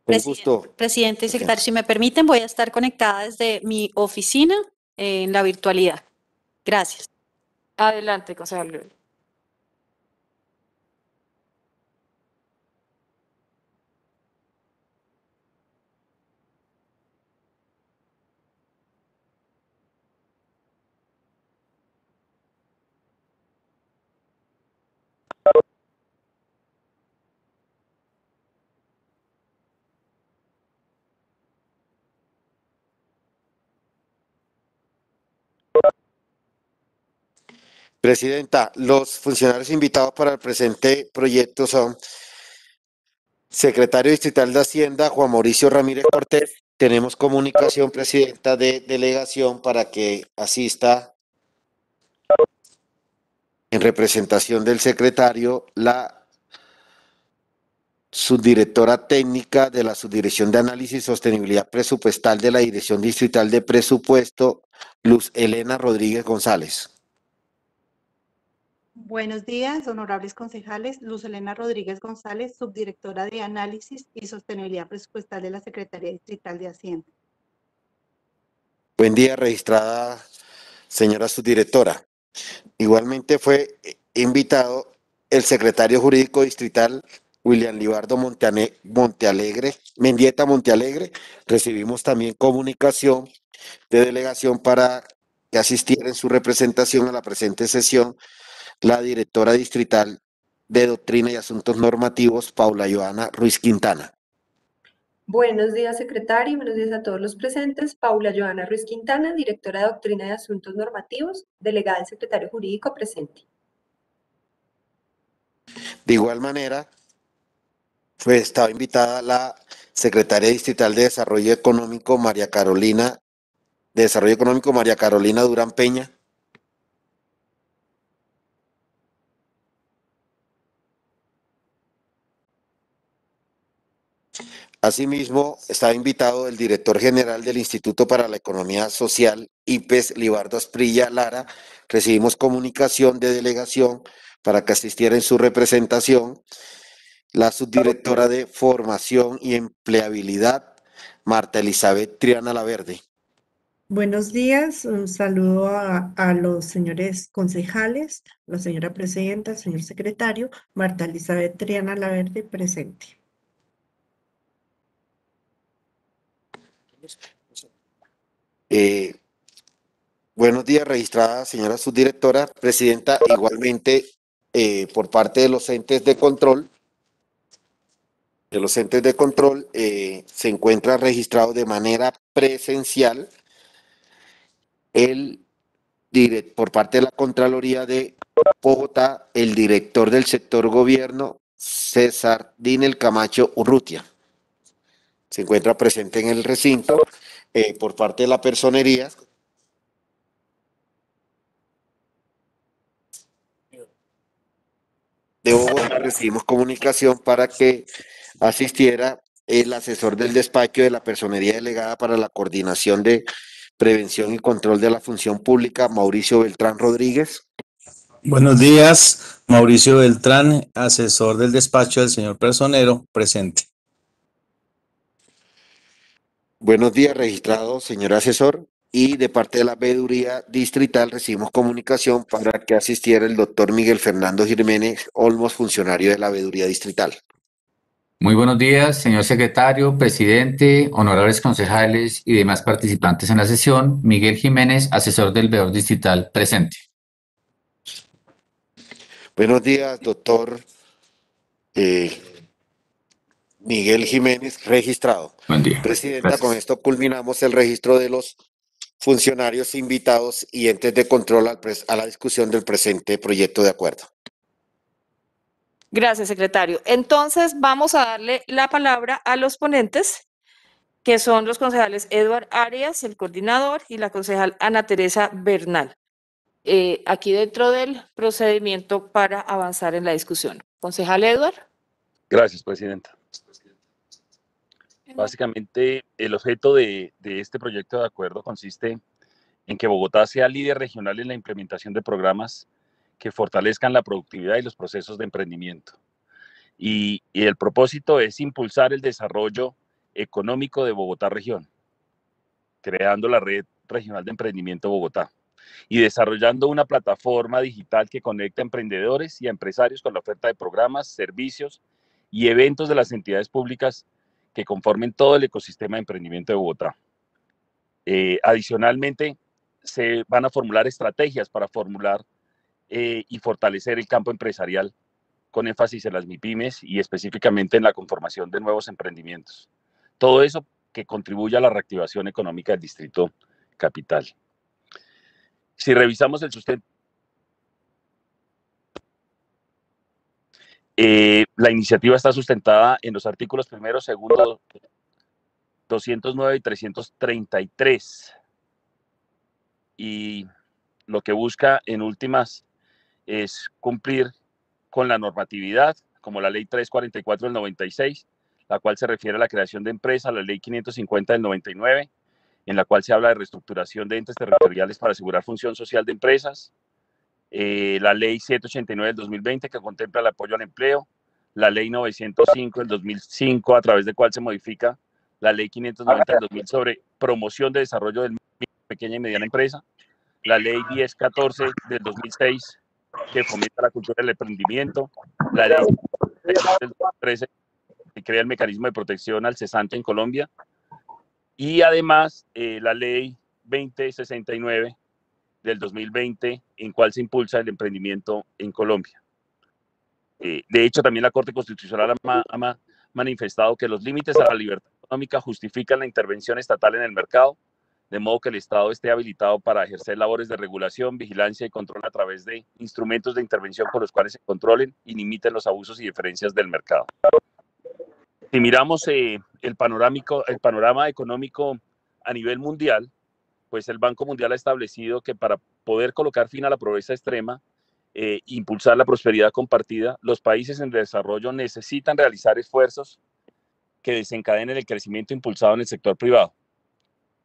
Presidente, gusto. Presidente y secretario, si me permiten, voy a estar conectada desde mi oficina en la virtualidad. Gracias. Adelante, concejal Presidenta, los funcionarios invitados para el presente proyecto son Secretario Distrital de Hacienda, Juan Mauricio Ramírez Cortés. Tenemos comunicación, Presidenta, de delegación para que asista en representación del secretario la subdirectora técnica de la Subdirección de Análisis y Sostenibilidad Presupuestal de la Dirección Distrital de Presupuesto, Luz Elena Rodríguez González. Buenos días, honorables concejales. Luz Elena Rodríguez González, subdirectora de Análisis y Sostenibilidad Presupuestal de la Secretaría Distrital de Hacienda. Buen día, registrada señora subdirectora. Igualmente fue invitado el secretario jurídico distrital William Libardo Monteane- Montealegre, Mendieta Montealegre. Recibimos también comunicación de delegación para que asistiera en su representación a la presente sesión la directora distrital de Doctrina y Asuntos Normativos, Paula Joana Ruiz Quintana. Buenos días, secretario. Buenos días a todos los presentes. Paula Joana Ruiz Quintana, directora de Doctrina y Asuntos Normativos, delegada del secretario jurídico presente. De igual manera, fue, estaba invitada la secretaria distrital de Desarrollo Económico, María Carolina, de Desarrollo Económico, María Carolina Durán Peña. Asimismo, estaba invitado el director general del Instituto para la Economía Social, IPES, Libardo Asprilla Lara. Recibimos comunicación de delegación para que asistiera en su representación la subdirectora de Formación y Empleabilidad, Marta Elizabeth Triana Laverde. Buenos días, un saludo a, a los señores concejales, la señora presidenta, el señor secretario, Marta Elizabeth Triana Laverde, presente. Eh, buenos días, registrada señora subdirectora, presidenta, igualmente eh, por parte de los entes de control, de los entes de control, eh, se encuentra registrado de manera presencial el por parte de la Contraloría de Bogotá, el director del sector gobierno, César Dinel Camacho Urrutia. Se encuentra presente en el recinto eh, por parte de la personería. De Bogotá recibimos comunicación para que asistiera el asesor del despacho de la personería delegada para la coordinación de prevención y control de la función pública, Mauricio Beltrán Rodríguez. Buenos días, Mauricio Beltrán, asesor del despacho del señor personero, presente. Buenos días, registrado, señor asesor. Y de parte de la veeduría distrital recibimos comunicación para que asistiera el doctor Miguel Fernando Jiménez Olmos, funcionario de la veeduría distrital. Muy buenos días, señor secretario, presidente, honorables concejales y demás participantes en la sesión. Miguel Jiménez, asesor del veedor distrital, presente. Buenos días, doctor eh, Miguel Jiménez, registrado. Buen día. Presidenta, Gracias. con esto culminamos el registro de los funcionarios invitados y entes de control a la discusión del presente proyecto de acuerdo. Gracias, secretario. Entonces, vamos a darle la palabra a los ponentes, que son los concejales Eduard Arias, el coordinador, y la concejal Ana Teresa Bernal. Eh, aquí dentro del procedimiento para avanzar en la discusión. Concejal Eduard. Gracias, Presidenta. Básicamente, el objeto de, este proyecto de acuerdo consiste en que Bogotá sea líder regional en la implementación de programas que fortalezcan la productividad y los procesos de emprendimiento. Y, y el propósito es impulsar el desarrollo económico de Bogotá región, creando la red regional de emprendimiento Bogotá y desarrollando una plataforma digital que conecta a emprendedores y a empresarios con la oferta de programas, servicios y eventos de las entidades públicas que conformen todo el ecosistema de emprendimiento de Bogotá. Eh, adicionalmente, se van a formular estrategias para formular eh, y fortalecer el campo empresarial con énfasis en las MIPIMES y específicamente en la conformación de nuevos emprendimientos. Todo eso que contribuye a la reactivación económica del distrito capital. Si revisamos el Eh, la iniciativa está sustentada en los artículos primero, segundo, 209 y 333. Y lo que busca en últimas es cumplir con la normatividad, como la ley 344 del 96, la cual se refiere a la creación de empresas, la ley 550 del 99, en la cual se habla de reestructuración de entes territoriales para asegurar función social de empresas, eh, la ley 789 del 2020 que contempla el apoyo al empleo, la ley 905 del 2005 a través de cual se modifica la ley 590 del 2000 sobre promoción de desarrollo de pequeña y mediana empresa, la ley 1014 del 2006 que fomenta la cultura del emprendimiento, la ley del 2013 que crea el mecanismo de protección al cesante en Colombia y además eh, la ley 2069 del 2020 en cual se impulsa el emprendimiento en Colombia. Eh, de hecho, también la Corte Constitucional ha, manifestado que los límites a la libertad económica justifican la intervención estatal en el mercado, de modo que el Estado esté habilitado para ejercer labores de regulación, vigilancia y control a través de instrumentos de intervención con los cuales se controlen y limiten los abusos y diferencias del mercado. Si miramos eh, el, panorámico, el panorama económico a nivel mundial, pues el Banco Mundial ha establecido que para poder colocar fin a la pobreza extrema, eh, impulsar la prosperidad compartida, los países en desarrollo necesitan realizar esfuerzos que desencadenen el crecimiento impulsado en el sector privado.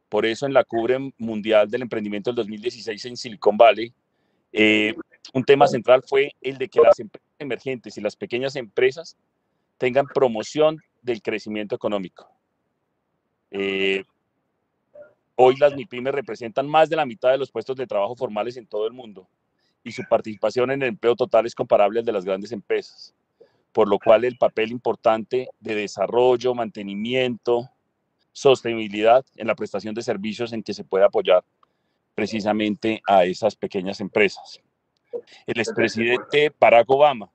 Por eso en la cubre mundial del emprendimiento del 2016 en Silicon Valley, eh, un tema central fue el de que las empresas emergentes y las pequeñas empresas tengan promoción del crecimiento económico. Eh, hoy las MIPIMES representan más de la mitad de los puestos de trabajo formales en todo el mundo y su participación en el empleo total es comparable al de las grandes empresas, por lo cual el papel importante de desarrollo, mantenimiento, sostenibilidad en la prestación de servicios en que se puede apoyar precisamente a esas pequeñas empresas. El expresidente Barack Obama,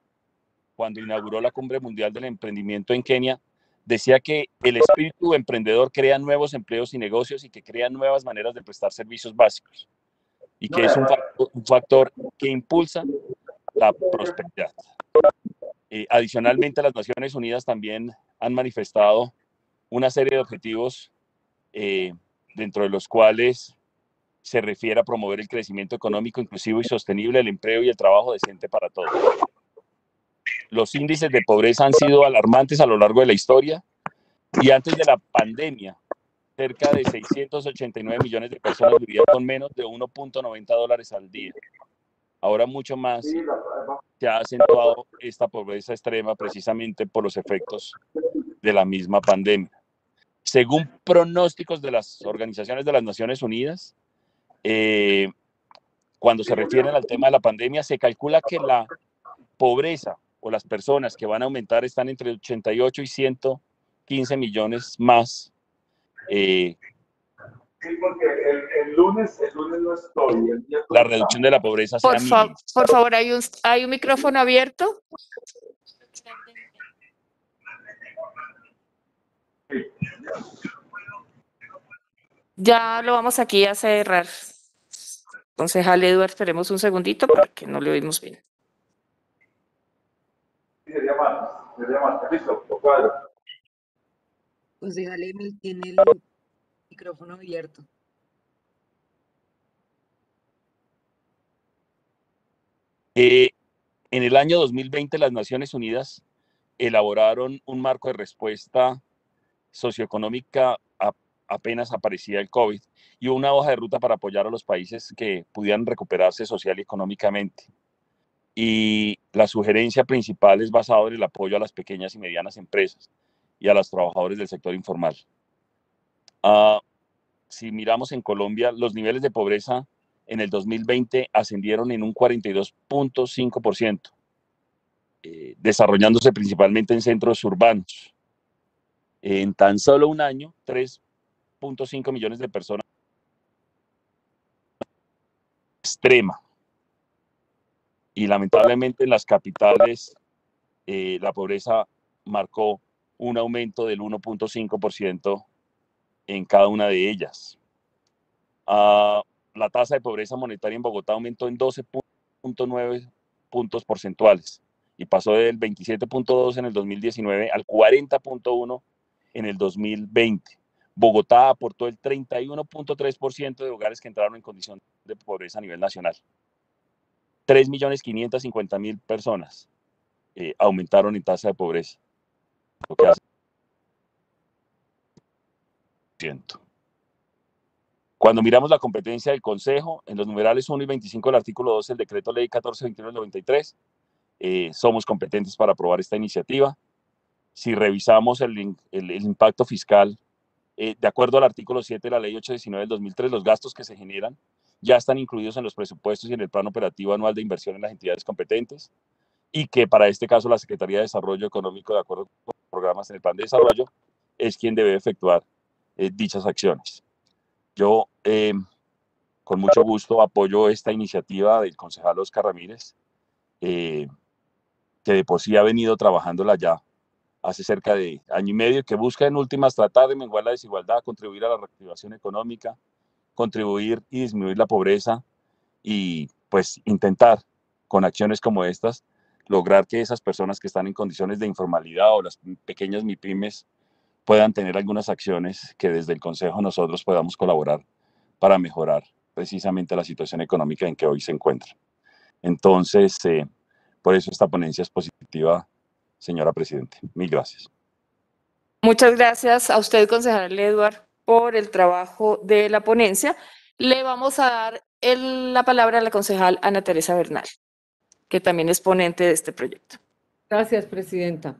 cuando inauguró la Cumbre Mundial del Emprendimiento en Kenia, decía que el espíritu emprendedor crea nuevos empleos y negocios y que crea nuevas maneras de prestar servicios básicos y que es un factor, que impulsa la prosperidad. Eh, adicionalmente, las Naciones Unidas también han manifestado una serie de objetivos eh, dentro de los cuales se refiere a promover el crecimiento económico inclusivo y sostenible, el empleo y el trabajo decente para todos. Los índices de pobreza han sido alarmantes a lo largo de la historia y antes de la pandemia, cerca de 689 millones de personas vivían con menos de 1.90 dólares al día. Ahora mucho más se ha acentuado esta pobreza extrema precisamente por los efectos de la misma pandemia. Según pronósticos de las organizaciones de las Naciones Unidas, eh, cuando se refieren al tema de la pandemia, se calcula que la pobreza o las personas que van a aumentar están entre 88 y 115 millones más eh, sí, porque el, lunes, el lunes no estoy. la reducción de la pobreza por, por favor, ¿hay un, ¿hay un micrófono abierto? Ya lo vamos aquí a cerrar. Concejal Eduardo, esperemos un segundito para que no le oímos bien. Listo, cuadro. Concejal Emil tiene el micrófono abierto. Eh, en el año 2020 las Naciones Unidas elaboraron un marco de respuesta socioeconómica apenas aparecía el COVID y una hoja de ruta para apoyar a los países que pudieran recuperarse social y económicamente. Y la sugerencia principal es basada en el apoyo a las pequeñas y medianas empresas y a los trabajadores del sector informal. Uh, si miramos en Colombia, los niveles de pobreza en el 2020 ascendieron en un 42.5%, eh, desarrollándose principalmente en centros urbanos. En tan solo un año, 3.5 millones de personas extrema. Y lamentablemente en las capitales eh, la pobreza marcó un aumento del 1.5% en cada una de ellas. Ah, la tasa de pobreza monetaria en Bogotá aumentó en 12.9 puntos porcentuales y pasó del 27.2 en el 2019 al 40.1 en el 2020. Bogotá aportó el 31.3% de hogares que entraron en condición de pobreza a nivel nacional. 3.550.000 personas eh, aumentaron en tasa de pobreza. Lo Cuando miramos la competencia del Consejo, en los numerales 1 y 25 del artículo 12 del decreto ley 1421-93, eh, somos competentes para aprobar esta iniciativa. Si revisamos el impacto fiscal, eh, de acuerdo al artículo 7 de la ley 819 del 2003, los gastos que se generan ya están incluidos en los presupuestos y en el plan operativo anual de inversión en las entidades competentes y que para este caso la Secretaría de Desarrollo Económico, de acuerdo con los programas en el plan de desarrollo, es quien debe efectuar eh, dichas acciones. Yo, eh, con mucho gusto, apoyo esta iniciativa del concejal Oscar Ramírez, eh, que de por sí ha venido trabajándola ya hace cerca de año y medio, que busca en últimas tratar de menguar la desigualdad, contribuir a la reactivación económica, contribuir y disminuir la pobreza y pues intentar con acciones como estas lograr que esas personas que están en condiciones de informalidad o las pequeñas MIPIMES puedan tener algunas acciones que desde el Consejo nosotros podamos colaborar para mejorar precisamente la situación económica en que hoy se encuentra. Entonces, eh, por eso esta ponencia es positiva, señora Presidente. Mil gracias. Muchas gracias a usted, concejal Eduard, por el trabajo de la ponencia. Le vamos a dar la palabra a la concejal Ana Teresa Bernal, que también es ponente de este proyecto. Gracias, Presidenta.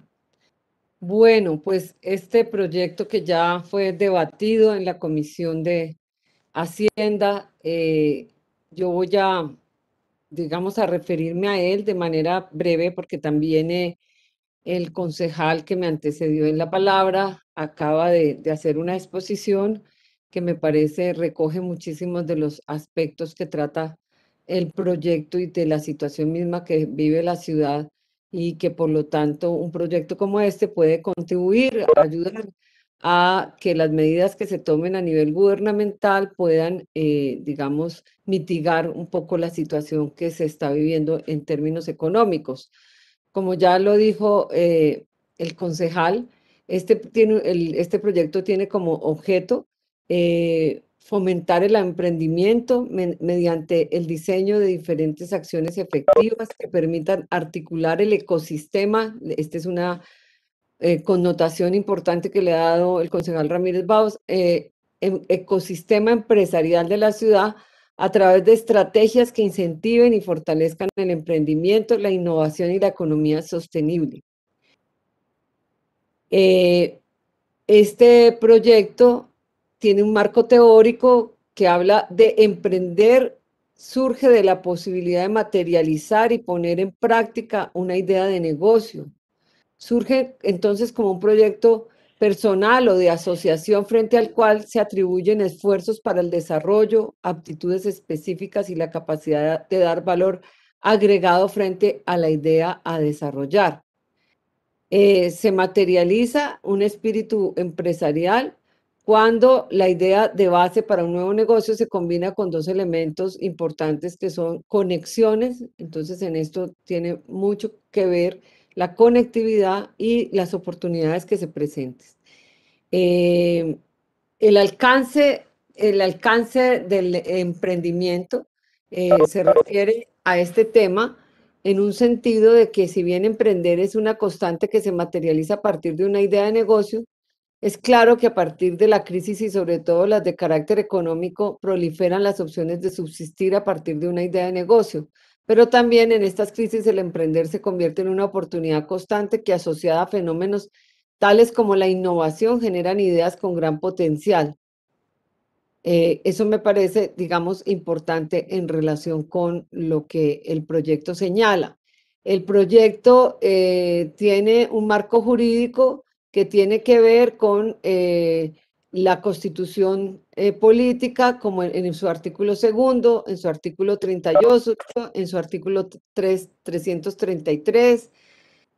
Bueno, pues este proyecto que ya fue debatido en la Comisión de Hacienda, eh, yo voy a, digamos, a referirme a él de manera breve porque también eh, el concejal que me antecedió en la palabra acaba de, hacer una exposición que me parece recoge muchísimos de los aspectos que trata el proyecto y de la situación misma que vive la ciudad y que por lo tanto un proyecto como este puede contribuir, ayudar a que las medidas que se tomen a nivel gubernamental puedan, eh, digamos, mitigar un poco la situación que se está viviendo en términos económicos. Como ya lo dijo eh, el concejal, este, tiene, el, este proyecto tiene como objeto eh, fomentar el emprendimiento me- mediante el diseño de diferentes acciones efectivas que permitan articular el ecosistema. Esta es una eh, connotación importante que le ha dado el concejal Ramírez Baos, eh, em- ecosistema empresarial de la ciudad a través de estrategias que incentiven y fortalezcan el emprendimiento, la innovación y la economía sostenible. Eh, este proyecto tiene un marco teórico que habla de emprender, surge de la posibilidad de materializar y poner en práctica una idea de negocio. Surge entonces como un proyecto personal o de asociación frente al cual se atribuyen esfuerzos para el desarrollo, aptitudes específicas y la capacidad de dar valor agregado frente a la idea a desarrollar. Eh, se materializa un espíritu empresarial cuando la idea de base para un nuevo negocio se combina con dos elementos importantes que son conexiones, entonces en esto tiene mucho que ver la conectividad y las oportunidades que se presenten. Eh, el alcance, el alcance del emprendimiento eh, se refiere a este tema en un sentido de que si bien emprender es una constante que se materializa a partir de una idea de negocio, es claro que a partir de la crisis y sobre todo las de carácter económico proliferan las opciones de subsistir a partir de una idea de negocio, pero también en estas crisis el emprender se convierte en una oportunidad constante que asociada a fenómenos tales como la innovación generan ideas con gran potencial. Eh, eso me parece, digamos, importante en relación con lo que el proyecto señala. El proyecto eh, tiene un marco jurídico que tiene que ver con eh, la constitución eh, política, como en, en su artículo segundo, en su artículo 38, en su artículo 3, 333.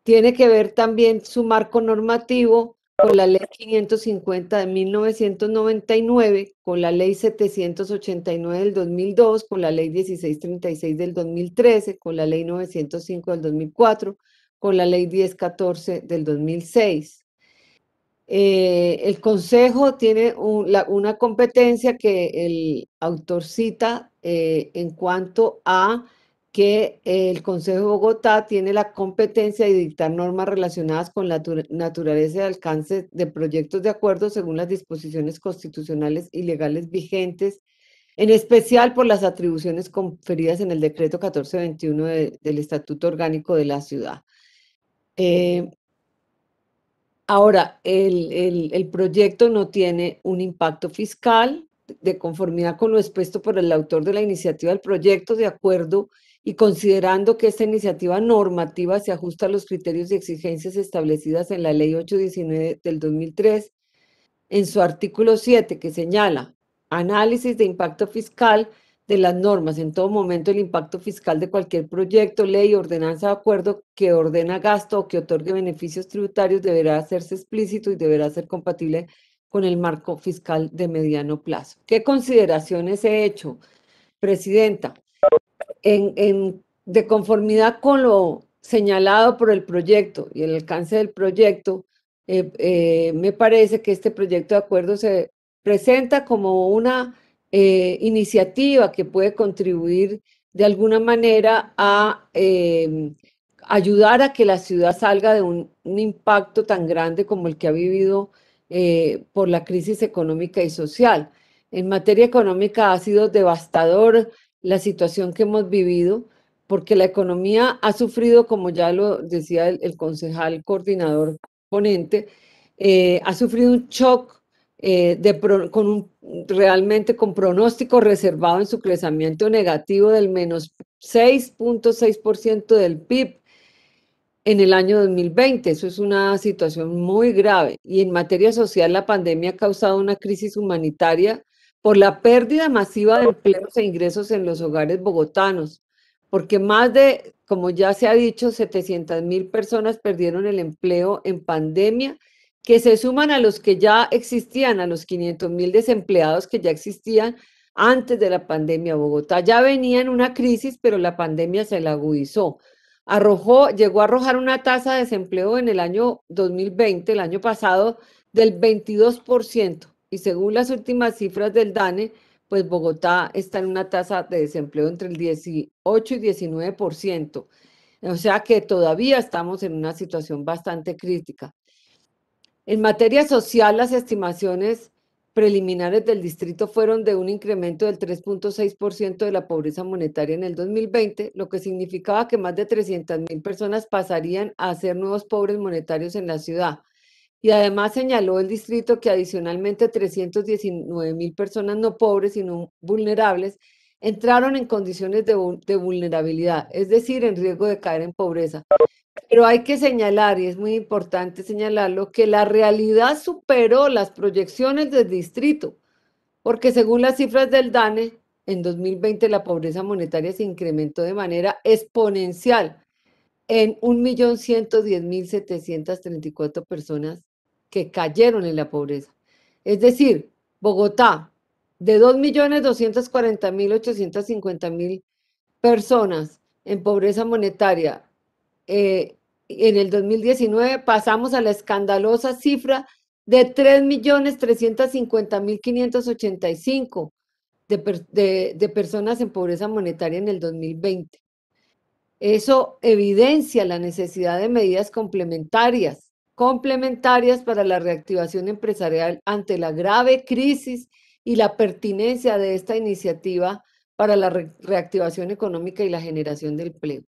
Tiene que ver también su marco normativo con la ley 550 de 1999, con la ley 789 del 2002, con la ley 1636 del 2013, con la ley 905 del 2004, con la ley 1014 del 2006. Eh, el Consejo tiene una competencia que el autor cita eh, en cuanto a que el Consejo de Bogotá tiene la competencia de dictar normas relacionadas con la naturaleza y alcance de proyectos de acuerdo según las disposiciones constitucionales y legales vigentes, en especial por las atribuciones conferidas en el decreto 1421 del Estatuto Orgánico de la Ciudad. Eh, ahora, el, el proyecto no tiene un impacto fiscal de conformidad con lo expuesto por el autor de la iniciativa del proyecto, de acuerdo y considerando que esta iniciativa normativa se ajusta a los criterios y exigencias establecidas en la Ley 819 del 2003, en su artículo 7, que señala análisis de impacto fiscal de las normas. En todo momento el impacto fiscal de cualquier proyecto, ley, ordenanza o acuerdo que ordena gasto o que otorgue beneficios tributarios deberá hacerse explícito y deberá ser compatible con el marco fiscal de mediano plazo. ¿Qué consideraciones he hecho, Presidenta? en, de conformidad con lo señalado por el proyecto y el alcance del proyecto, eh, eh, me parece que este proyecto de acuerdo se presenta como una eh, iniciativa que puede contribuir de alguna manera a em, ayudar a que la ciudad salga de un, impacto tan grande como el que ha vivido por la crisis económica y social. En materia económica ha sido devastador la situación que hemos vivido, porque la economía ha sufrido, como ya lo decía el, concejal coordinador ponente, eh, ha sufrido un shock eh, de con un, realmente con pronóstico reservado en su crecimiento negativo del menos 6.6% del PIB en el año 2020. Eso es una situación muy grave. Y en materia social, la pandemia ha causado una crisis humanitaria por la pérdida masiva de empleos e ingresos en los hogares bogotanos, porque más de, como ya se ha dicho, 700 mil personas perdieron el empleo en pandemia, que se suman a los que ya existían, a los 500 mil desempleados que ya existían antes de la pandemia. Bogotá ya venía en una crisis, pero la pandemia se la agudizó. Arrojó, llegó a arrojar una tasa de desempleo en el año 2020, el año pasado, del 22% y según las últimas cifras del DANE, pues Bogotá está en una tasa de desempleo entre el 18 y 19%. O sea que todavía estamos en una situación bastante crítica. En materia social, las estimaciones preliminares del distrito fueron de un incremento del 3.6% de la pobreza monetaria en el 2020, lo que significaba que más de 300.000 personas pasarían a ser nuevos pobres monetarios en la ciudad. Y además señaló el distrito que adicionalmente 319 mil personas no pobres, sino vulnerables, entraron en condiciones de, vulnerabilidad, es decir, en riesgo de caer en pobreza. Pero hay que señalar, y es muy importante señalarlo, que la realidad superó las proyecciones del distrito, porque según las cifras del DANE, en 2020 la pobreza monetaria se incrementó de manera exponencial en 1.110.734 personas que cayeron en la pobreza. Es decir, Bogotá, de 2.240.850.000 personas en pobreza monetaria, eh, en el 2019 pasamos a la escandalosa cifra de 3.350.585 de, de, personas en pobreza monetaria en el 2020. Eso evidencia la necesidad de medidas complementarias complementarias para la reactivación empresarial ante la grave crisis y la pertinencia de esta iniciativa para la reactivación económica y la generación de empleo.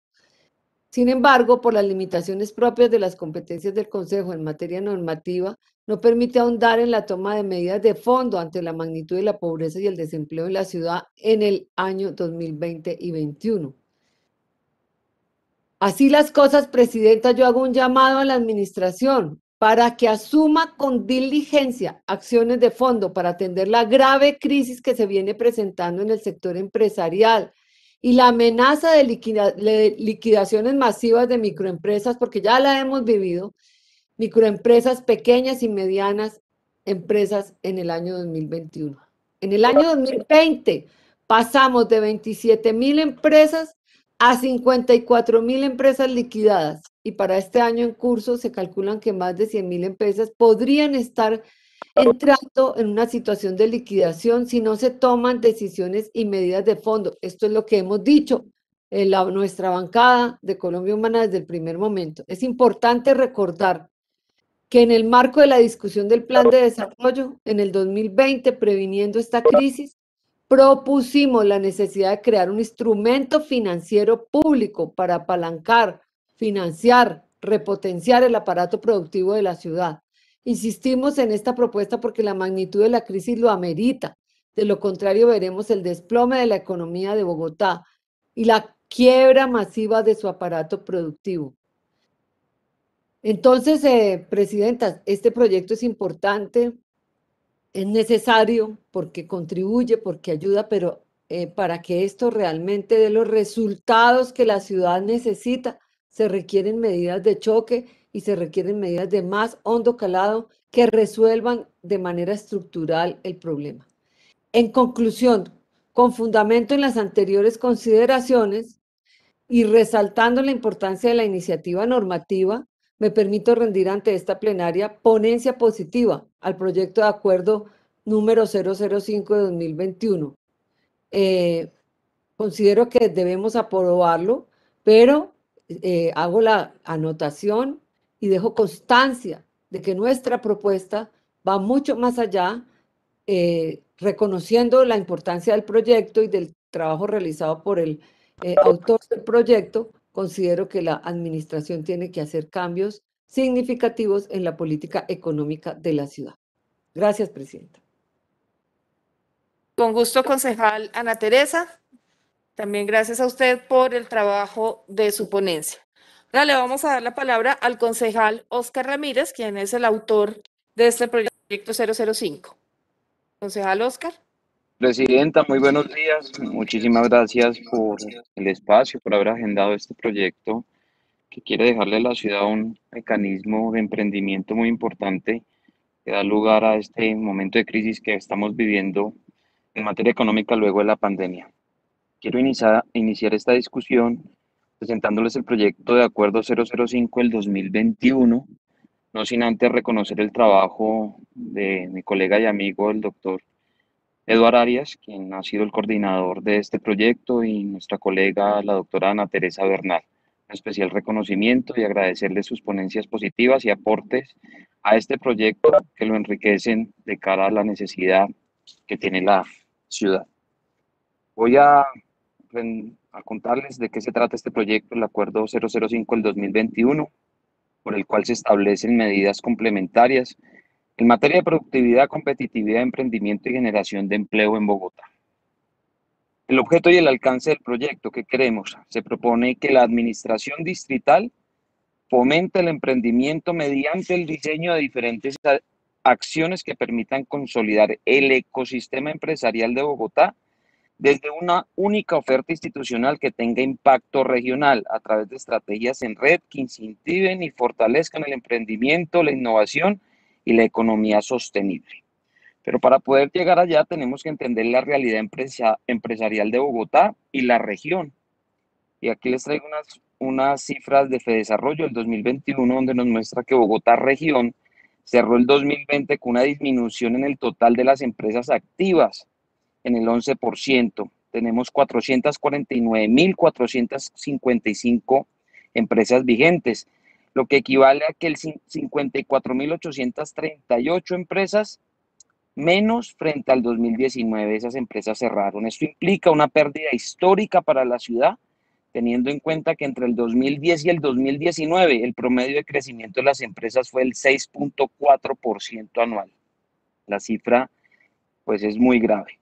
Sin embargo, por las limitaciones propias de las competencias del Consejo en materia normativa, no permite ahondar en la toma de medidas de fondo ante la magnitud de la pobreza y el desempleo en la ciudad en el año 2020 y 2021. Así las cosas, Presidenta, yo hago un llamado a la administración para que asuma con diligencia acciones de fondo para atender la grave crisis que se viene presentando en el sector empresarial y la amenaza de, liquidaciones masivas de microempresas, porque ya la hemos vivido, microempresas pequeñas y medianas empresas en el año 2021. En el año 2020 pasamos de 27 mil empresas a 54 mil empresas liquidadas. Y para este año en curso se calculan que más de 100.000 empresas podrían estar entrando en una situación de liquidación si no se toman decisiones y medidas de fondo. Esto es lo que hemos dicho en la, nuestra bancada de Colombia Humana desde el primer momento. Es importante recordar que en el marco de la discusión del plan de desarrollo en el 2020, previniendo esta crisis, propusimos la necesidad de crear un instrumento financiero público para apalancar, financiar, repotenciar el aparato productivo de la ciudad. Insistimos en esta propuesta porque la magnitud de la crisis lo amerita. De lo contrario, veremos el desplome de la economía de Bogotá y la quiebra masiva de su aparato productivo. Entonces, eh, Presidenta, este proyecto es importante, es necesario porque contribuye, porque ayuda, pero eh, para que esto realmente dé los resultados que la ciudad necesita, se requieren medidas de choque y se requieren medidas de más hondo calado que resuelvan de manera estructural el problema. En conclusión, con fundamento en las anteriores consideraciones y resaltando la importancia de la iniciativa normativa, me permito rendir ante esta plenaria ponencia positiva al proyecto de acuerdo número 005 de 2021. Eh, considero que debemos aprobarlo, pero eh, hago la anotación y dejo constancia de que nuestra propuesta va mucho más allá, eh, reconociendo la importancia del proyecto y del trabajo realizado por el eh, autor del proyecto, considero que la administración tiene que hacer cambios significativos en la política económica de la ciudad. Gracias, Presidenta. Con gusto, concejal Ana Teresa. También gracias a usted por el trabajo de su ponencia. Ahora le vamos a dar la palabra al concejal Oscar Ramírez, quien es el autor de este proyecto 005. Concejal Oscar. Presidenta, muy buenos días. Muchísimas gracias por el espacio, por haber agendado este proyecto que quiere dejarle a la ciudad un mecanismo de emprendimiento muy importante que da lugar a este momento de crisis que estamos viviendo en materia económica luego de la pandemia. Quiero iniciar, iniciar esta discusión presentándoles el proyecto de acuerdo 005 del 2021, no sin antes reconocer el trabajo de mi colega y amigo, el doctor Eduardo Arias, quien ha sido el coordinador de este proyecto, y nuestra colega, la doctora Ana Teresa Bernal. Un especial reconocimiento y agradecerle sus ponencias positivas y aportes a este proyecto que lo enriquecen de cara a la necesidad que tiene la ciudad. Voy a a contarles de qué se trata este proyecto, el Acuerdo 005 del 2021, por el cual se establecen medidas complementarias en materia de productividad, competitividad, emprendimiento y generación de empleo en Bogotá. El objeto y el alcance del proyecto que queremos, se propone que la administración distrital fomente el emprendimiento mediante el diseño de diferentes acciones que permitan consolidar el ecosistema empresarial de Bogotá desde una única oferta institucional que tenga impacto regional a través de estrategias en red que incentiven y fortalezcan el emprendimiento, la innovación y la economía sostenible. Pero para poder llegar allá tenemos que entender la realidad empresarial de Bogotá y la región. Y aquí les traigo unas, unas cifras de FEDesarrollo del 2021 donde nos muestra que Bogotá región cerró el 2020 con una disminución en el total de las empresas activas en el 11%. Tenemos 449.455 empresas vigentes, lo que equivale a que el 54.838 empresas menos frente al 2019 esas empresas cerraron. Esto implica una pérdida histórica para la ciudad, teniendo en cuenta que entre el 2010 y el 2019 el promedio de crecimiento de las empresas fue el 6.4% anual. La cifra pues es muy grave.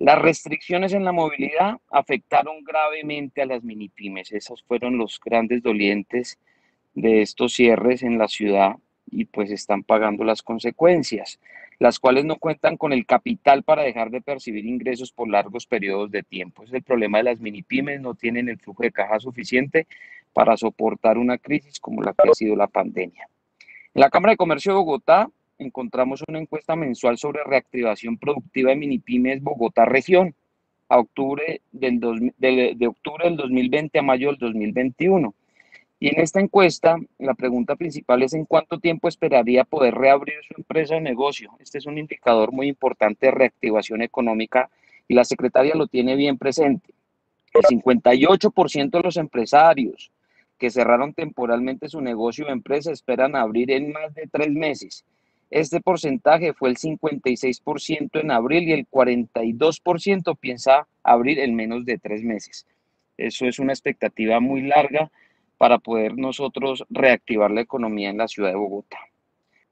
Las restricciones en la movilidad afectaron gravemente a las mini pymes. Esos fueron los grandes dolientes de estos cierres en la ciudad y pues están pagando las consecuencias, las cuales no cuentan con el capital para dejar de percibir ingresos por largos periodos de tiempo. Es el problema de las mini pymes, no tienen el flujo de caja suficiente para soportar una crisis como la que ha sido la pandemia. En la Cámara de Comercio de Bogotá encontramos una encuesta mensual sobre reactivación productiva de minipymes Bogotá región octubre del de, octubre del 2020 a mayo del 2021, Y en esta encuesta, la pregunta principal es en cuánto tiempo esperaría poder reabrir su empresa o negocio. Este es un indicador muy importante de reactivación económica y la secretaria lo tiene bien presente. El 58% de los empresarios que cerraron temporalmente su negocio o empresa esperan abrir en más de tres meses. Este porcentaje fue el 56% en abril y el 42% piensa abrir en menos de tres meses. Eso es una expectativa muy larga para poder nosotros reactivar la economía en la ciudad de Bogotá.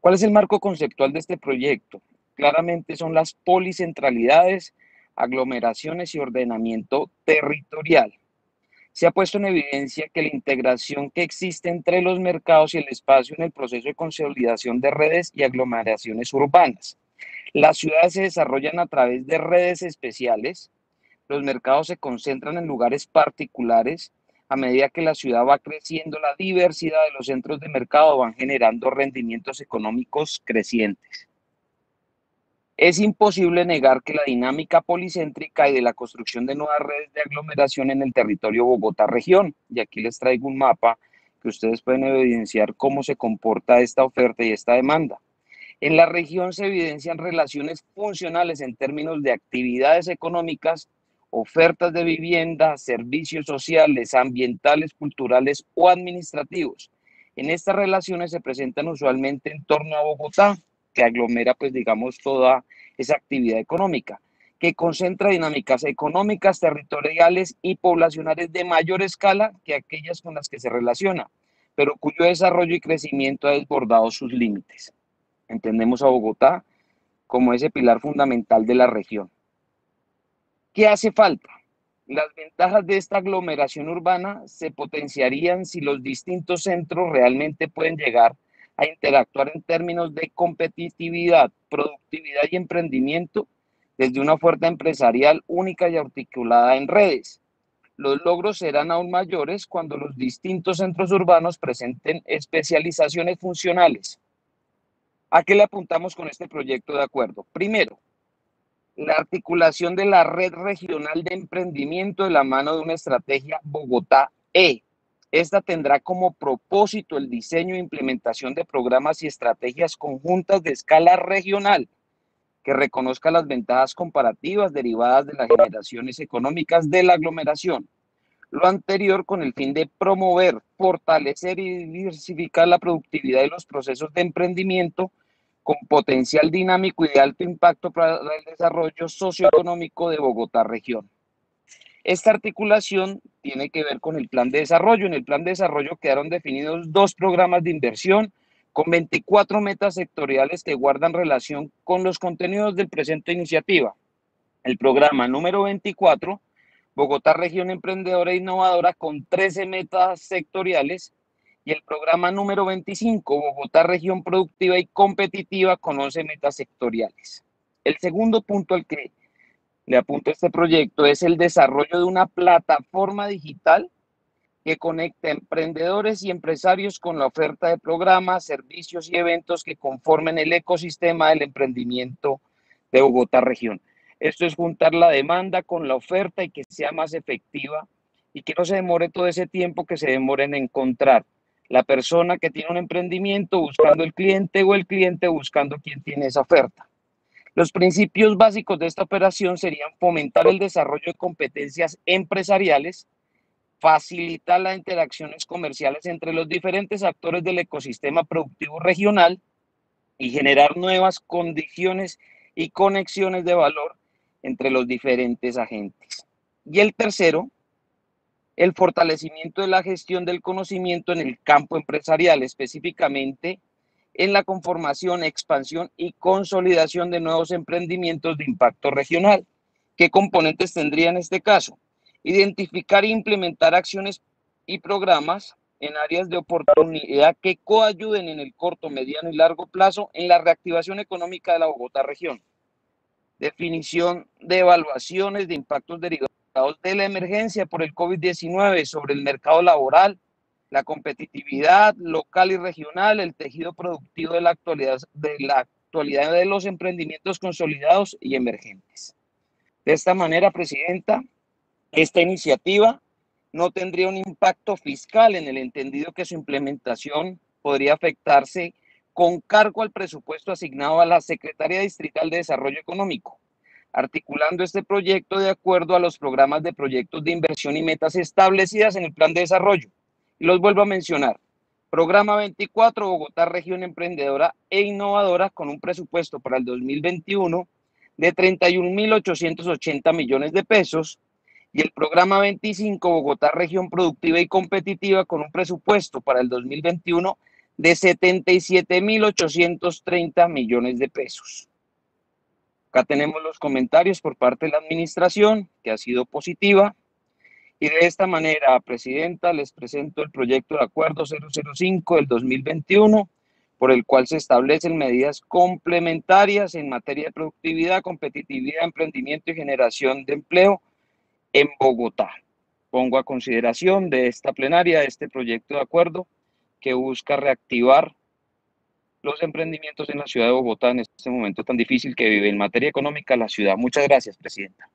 ¿Cuál es el marco conceptual de este proyecto? Claramente son las policentralidades, aglomeraciones y ordenamiento territorial se ha puesto en evidencia que la integración que existe entre los mercados y el espacio en el proceso de consolidación de redes y aglomeraciones urbanas. Las ciudades se desarrollan a través de redes especiales, los mercados se concentran en lugares particulares, a medida que la ciudad va creciendo, la diversidad de los centros de mercado van generando rendimientos económicos crecientes. Es imposible negar que la dinámica policéntrica y de la construcción de nuevas redes de aglomeración en el territorio Bogotá-región, y aquí les traigo un mapa que ustedes pueden evidenciar cómo se comporta esta oferta y esta demanda. En la región se evidencian relaciones funcionales en términos de actividades económicas, ofertas de vivienda, servicios sociales, ambientales, culturales o administrativos. En estas relaciones se presentan usualmente en torno a Bogotá, que aglomera, pues digamos, toda esa actividad económica, que concentra dinámicas económicas, territoriales y poblacionales de mayor escala que aquellas con las que se relaciona, pero cuyo desarrollo y crecimiento ha desbordado sus límites. Entendemos a Bogotá como ese pilar fundamental de la región. ¿Qué hace falta? Las ventajas de esta aglomeración urbana se potenciarían si los distintos centros realmente pueden llegar a interactuar en términos de competitividad, productividad y emprendimiento desde una oferta empresarial única y articulada en redes. Los logros serán aún mayores cuando los distintos centros urbanos presenten especializaciones funcionales. ¿A qué le apuntamos con este proyecto de acuerdo? Primero, la articulación de la red regional de emprendimiento de la mano de una estrategia Bogotá E, esta tendrá como propósito el diseño e implementación de programas y estrategias conjuntas de escala regional que reconozca las ventajas comparativas derivadas de las generaciones económicas de la aglomeración. Lo anterior con el fin de promover, fortalecer y diversificar la productividad de los procesos de emprendimiento con potencial dinámico y de alto impacto para el desarrollo socioeconómico de Bogotá región. Esta articulación tiene que ver con el plan de desarrollo. En el plan de desarrollo quedaron definidos dos programas de inversión con 24 metas sectoriales que guardan relación con los contenidos del presente iniciativa. El programa número 24, Bogotá Región Emprendedora e Innovadora, con 13 metas sectoriales, y el programa número 25, Bogotá Región Productiva y Competitiva, con 11 metas sectoriales. El segundo punto al que le apunto a este proyecto es el desarrollo de una plataforma digital que conecte emprendedores y empresarios con la oferta de programas, servicios y eventos que conformen el ecosistema del emprendimiento de Bogotá región. Esto es juntar la demanda con la oferta y que sea más efectiva y que no se demore todo ese tiempo que se demore en encontrar la persona que tiene un emprendimiento buscando el cliente o el cliente buscando quien tiene esa oferta. Los principios básicos de esta operación serían fomentar el desarrollo de competencias empresariales, facilitar las interacciones comerciales entre los diferentes actores del ecosistema productivo regional y generar nuevas condiciones y conexiones de valor entre los diferentes agentes. Y el tercero, el fortalecimiento de la gestión del conocimiento en el campo empresarial, específicamente en la conformación, expansión y consolidación de nuevos emprendimientos de impacto regional. ¿Qué componentes tendría en este caso? Identificar e implementar acciones y programas en áreas de oportunidad que coayuden en el corto, mediano y largo plazo en la reactivación económica de la Bogotá región. Definición de evaluaciones de impactos derivados de la emergencia por el COVID-19 sobre el mercado laboral, la competitividad local y regional, el tejido productivo de la actualidad de, los emprendimientos consolidados y emergentes. De esta manera, Presidenta, esta iniciativa no tendría un impacto fiscal en el entendido que su implementación podría afectarse con cargo al presupuesto asignado a la Secretaría Distrital de Desarrollo Económico, articulando este proyecto de acuerdo a los programas de proyectos de inversión y metas establecidas en el plan de desarrollo. Los vuelvo a mencionar. Programa 24, Bogotá Región Emprendedora e Innovadora, con un presupuesto para el 2021 de 31.880 millones de pesos, y el programa 25, Bogotá Región Productiva y Competitiva, con un presupuesto para el 2021 de 77.830 millones de pesos. Acá tenemos los comentarios por parte de la administración, que ha sido positiva. Y de esta manera, Presidenta, les presento el proyecto de acuerdo 005 del 2021, por el cual se establecen medidas complementarias en materia de productividad, competitividad, emprendimiento y generación de empleo en Bogotá. Pongo a consideración de esta plenaria este proyecto de acuerdo que busca reactivar los emprendimientos en la ciudad de Bogotá en este momento tan difícil que vive en materia económica la ciudad. Muchas gracias, Presidenta.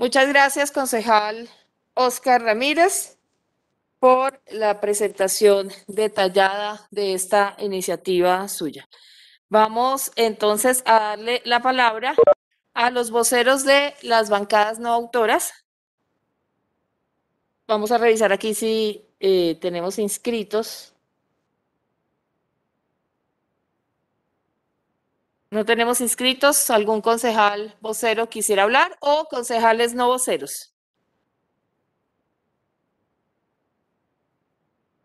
Muchas gracias, concejal Oscar Ramírez, por la presentación detallada de esta iniciativa suya. Vamos entonces a darle la palabra a los voceros de las bancadas no autoras. Vamos a revisar aquí si eh, tenemos inscritos. No tenemos inscritos. ¿Algún concejal vocero quisiera hablar o concejales no voceros?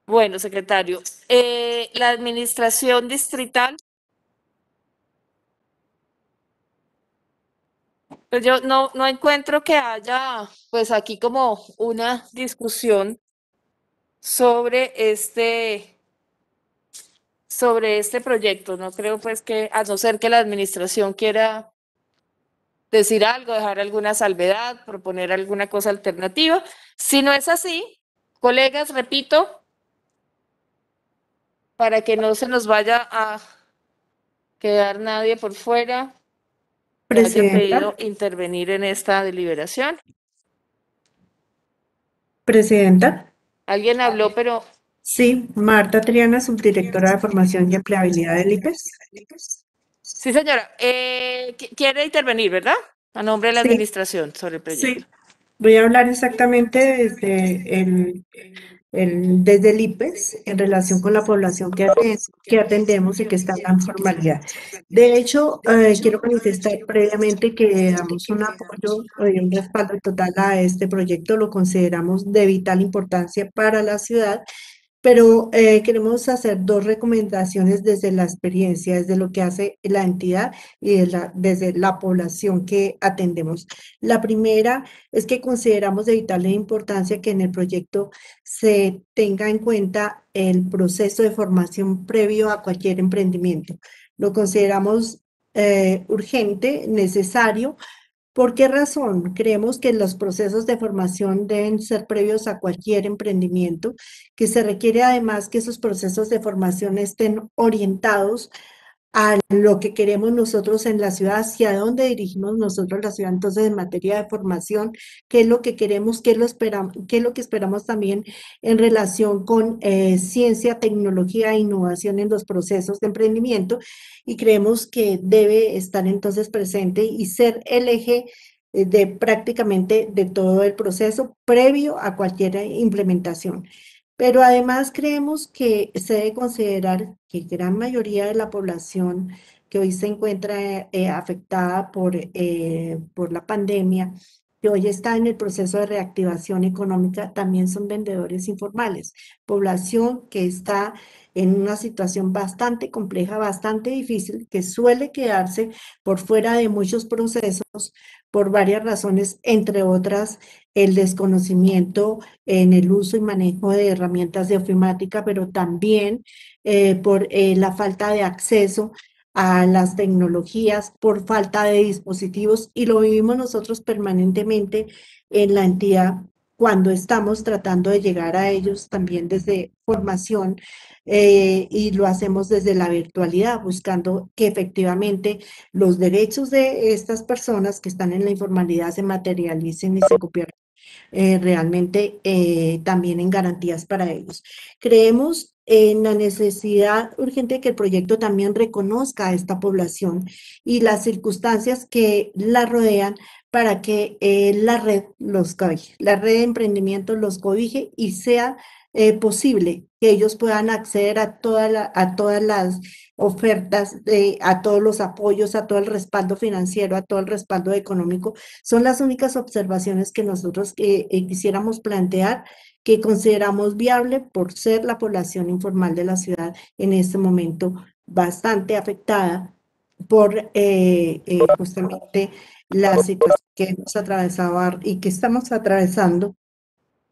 Bueno, secretario, eh, la administración distrital Pues yo no, no encuentro que haya, pues aquí como una discusión sobre este, sobre este proyecto. No creo pues que, a no ser que la administración quiera decir algo, dejar alguna salvedad, proponer alguna cosa alternativa. Si no es así, colegas, repito, para que no se nos vaya a quedar nadie por fuera que haya pedido intervenir en esta deliberación. Presidenta. Alguien habló, pero Sí, Marta Triana, subdirectora de Formación y Empleabilidad del IPES. sí, señora. Eh, qui- quiere intervenir, ¿verdad? A nombre de la Sí. administración sobre el proyecto. Sí, voy a hablar exactamente desde el, el- desde el IPES en relación con la población que, que atendemos y que está en la informalidad. De hecho, eh, quiero manifestar previamente que damos un apoyo y un respaldo total a este proyecto, lo consideramos de vital importancia para la ciudad. Pero eh, queremos hacer dos recomendaciones desde la experiencia, desde lo que hace la entidad y desde la población que atendemos. La primera es que consideramos de vital importancia que en el proyecto se tenga en cuenta el proceso de formación previo a cualquier emprendimiento. Lo consideramos eh, urgente, necesario. ¿Por qué razón? Creemos que los procesos de formación deben ser previos a cualquier emprendimiento, que se requiere además que esos procesos de formación estén orientados a lo que queremos nosotros en la ciudad, hacia dónde dirigimos nosotros la ciudad. Entonces, en materia de formación, ¿qué es lo que queremos? ¿Qué lo, esperam- qué es lo que esperamos también en relación con eh, ciencia, tecnología e innovación en los procesos de emprendimiento? Y creemos que debe estar entonces presente y ser el eje eh, de prácticamente de todo el proceso previo a cualquier implementación. Pero además creemos que se debe considerar que gran mayoría de la población que hoy se encuentra eh, afectada por, eh, por la pandemia, que hoy está en el proceso de reactivación económica, también son vendedores informales, población que está en una situación bastante compleja, bastante difícil, que suele quedarse por fuera de muchos procesos por varias razones, entre otras el desconocimiento en el uso y manejo de herramientas de ofimática, pero también eh, por eh, la falta de acceso a las tecnologías, por falta de dispositivos, y lo vivimos nosotros permanentemente en la entidad cuando estamos tratando de llegar a ellos también desde formación eh, y lo hacemos desde la virtualidad, buscando que efectivamente los derechos de estas personas que están en la informalidad se materialicen y se conviertan eh, realmente eh, también en garantías para ellos. Creemos en la necesidad urgente que el proyecto también reconozca a esta población y las circunstancias que la rodean para que eh, la red los cobije, la red de emprendimiento los cobije y sea eh, posible que ellos puedan acceder a, toda a todas las ofertas, a todos los apoyos, a todo el respaldo financiero, a todo el respaldo económico. Son las únicas observaciones que nosotros eh, quisiéramos plantear que consideramos viable por ser la población informal de la ciudad en este momento bastante afectada por justamente la situación que hemos atravesado y que estamos atravesando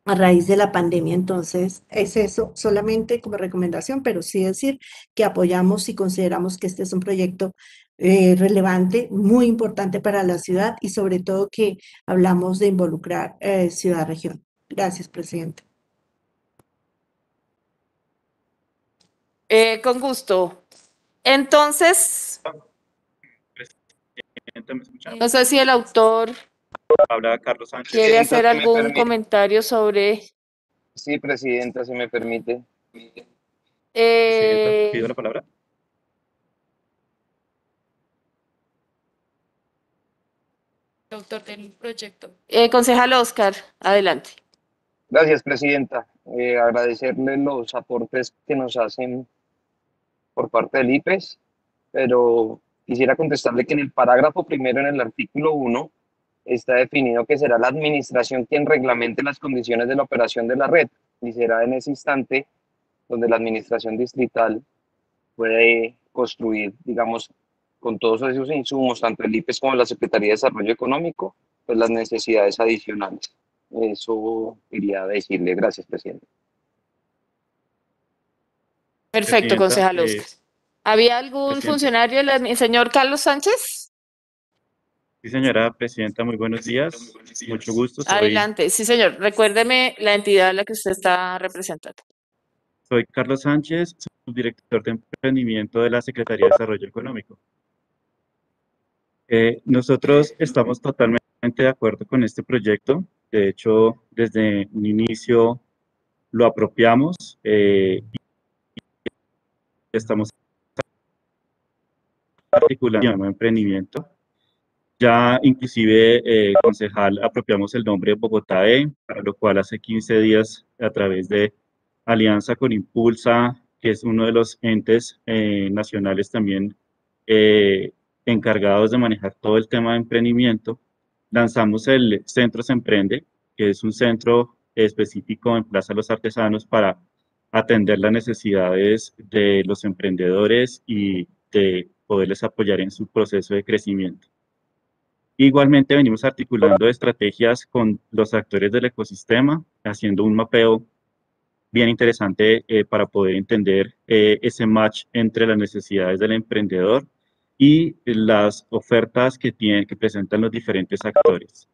a raíz de la pandemia. Entonces, es eso solamente como recomendación, pero sí decir que apoyamos y consideramos que este es un proyecto eh, relevante, muy importante para la ciudad y sobre todo que hablamos de involucrar eh, ciudad-región. Gracias, presidente. Eh, con gusto. Entonces, no sé si el autor Habla Carlos Sánchez. quiere hacer si algún comentario sobre... Sí, Presidenta, si me permite. eh, Pido la palabra. autor del proyecto. Eh, concejal Oscar, adelante. Gracias, Presidenta. Eh, agradecerle los aportes que nos hacen por parte del IPES, pero quisiera contestarle que en el parágrafo primero, en el artículo 1, está definido que será la administración quien reglamente las condiciones de la operación de la red y será en ese instante donde la administración distrital puede construir, digamos, con todos esos insumos, tanto el IPES como la Secretaría de Desarrollo Económico, pues las necesidades adicionales. Eso quería decirle. Gracias, presidente. Perfecto, concejal eh. ¿Había algún Presidente. funcionario, admi- señor Carlos Sánchez? Sí, señora presidenta, muy buenos días. Mucho gusto. Soy, Adelante. Sí, señor. Recuérdeme la entidad a la que usted está representando. soy Carlos Sánchez, subdirector de emprendimiento de la Secretaría de Desarrollo Económico. Eh, nosotros estamos totalmente de acuerdo con este proyecto. De hecho, desde un inicio lo apropiamos eh, y estamos articulando emprendimiento. Ya inclusive, eh, concejal, apropiamos el nombre Bogotá E, para lo cual hace 15 días a través de alianza con Impulsa, que es uno de los entes eh, nacionales también eh, encargados de manejar todo el tema de emprendimiento, lanzamos el Centro Se Emprende, que es un centro específico en Plaza Los Artesanos para atender las necesidades de los emprendedores y de poderles apoyar en su proceso de crecimiento. Igualmente venimos articulando estrategias con los actores del ecosistema, haciendo un mapeo bien interesante eh, para poder entender eh, ese match entre las necesidades del emprendedor y las ofertas que, tienen, que presentan los diferentes actores.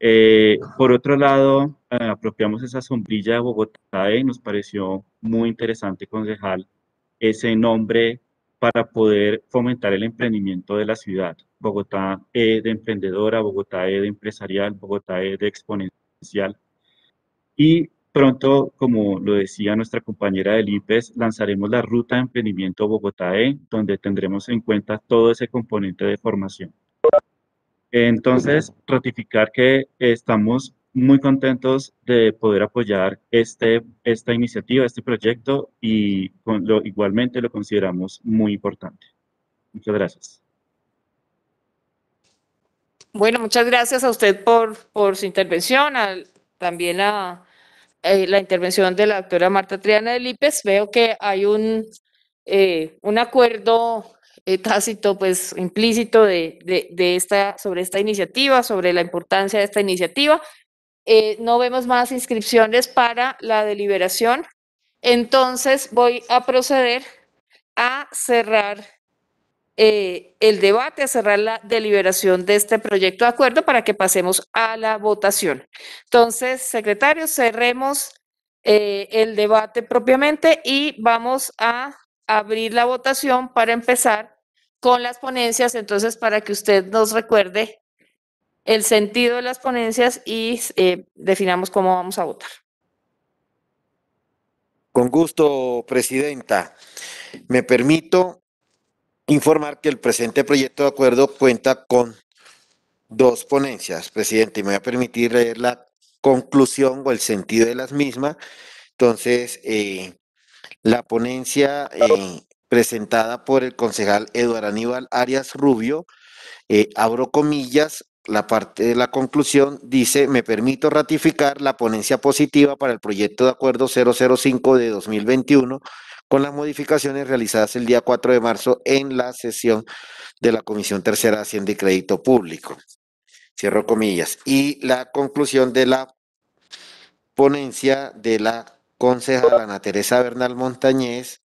Eh, por otro lado, eh, apropiamos esa sombrilla de Bogotá y nos pareció muy interesante, concejal, ese nombre para poder fomentar el emprendimiento de la ciudad. Bogotá E de emprendedora, Bogotá E de empresarial, Bogotá E de exponencial. Y pronto, como lo decía nuestra compañera del IPES, lanzaremos la ruta de emprendimiento Bogotá E, donde tendremos en cuenta todo ese componente de formación. Entonces, ratificar que estamos muy contentos de poder apoyar este, esta iniciativa, este proyecto y con lo, igualmente lo consideramos muy importante. Muchas gracias. Bueno, muchas gracias a usted por, por su intervención, también a eh, la intervención de la doctora Marta Triana del IPES. Veo que hay un, eh, un acuerdo eh, tácito, pues implícito de, de, de esta, sobre esta iniciativa, sobre la importancia de esta iniciativa. No vemos más inscripciones para la deliberación. Entonces voy a proceder a cerrar eh, el debate, a cerrar la deliberación de este proyecto de acuerdo para que pasemos a la votación. Entonces, secretario, cerremos eh, el debate propiamente y vamos a abrir la votación para empezar con las ponencias. Entonces, para que usted nos recuerde el sentido de las ponencias y eh, definamos cómo vamos a votar. Con gusto, Presidenta. Me permito informar que el presente proyecto de acuerdo cuenta con dos ponencias, presidente, me voy a permitir leer la conclusión o el sentido de las mismas. Entonces, eh, la ponencia eh, presentada por el concejal Eduardo Aníbal Arias Rubio, eh, abro comillas, la parte de la conclusión dice, me permito ratificar la ponencia positiva para el proyecto de acuerdo 005 de 2021 con las modificaciones realizadas el día 4 de marzo en la sesión de la Comisión Tercera de Hacienda y Crédito Público. Cierro comillas. Y la conclusión de la ponencia de la concejala Ana Teresa Bernal Montañez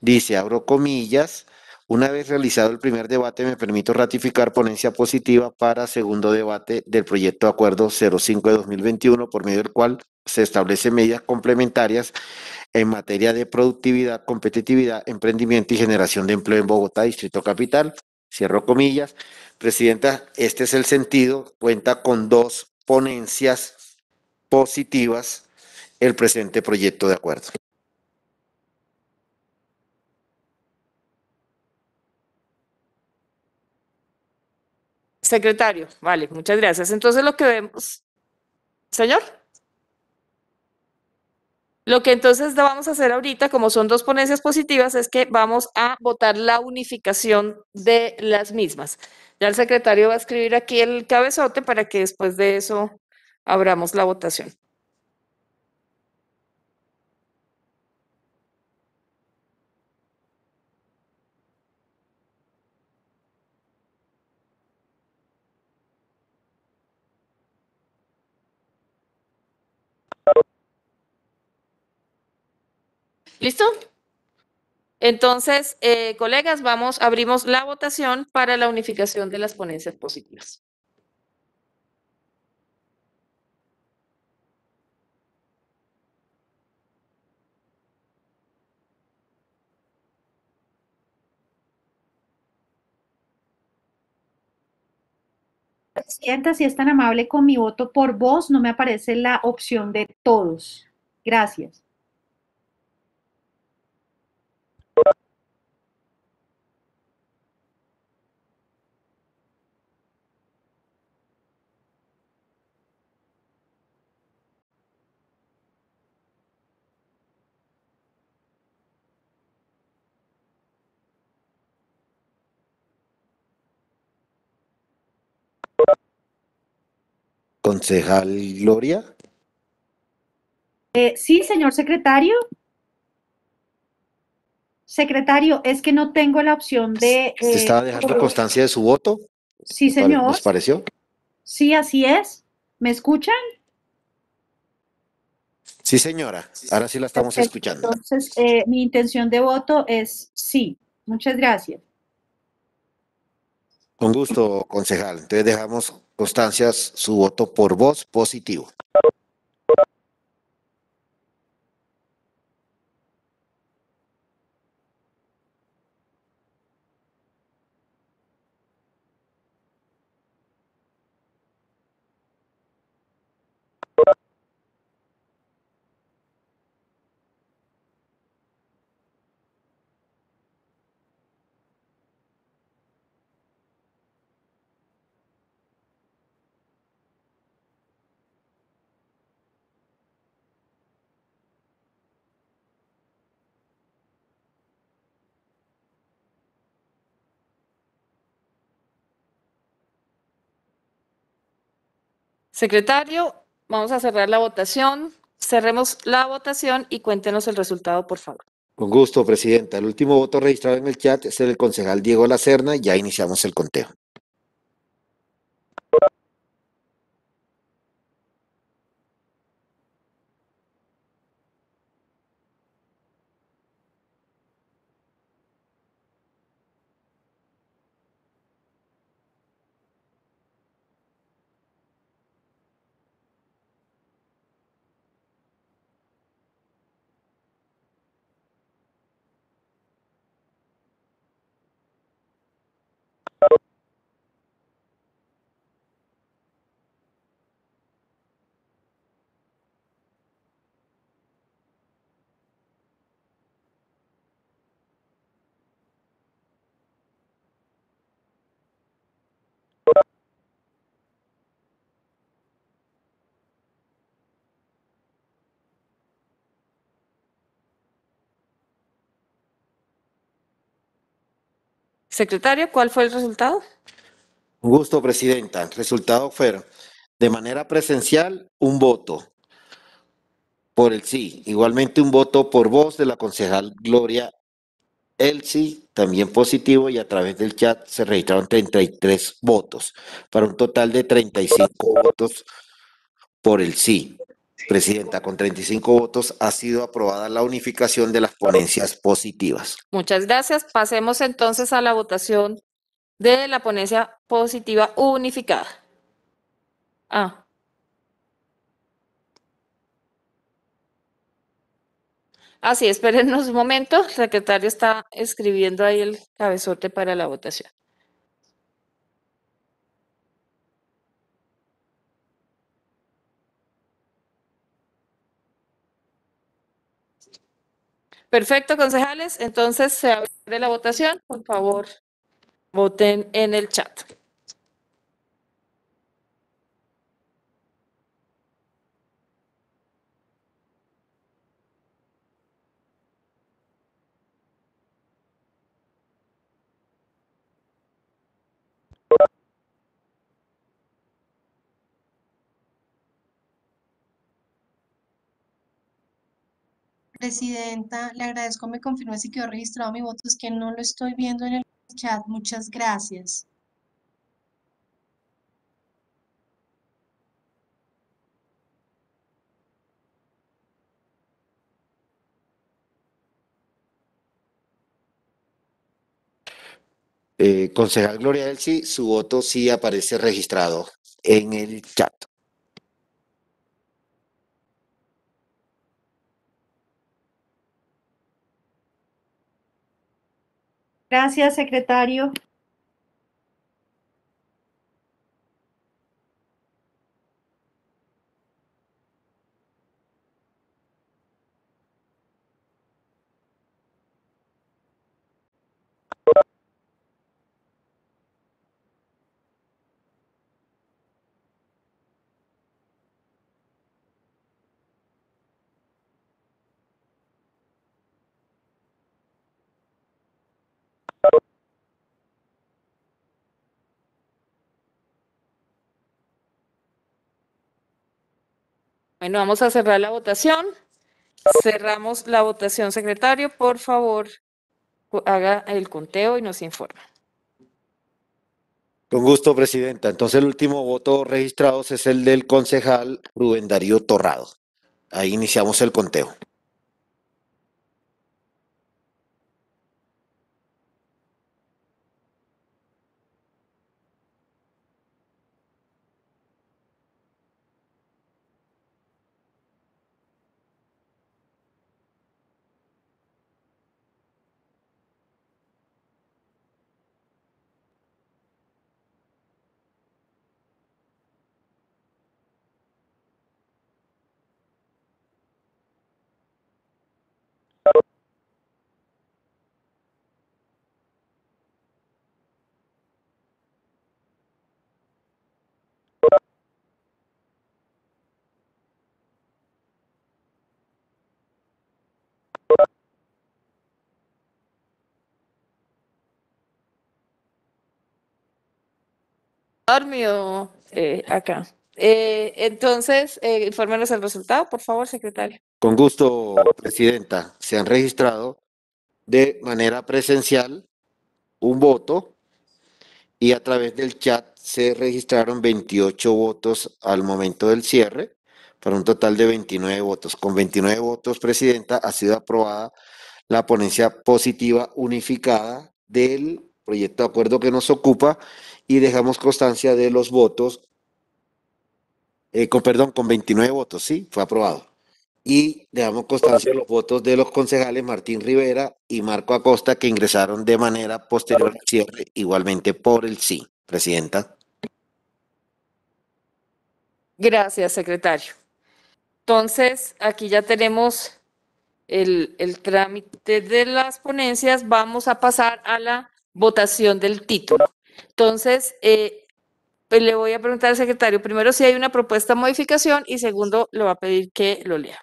dice, abro comillas, una vez realizado el primer debate, me permito ratificar ponencia positiva para segundo debate del proyecto de acuerdo 05 de 2021, por medio del cual se establecen medidas complementarias en materia de productividad, competitividad, emprendimiento y generación de empleo en Bogotá, Distrito Capital. Cierro comillas. Presidenta, este es el sentido. Cuenta con dos ponencias positivas el presente proyecto de acuerdo. Secretario, vale, muchas gracias. Entonces lo que vemos, señor. Lo que entonces vamos a hacer ahorita, como son dos ponencias positivas, es que vamos a votar la unificación de las mismas. Ya el secretario va a escribir aquí el cabezote para que después de eso abramos la votación. ¿Listo? Entonces, eh, colegas, vamos, abrimos la votación para la unificación de las ponencias positivas. Presidenta, si es tan amable con mi voto por voz, no me aparece la opción de todos. Gracias. Concejal Gloria. Eh, sí, señor secretario. Secretario, es que no tengo la opción de... ¿Usted estaba eh, dejando constancia de su voto? Sí, ¿Les pare- señor. ¿Les pareció? Sí, así es. ¿Me escuchan? Sí, señora. Ahora sí la estamos Perfecto. escuchando. Entonces, eh, mi intención de voto es sí. Muchas gracias. Con gusto, concejal. Entonces dejamos constancias su voto por voz positivo. Secretario, vamos a cerrar la votación. Cerremos la votación y cuéntenos el resultado, por favor. Con gusto, presidenta. El último voto registrado en el chat es el concejal Diego Lacerna. Ya iniciamos el conteo. Secretario, ¿cuál fue el resultado? Un gusto, Presidenta. El resultado fue, de manera presencial, un voto por el sí. Igualmente un voto por voz de la concejal Gloria Elsie, también positivo, y a través del chat se registraron 33 votos, para un total de 35 votos por el sí. Presidenta, con 35 votos ha sido aprobada la unificación de las ponencias positivas. Muchas gracias. Pasemos entonces a la votación de la ponencia positiva unificada. Ah. Ah, sí, espérenos un momento. El secretario está escribiendo ahí el cabezote para la votación. Perfecto, concejales. Entonces se abre la votación. Por favor, voten en el chat. Presidenta, le agradezco me confirme si quedó registrado mi voto, es que no lo estoy viendo en el chat. Muchas gracias. Eh, concejal Gloria Elsie, su voto sí aparece registrado en el chat. Gracias, secretario. Bueno, vamos a cerrar la votación. Cerramos la votación, secretario. Por favor, haga el conteo y nos informa. Con gusto, Presidenta. Entonces el último voto registrado es el del concejal Rubén Darío Torrado. Ahí iniciamos el conteo. Dormido eh, acá. Eh, entonces, eh, infórmenos el resultado, por favor, secretario. Con gusto, Presidenta. Se han registrado de manera presencial un voto y a través del chat se registraron 28 votos al momento del cierre para un total de 29 votos. Con 29 votos, Presidenta, ha sido aprobada la ponencia positiva unificada del proyecto de acuerdo que nos ocupa y dejamos constancia de los votos, eh, con perdón, con 29 votos, sí, fue aprobado. Y dejamos constancia de los votos de los concejales Martín Rivera y Marco Acosta que ingresaron de manera posterior al cierre, igualmente por el sí, Presidenta. Gracias, secretario. Entonces, aquí ya tenemos el, el trámite de las ponencias. Vamos a pasar a la votación del título. Entonces, eh, pues le voy a preguntar al secretario primero si hay una propuesta de modificación y segundo, le va a pedir que lo lea.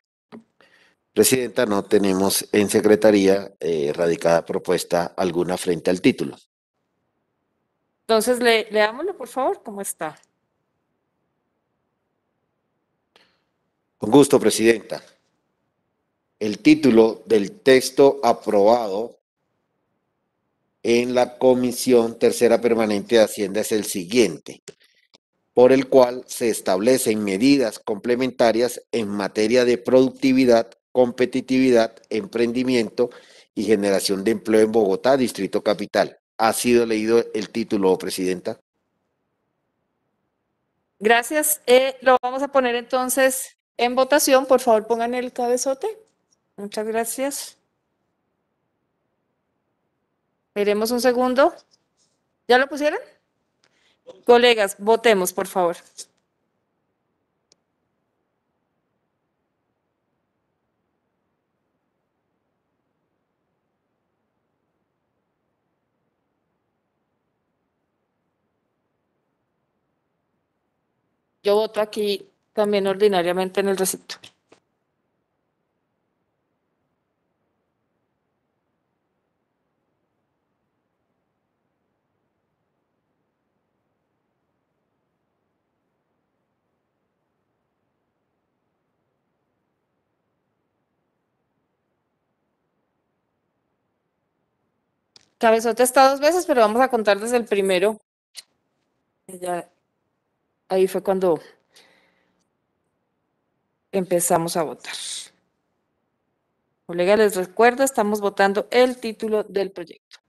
Presidenta, no tenemos en Secretaría eh, radicada propuesta alguna frente al título. Entonces, le, leámoslo, por favor, ¿cómo está? Con gusto, Presidenta. El título del texto aprobado en la Comisión Tercera Permanente de Hacienda es el siguiente, por el cual se establecen medidas complementarias en materia de productividad, competitividad, emprendimiento y generación de empleo en Bogotá, Distrito Capital. ¿Ha sido leído el título, Presidenta? Gracias. Eh, lo vamos a poner entonces en votación. Por favor, pongan el cabezote. Muchas gracias. Veremos un segundo. ¿Ya lo pusieron? Colegas, votemos, por favor. Yo voto aquí también ordinariamente en el recinto. Cabezote está dos veces, pero vamos a contar desde el primero. Ahí fue cuando empezamos a votar. Colega, les recuerdo, estamos votando el título del proyecto.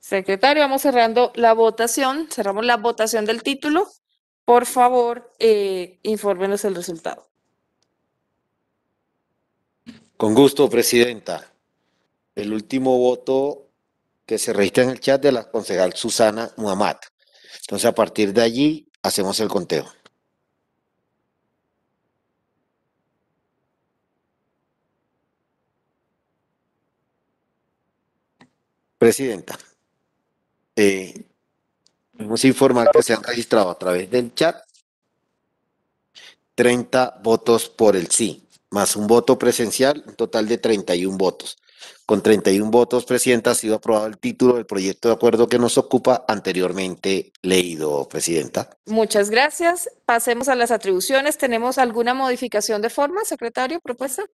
Secretario, vamos cerrando la votación. Cerramos la votación del título. Por favor, eh, infórmenos el resultado. Con gusto, Presidenta. El último voto que se registra en el chat de la concejal Susana Muhammad. Entonces, a partir de allí, hacemos el conteo. Presidenta, eh, vamos a informar que se han registrado a través del chat 30 votos por el sí, más un voto presencial, un total de 31 votos. Con 31 votos, Presidenta, ha sido aprobado el título del proyecto de acuerdo que nos ocupa anteriormente leído, Presidenta. Muchas gracias. Pasemos a las atribuciones. ¿Tenemos alguna modificación de forma, secretario, propuesta?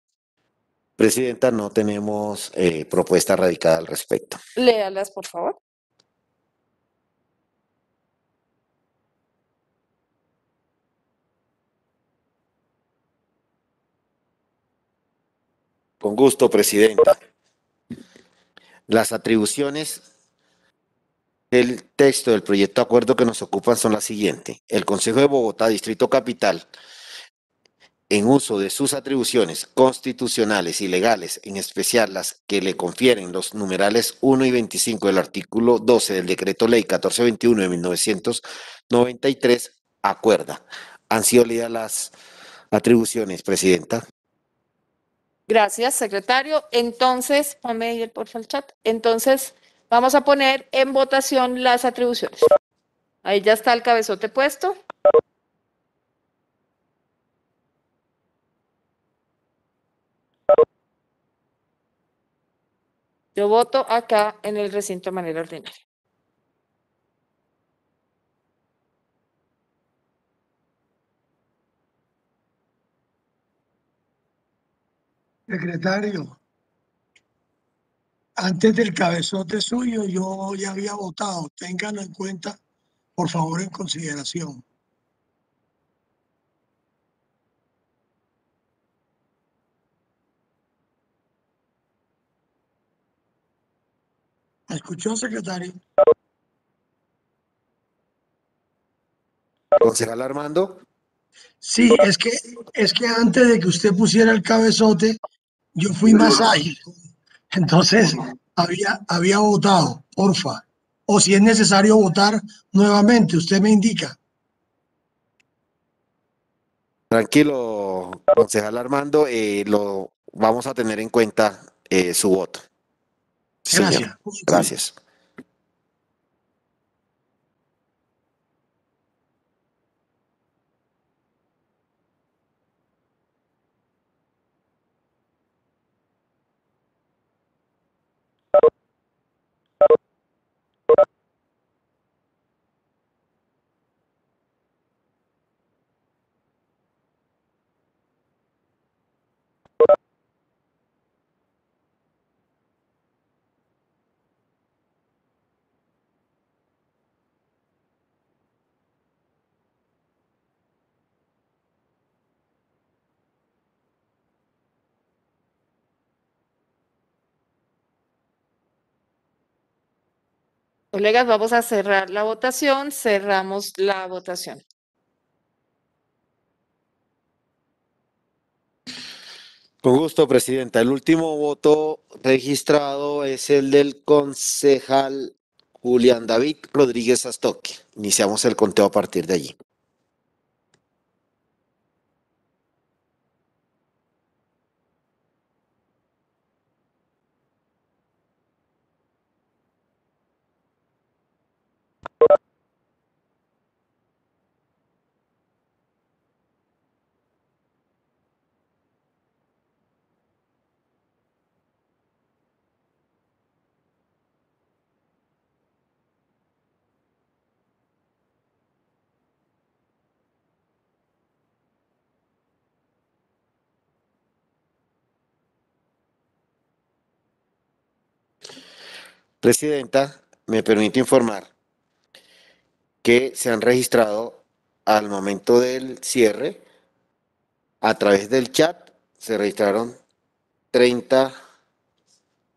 Presidenta, no tenemos eh, propuesta radicada al respecto. Léalas, por favor. Con gusto, Presidenta. Las atribuciones del texto del proyecto de acuerdo que nos ocupan son las siguientes. El Consejo de Bogotá, Distrito Capital, en uso de sus atribuciones constitucionales y legales, en especial las que le confieren los numerales 1 y 25 del artículo 12 del Decreto Ley 1421 de 1993, acuerda. Han sido leídas las atribuciones, Presidenta. Gracias, secretario. Entonces, ponme ahí el porfa el chat. Entonces, vamos a poner en votación las atribuciones. Ahí ya está el cabezote puesto. Yo voto acá en el recinto de manera ordinaria. Secretario, antes del cabezote suyo yo ya había votado. Ténganlo en cuenta, por favor, en consideración. ¿Me escuchó, secretario? Concejal Armando. Sí, es que, es que antes de que usted pusiera el cabezote, yo fui más ágil. Entonces, había, había votado, porfa. O si es necesario votar nuevamente, usted me indica. Tranquilo, concejal Armando, eh, lo vamos a tener en cuenta eh, su voto. Señor. Gracias. Colegas, vamos a cerrar la votación. Cerramos la votación. Con gusto, Presidenta. El último voto registrado es el del concejal Julián David Rodríguez Astoque. Iniciamos el conteo a partir de allí. Presidenta, me permite informar que se han registrado al momento del cierre, a través del chat, se registraron 30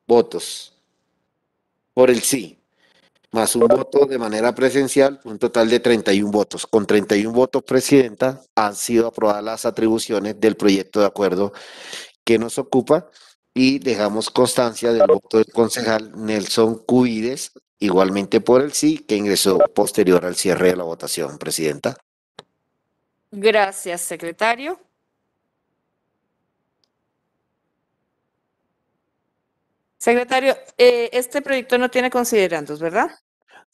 votos por el sí, más un voto de manera presencial, un total de 31 votos. Con 31 votos, Presidenta, han sido aprobadas las atribuciones del proyecto de acuerdo que nos ocupa y dejamos constancia del voto del concejal Nelson Cubides, igualmente por el sí, que ingresó posterior al cierre de la votación, Presidenta. Gracias, secretario. Secretario, eh, este proyecto no tiene considerandos, ¿verdad?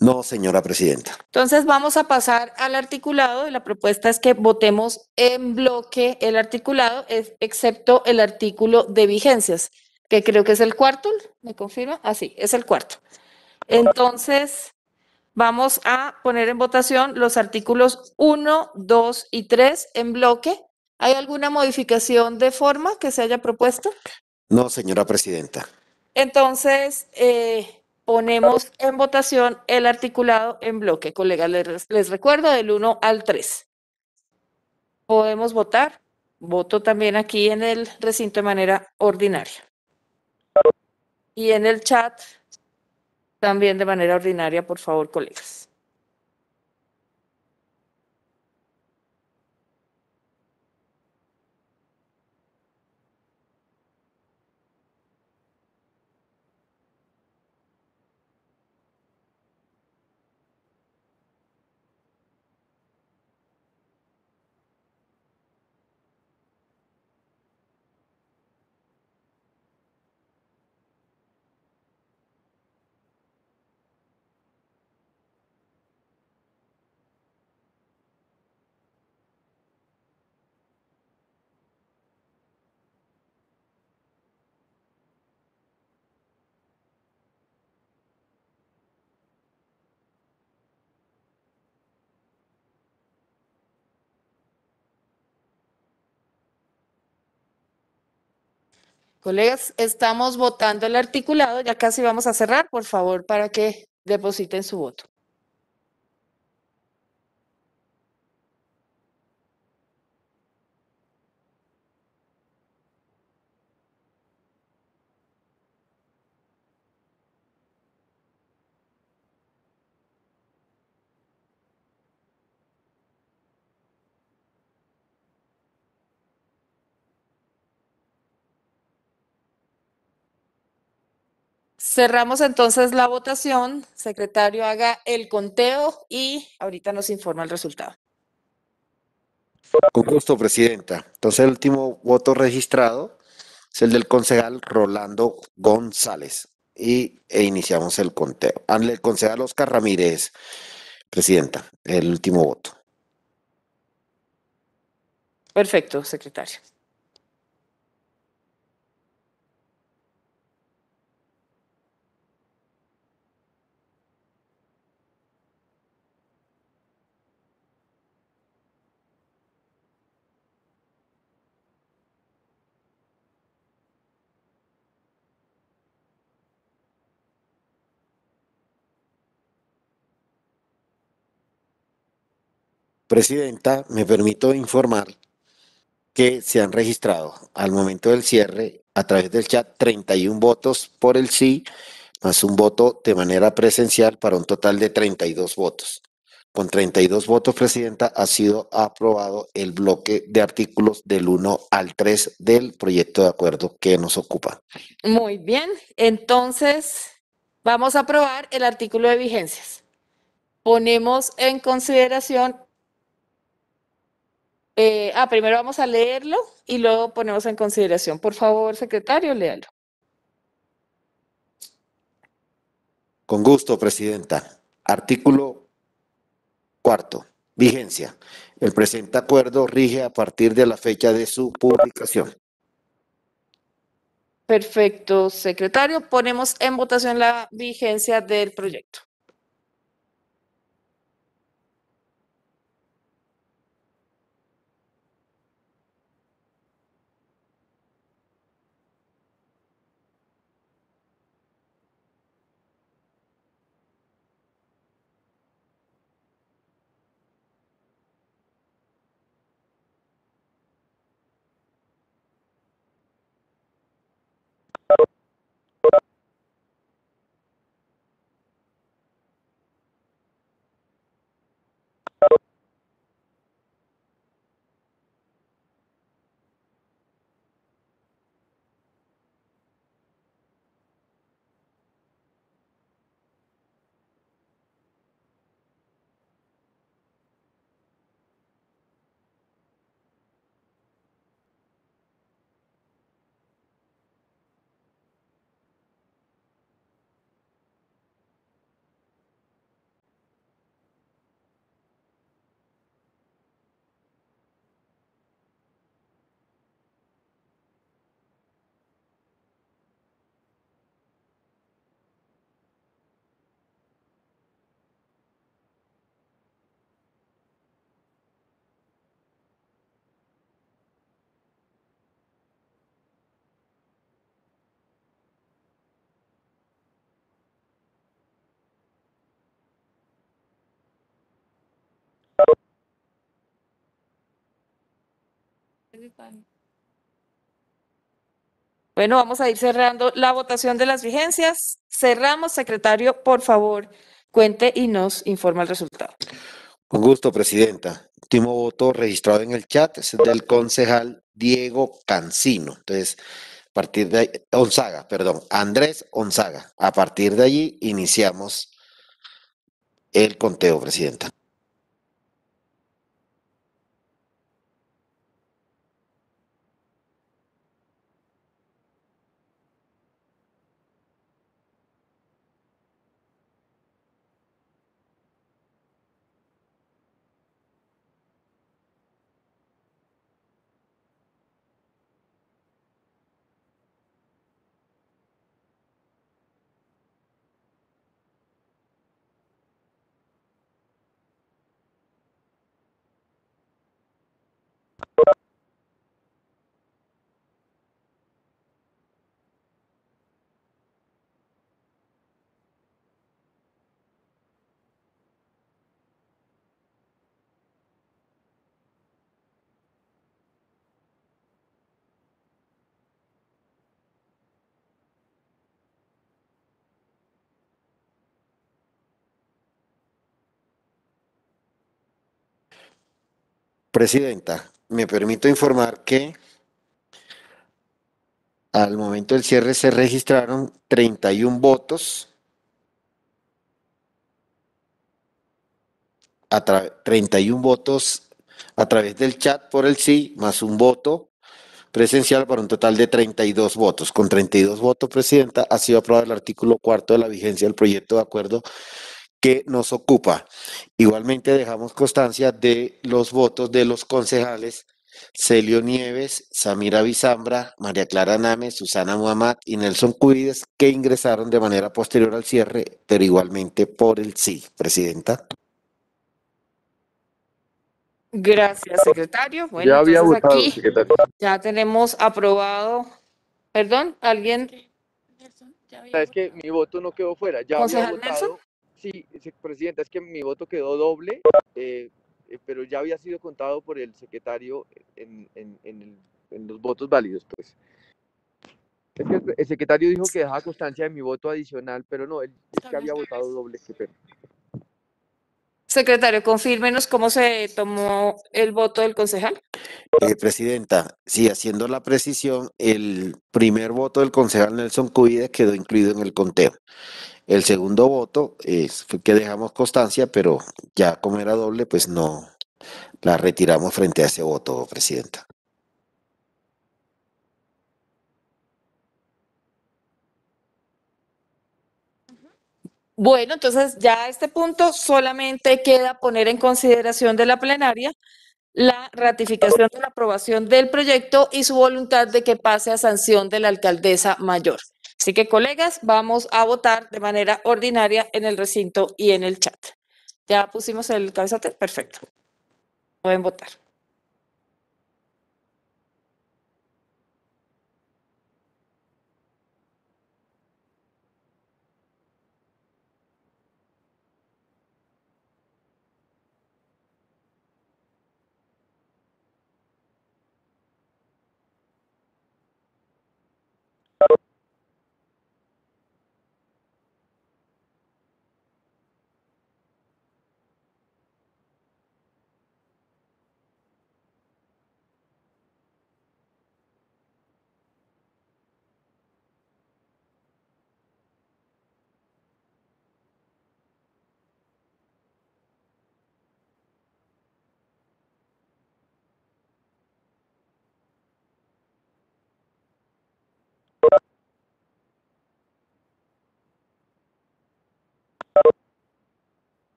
No, señora Presidenta. Entonces vamos a pasar al articulado y la propuesta es que votemos en bloque el articulado, ex- excepto el artículo de vigencias, que creo que es el cuarto, ¿me confirma? Ah, sí, es el cuarto. Entonces, vamos a poner en votación los artículos 1, 2 y 3 en bloque. ¿Hay alguna modificación de forma que se haya propuesto? No, señora Presidenta. Entonces, eh, ponemos en votación el articulado en bloque. Colegas, les, recuerdo del 1 al 3. Podemos votar. Voto también aquí en el recinto de manera ordinaria. Y en el chat también de manera ordinaria, por favor, colegas. Colegas, estamos votando el articulado, ya casi vamos a cerrar, por favor, para que depositen su voto. Cerramos entonces la votación. Secretario, haga el conteo y ahorita nos informa el resultado. Con gusto, Presidenta. Entonces, el último voto registrado es el del concejal Rolando González. Y e iniciamos el conteo. Ah, El concejal Oscar Ramírez, Presidenta, el último voto. Perfecto, secretario. Presidenta, me permito informar que se han registrado al momento del cierre a través del chat 31 votos por el sí, más un voto de manera presencial para un total de 32 votos. Con 32 votos, Presidenta, ha sido aprobado el bloque de artículos del 1 al 3 del proyecto de acuerdo que nos ocupa. Muy bien, entonces vamos a aprobar el artículo de vigencias. Ponemos en consideración, eh, ah, primero vamos a leerlo y luego ponemos en consideración. Por favor, secretario, léalo. Con gusto, Presidenta. Artículo cuarto. Vigencia. El presente acuerdo rige a partir de la fecha de su publicación. Perfecto, secretario. Ponemos en votación la vigencia del proyecto. Bueno, vamos a ir cerrando la votación de las vigencias. Cerramos, secretario, por favor, cuente y nos informa el resultado. Con gusto, Presidenta. Último voto registrado en el chat es del concejal Diego Cancino. Entonces, a partir de ahí, Onzaga, perdón, Andrés Onzaga. A partir de allí iniciamos el conteo, Presidenta. Presidenta, me permito informar que al momento del cierre se registraron 31 votos, a tra- 31 votos a través del chat por el sí, más un voto presencial para un total de 32 votos. Con 32 votos, Presidenta, ha sido aprobado el artículo cuarto de la vigencia del proyecto de acuerdo que nos ocupa. Igualmente dejamos constancia de los votos de los concejales Celio Nieves, Samira Bizambra, María Clara Name, Susana Muhammad y Nelson Cuides, que ingresaron de manera posterior al cierre, pero igualmente por el sí, Presidenta. Gracias, secretario. Bueno, Ya había entonces votado, aquí secretario. ya tenemos aprobado. Perdón, ¿alguien? Es que mi voto no quedó fuera. Ya había ¿Concejal Nelson? Sí, presidenta, es que mi voto quedó doble, eh, eh, pero ya había sido contado por el secretario en, en- en el- en los votos válidos, pues. Es que el- el secretario dijo que dejaba constancia de mi voto adicional, pero no, él es que había votado doble, qué pena. Secretario, confírmenos cómo se tomó el voto del concejal. Eh, Presidenta, sí, haciendo la precisión, el primer voto del concejal Nelson Cuides quedó incluido en el conteo. El segundo voto es fue que dejamos constancia, pero ya como era doble, pues no la retiramos frente a ese voto, Presidenta. Bueno, entonces ya a este punto solamente queda poner en consideración de la plenaria la ratificación de la aprobación del proyecto y su voluntad de que pase a sanción de la alcaldesa mayor. Así que, colegas, vamos a votar de manera ordinaria en el recinto y en el chat. ¿Ya pusimos el cabezote? Perfecto. Pueden votar.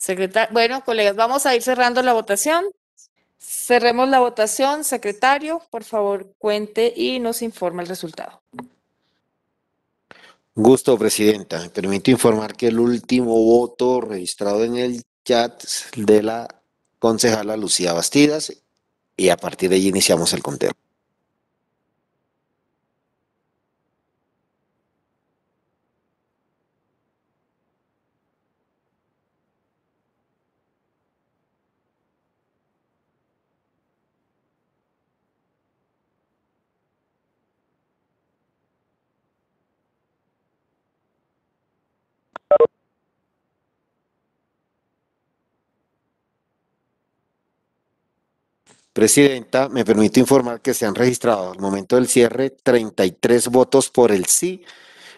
Secretario, bueno, colegas, vamos a ir cerrando la votación. Cerremos la votación. Secretario, por favor, cuente y nos informe el resultado. Gusto, Presidenta. Me permito informar que el último voto registrado en el chat de la concejala Lucía Bastidas y a partir de allí iniciamos el conteo. Presidenta, me permito informar que se han registrado al momento del cierre 33 votos por el sí,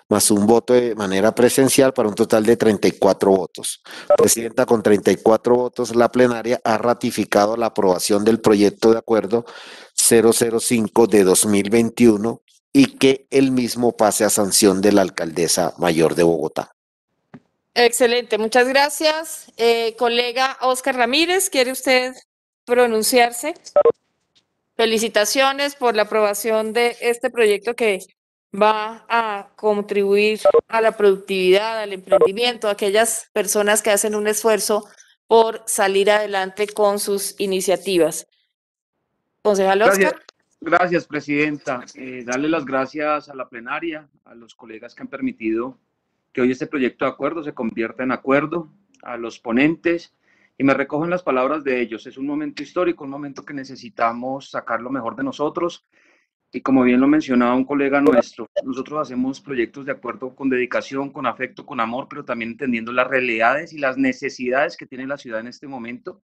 más un voto de manera presencial para un total de 34 votos. Presidenta, con 34 votos, la plenaria ha ratificado la aprobación del proyecto de acuerdo 005 de 2021 y que el mismo pase a sanción de la alcaldesa mayor de Bogotá. Excelente, muchas gracias. Eh, colega Oscar Ramírez, ¿quiere usted pronunciarse? Felicitaciones por la aprobación de este proyecto que va a contribuir a la productividad, al emprendimiento, a aquellas personas que hacen un esfuerzo por salir adelante con sus iniciativas. Concejal Gracias, Oscar. gracias Presidenta. Eh, darle las gracias a la plenaria, a los colegas que han permitido que hoy este proyecto de acuerdo se convierta en acuerdo, a los ponentes, y me recojo en las palabras de ellos. Es un momento histórico, un momento que necesitamos sacar lo mejor de nosotros. Y como bien lo mencionaba un colega nuestro, nosotros hacemos proyectos de acuerdo con dedicación, con afecto, con amor, pero también entendiendo las realidades y las necesidades que tiene la ciudad en este momento.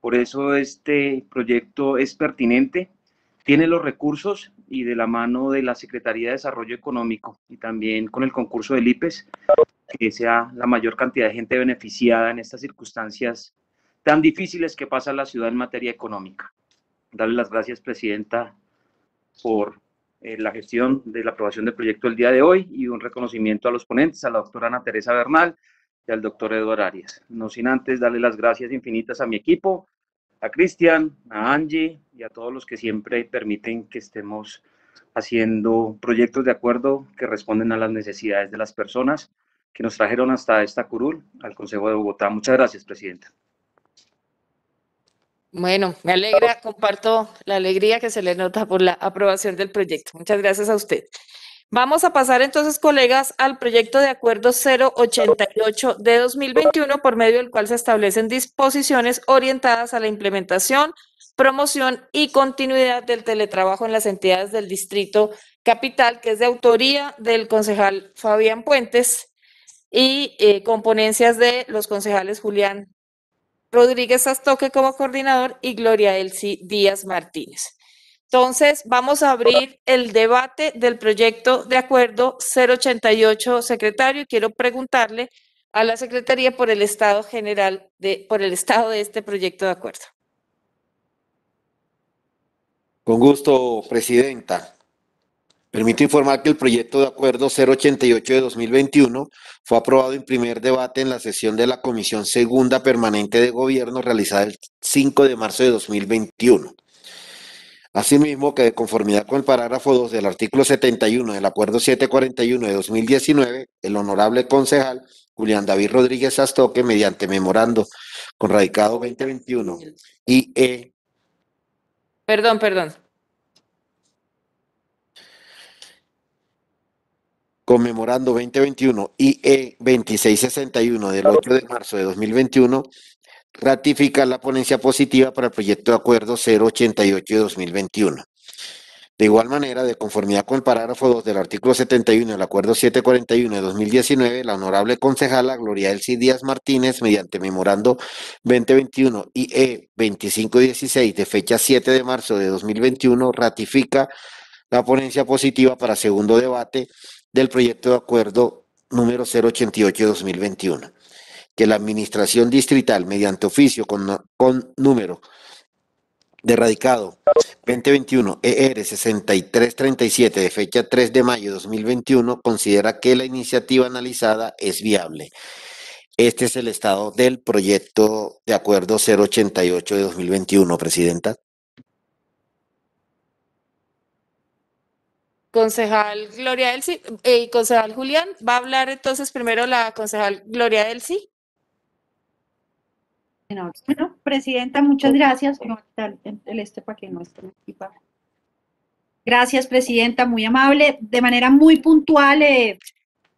Por eso este proyecto es pertinente, tiene los recursos y de la mano de la Secretaría de Desarrollo Económico y también con el concurso del IPES, que sea la mayor cantidad de gente beneficiada en estas circunstancias tan difíciles que pasa la ciudad en materia económica. Darle las gracias, Presidenta, por eh, la gestión de la aprobación del proyecto el día de hoy y un reconocimiento a los ponentes, a la doctora Ana Teresa Bernal y al doctor Eduardo Arias. No sin antes darle las gracias infinitas a mi equipo, a Cristian, a Angie y a todos los que siempre permiten que estemos haciendo proyectos de acuerdo que responden a las necesidades de las personas que nos trajeron hasta esta curul al Consejo de Bogotá. Muchas gracias, Presidenta. Bueno, me alegra, comparto la alegría que se le nota por la aprobación del proyecto. Muchas gracias a usted. Vamos a pasar entonces, colegas, al proyecto de acuerdo 088 de 2021, por medio del cual se establecen disposiciones orientadas a la implementación, promoción y continuidad del teletrabajo en las entidades del Distrito Capital, que es de autoría del concejal Fabián Puentes y eh, componencias de los concejales Julián Rodríguez Astoque como coordinador y Gloria Elsie Díaz Martínez. Entonces, vamos a abrir el debate del proyecto de acuerdo 088, secretario, y quiero preguntarle a la Secretaría por el estado general de, por el estado de este proyecto de acuerdo. Con gusto, Presidenta. Permito informar que el proyecto de acuerdo 088 de 2021 fue aprobado en primer debate en la sesión de la Comisión Segunda Permanente de Gobierno realizada el 5 de marzo de 2021. Asimismo, que de conformidad con el parágrafo 2 del artículo 71 del Acuerdo 741 de 2019, el honorable concejal Julián David Rodríguez Astoque, mediante memorando con radicado 2021 IE Perdón, perdón. Conmemorando 2021 IE 2661 del 8 de marzo de 2021, ratifica la ponencia positiva para el proyecto de acuerdo 088 de 2021. De igual manera, de conformidad con el parágrafo 2 del artículo 71 del acuerdo 741 de 2019, la honorable concejala Gloria Elsie Díaz Martínez, mediante memorando 2021 IE 2516 de fecha 7 de marzo de 2021, ratifica la ponencia positiva para segundo debate del proyecto de acuerdo número 088 de 2021, que la Administración Distrital, mediante oficio con, con número de radicado 2021 ER 6337 de fecha 3 de mayo de 2021, considera que la iniciativa analizada es viable. Este es el estado del proyecto de acuerdo 088 de 2021, Presidenta. Concejal Gloria Elsi eh, y concejal Julián, va a hablar entonces primero la concejal Gloria Elsi. Bueno, Presidenta, muchas gracias. El este para que no esté aquí. para- Gracias, Presidenta, muy amable. De manera muy puntual, eh,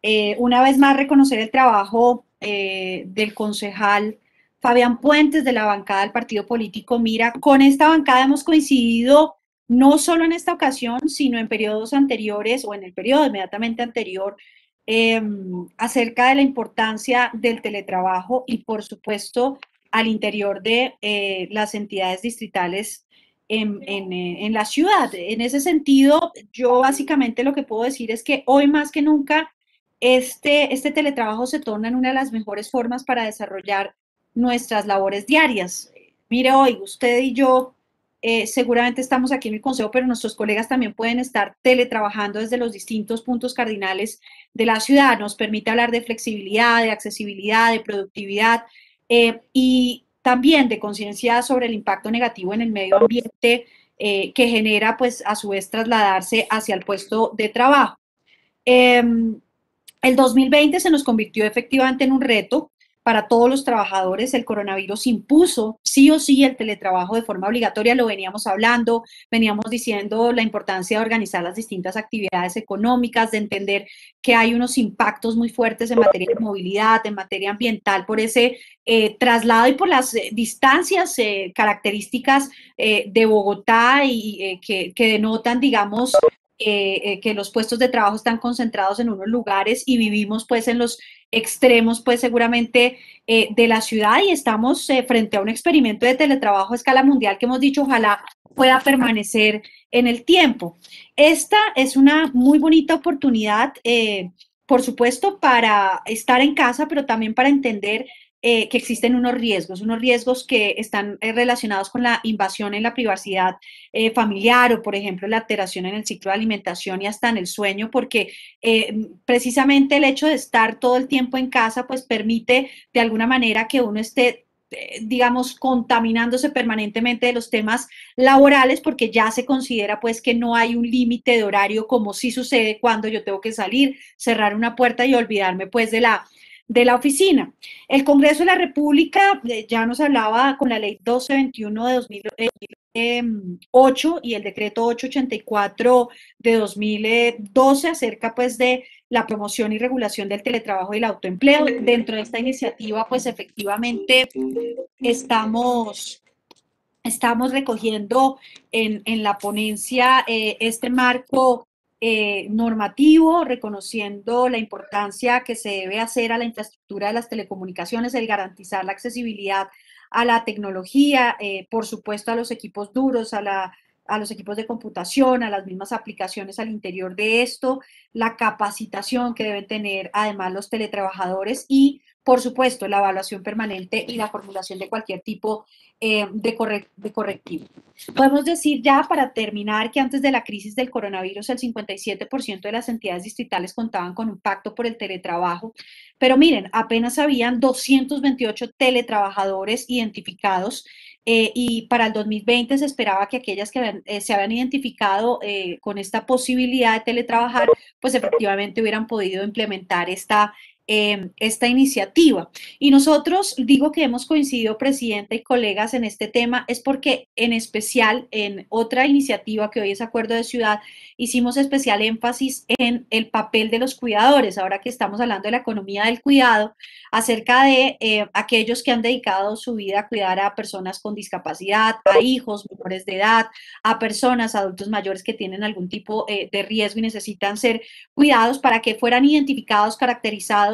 eh, una vez más reconocer el trabajo eh, del concejal Fabián Puentes de la bancada del partido político Mira. Con esta bancada hemos coincidido no solo en esta ocasión, sino en periodos anteriores o en el periodo inmediatamente anterior em, acerca de la importancia del teletrabajo y, por supuesto, al interior de eh, las entidades distritales en, eh, en la ciudad. En ese sentido, yo básicamente lo que puedo decir es que hoy más que nunca este, este teletrabajo se torna en una de las mejores formas para desarrollar nuestras labores diarias. Mire, hoy usted y yo eh, seguramente estamos aquí en el consejo, pero nuestros colegas también pueden estar teletrabajando desde los distintos puntos cardinales de la ciudad. Nos permite hablar de flexibilidad, de accesibilidad, de productividad eh, y también de conciencia sobre el impacto negativo en el medio ambiente eh, que genera, pues, a su vez trasladarse hacia el puesto de trabajo. Em, el 2020 se nos convirtió efectivamente en un reto para todos los trabajadores. El coronavirus impuso sí o sí el teletrabajo de forma obligatoria, lo veníamos hablando, veníamos diciendo la importancia de organizar las distintas actividades económicas, de entender que hay unos impactos muy fuertes en materia de movilidad, en materia ambiental, por ese eh, traslado y por las eh, distancias eh, características de Bogotá y que, que denotan, digamos, que los puestos de trabajo están concentrados en unos lugares y vivimos pues en los extremos, pues seguramente eh, de la ciudad y estamos eh, frente a un experimento de teletrabajo a escala mundial que hemos dicho ojalá pueda permanecer en el tiempo. Esta es una muy bonita oportunidad, eh, por supuesto, para estar en casa, pero también para entender eh, que existen unos riesgos, unos riesgos que están eh, relacionados con la invasión en la privacidad eh, familiar o, por ejemplo, la alteración en el ciclo de alimentación y hasta en el sueño, porque precisamente el hecho de estar todo el tiempo en casa, pues permite de alguna manera que uno esté digamos, contaminándose permanentemente de los temas laborales porque ya se considera pues que no hay un límite de horario como sí sucede cuando yo tengo que salir, cerrar una puerta y olvidarme pues de la, de la oficina. El Congreso de la República eh, ya nos hablaba con la ley 1221 de 2008 y el decreto 884 de 2012 acerca pues de la promoción y regulación del teletrabajo y el autoempleo. Dentro de esta iniciativa pues efectivamente estamos estamos recogiendo en, en la ponencia eh, este marco eh, normativo, reconociendo la importancia que se debe hacer a la infraestructura de las telecomunicaciones, el garantizar la accesibilidad a la tecnología, eh, por supuesto a los equipos duros, a, la, a los equipos de computación, a las mismas aplicaciones al interior de esto, la capacitación que deben tener además los teletrabajadores y por supuesto, la evaluación permanente y la formulación de cualquier tipo eh, de, de correctivo. Podemos decir ya para terminar que antes de la crisis del coronavirus el 57% de las entidades distritales contaban con un pacto por el teletrabajo, pero miren, apenas habían 228 teletrabajadores identificados eh, y para el 2020 se esperaba que aquellas que eh, se habían identificado con esta posibilidad de teletrabajar, pues efectivamente hubieran podido implementar esta, Em, esta iniciativa. Y nosotros, digo que hemos coincidido, presidenta y colegas, en este tema, es porque en especial en otra iniciativa que hoy es Acuerdo de Ciudad, hicimos especial énfasis en el papel de los cuidadores, ahora que estamos hablando de la economía del cuidado, acerca de eh, aquellos que han dedicado su vida a cuidar a personas con discapacidad, a hijos menores de edad, a personas, adultos mayores que tienen algún tipo eh, de riesgo y necesitan ser cuidados para que fueran identificados, caracterizados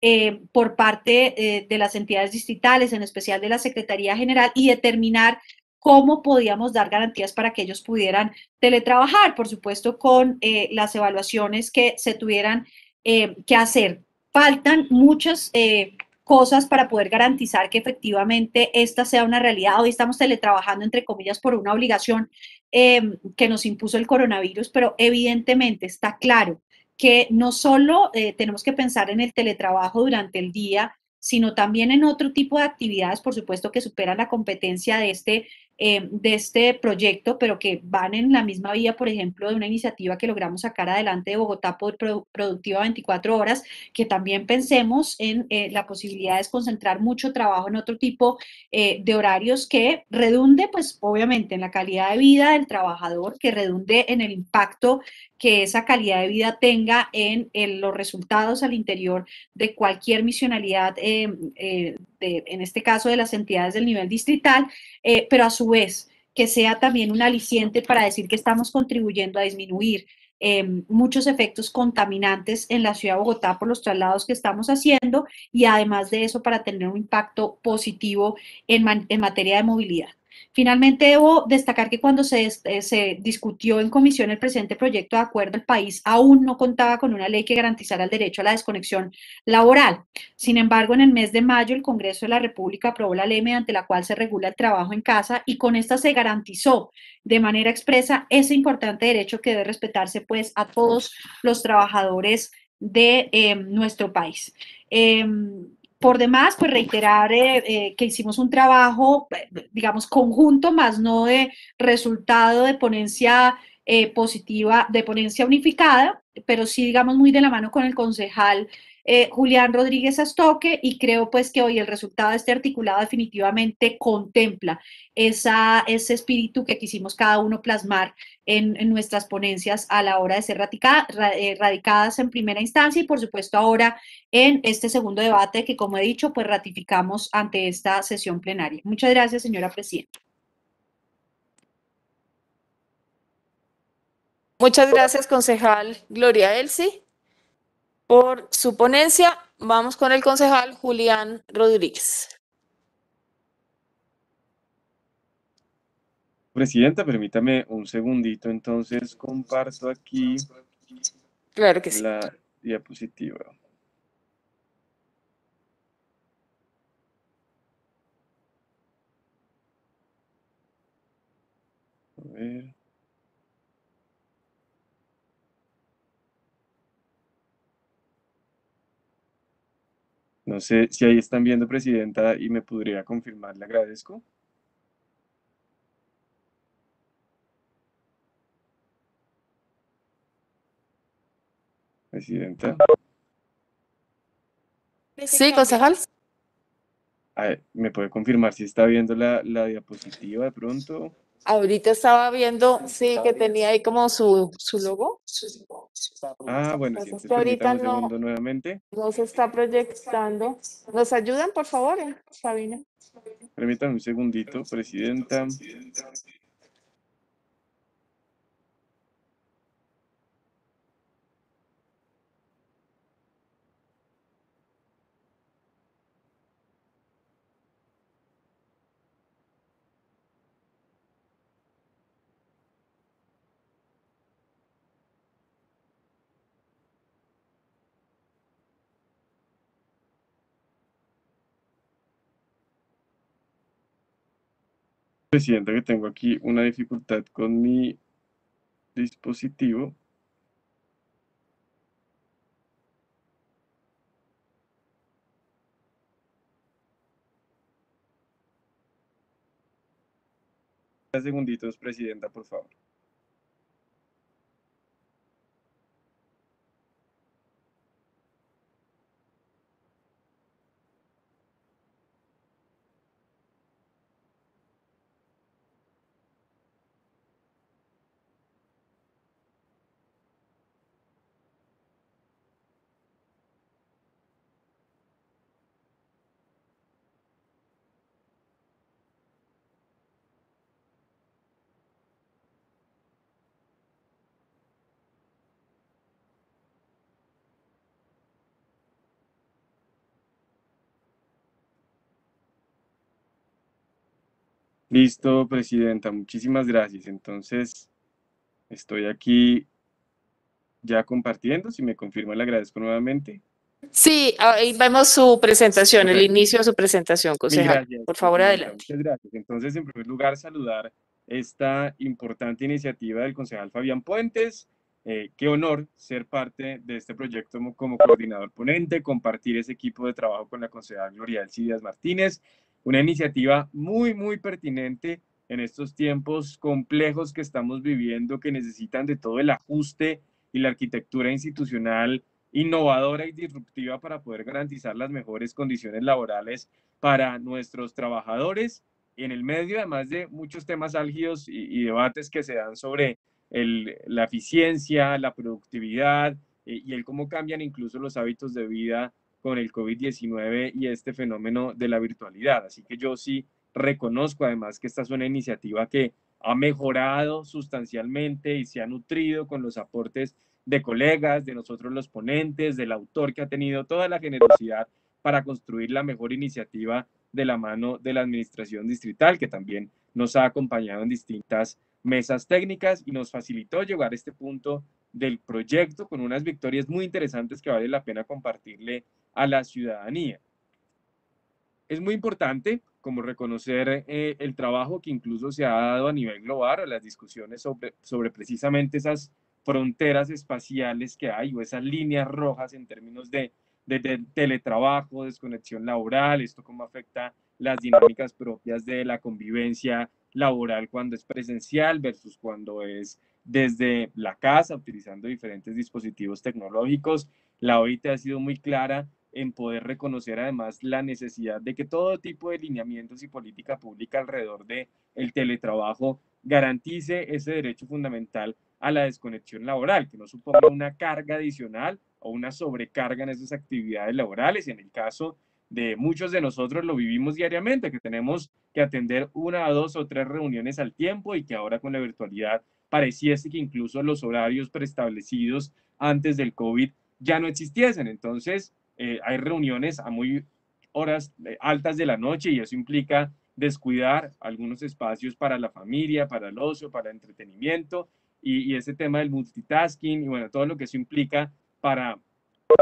eh, por parte de las entidades distritales, en especial de la Secretaría General, y determinar cómo podíamos dar garantías para que ellos pudieran teletrabajar, por supuesto, con eh, las evaluaciones que se tuvieran eh, que hacer. Faltan muchas eh, cosas para poder garantizar que efectivamente esta sea una realidad. Hoy estamos teletrabajando, entre comillas, por una obligación que nos impuso el coronavirus, pero evidentemente está claro que no solo tenemos que pensar en el teletrabajo durante el día, sino también en otro tipo de actividades, por supuesto, que superan la competencia de este eh, de este proyecto, pero que van en la misma vía, por ejemplo, de una iniciativa que logramos sacar adelante de Bogotá por Productiva 24 Horas, que también pensemos en eh, la posibilidad de concentrar mucho trabajo en otro tipo eh, de horarios que redunde, pues obviamente, en la calidad de vida del trabajador, que redunde en el impacto que esa calidad de vida tenga en, los resultados al interior de cualquier misionalidad, en este caso de las entidades del nivel distrital, pero a su vez que sea también un aliciente para decir que estamos contribuyendo a disminuir em, muchos efectos contaminantes en la ciudad de Bogotá por los traslados que estamos haciendo y además de eso para tener un impacto positivo en, en materia de movilidad. Finalmente, debo destacar que cuando se, eh, se, discutió en comisión el presente proyecto de acuerdo, el país aún no contaba con una ley que garantizara el derecho a la desconexión laboral. Sin embargo, en el mes de mayo, el Congreso de la República aprobó la ley mediante la cual se regula el trabajo en casa y con esta se garantizó de manera expresa ese importante derecho que debe respetarse pues a todos los trabajadores de eh, nuestro país. Eh, por demás, pues reiterar eh, eh, que hicimos un trabajo, eh, digamos, conjunto, más no de resultado de ponencia positiva, de ponencia unificada, pero sí, digamos, muy de la mano con el concejal eh, Julián Rodríguez Astoque y creo pues que hoy el resultado de este articulado definitivamente contempla esa, ese espíritu que quisimos cada uno plasmar en, nuestras ponencias a la hora de ser eh, radicadas en primera instancia y por supuesto ahora en este segundo debate que como he dicho pues ratificamos ante esta sesión plenaria. Muchas gracias señora presidenta. Muchas gracias, concejal Gloria Elsi por su ponencia. Vamos con el concejal Julián Rodríguez. Presidenta, permítame un segundito, entonces comparto aquí claro que sí. la diapositiva. A ver. No sé si ahí están viendo, Presidenta, y me podría confirmar, le agradezco. Presidenta. Sí, concejal. ¿Me puede confirmar si está viendo la, la diapositiva de pronto? Ahorita estaba viendo, sí, que tenía ahí como su, su logo. Ah, bueno, sí, Entonces, ahorita no- nuevamente. No se está proyectando. ¿Nos ayudan, por favor, eh, Sabina? Permítame un segundito, Presidenta. Presidenta, que tengo aquí una dificultad con mi dispositivo. segunditos, Presidenta, por favor. Listo, Presidenta, muchísimas gracias. Entonces, estoy aquí ya compartiendo. Si me confirma, le agradezco nuevamente. Sí, ahí vemos su presentación, el inicio de su presentación, concejal. Por favor, adelante. Muchas gracias. Entonces, en primer lugar, saludar esta importante iniciativa del concejal Fabián Puentes. Eh, qué honor ser parte de este proyecto como, como coordinador ponente, compartir ese equipo de trabajo con la concejal Gloria Elcidias Martínez. Una iniciativa muy, muy pertinente en estos tiempos complejos que estamos viviendo, que necesitan de todo el ajuste y la arquitectura institucional innovadora y disruptiva para poder garantizar las mejores condiciones laborales para nuestros trabajadores. En el medio, además de muchos temas álgidos y, y debates que se dan sobre la eficiencia, la productividad eh, y el cómo cambian incluso los hábitos de vida con el COVID-19 y este fenómeno de la virtualidad. Así que yo sí reconozco además que esta es una iniciativa que ha mejorado sustancialmente y se ha nutrido con los aportes de colegas, de nosotros los ponentes, del autor que ha tenido toda la generosidad para construir la mejor iniciativa de la mano de la administración distrital, que también nos ha acompañado en distintas mesas técnicas y nos facilitó llegar a este punto del proyecto con unas victorias muy interesantes que vale la pena compartirle a la ciudadanía. Es muy importante como reconocer eh, el trabajo que incluso se ha dado a nivel global, a las discusiones sobre, sobre precisamente esas fronteras espaciales que hay o esas líneas rojas en términos de, de, de teletrabajo, desconexión laboral, esto cómo afecta las dinámicas propias de la convivencia laboral cuando es presencial versus cuando es desde la casa, utilizando diferentes dispositivos tecnológicos. La OIT ha sido muy clara en poder reconocer además la necesidad de que todo tipo de lineamientos y política pública alrededor de el teletrabajo garantice ese derecho fundamental a la desconexión laboral, que no suponga una carga adicional o una sobrecarga en esas actividades laborales. Y en el caso de muchos de nosotros lo vivimos diariamente, que tenemos que atender una, dos o tres reuniones al tiempo y que ahora con la virtualidad pareciese que incluso los horarios preestablecidos antes del COVID ya no existiesen. Entonces, eh, hay reuniones a muy horas eh, altas de la noche y eso implica descuidar algunos espacios para la familia, para el ocio, para el entretenimiento y, y ese tema del multitasking y bueno, todo lo que eso implica para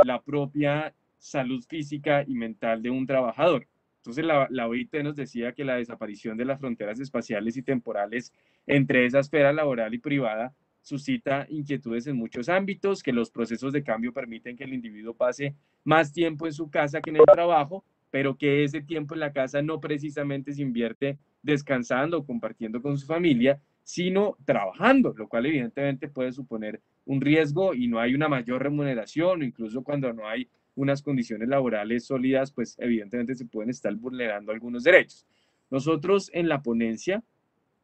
la propia salud física y mental de un trabajador. Entonces la, la OIT nos decía que la desaparición de las fronteras espaciales y temporales entre esa esfera laboral y privada suscita inquietudes en muchos ámbitos, que los procesos de cambio permiten que el individuo pase más tiempo en su casa que en el trabajo, pero que ese tiempo en la casa no precisamente se invierte descansando o compartiendo con su familia, sino trabajando, lo cual evidentemente puede suponer un riesgo y no hay una mayor remuneración, incluso cuando no hay unas condiciones laborales sólidas, pues evidentemente se pueden estar vulnerando algunos derechos. Nosotros en la ponencia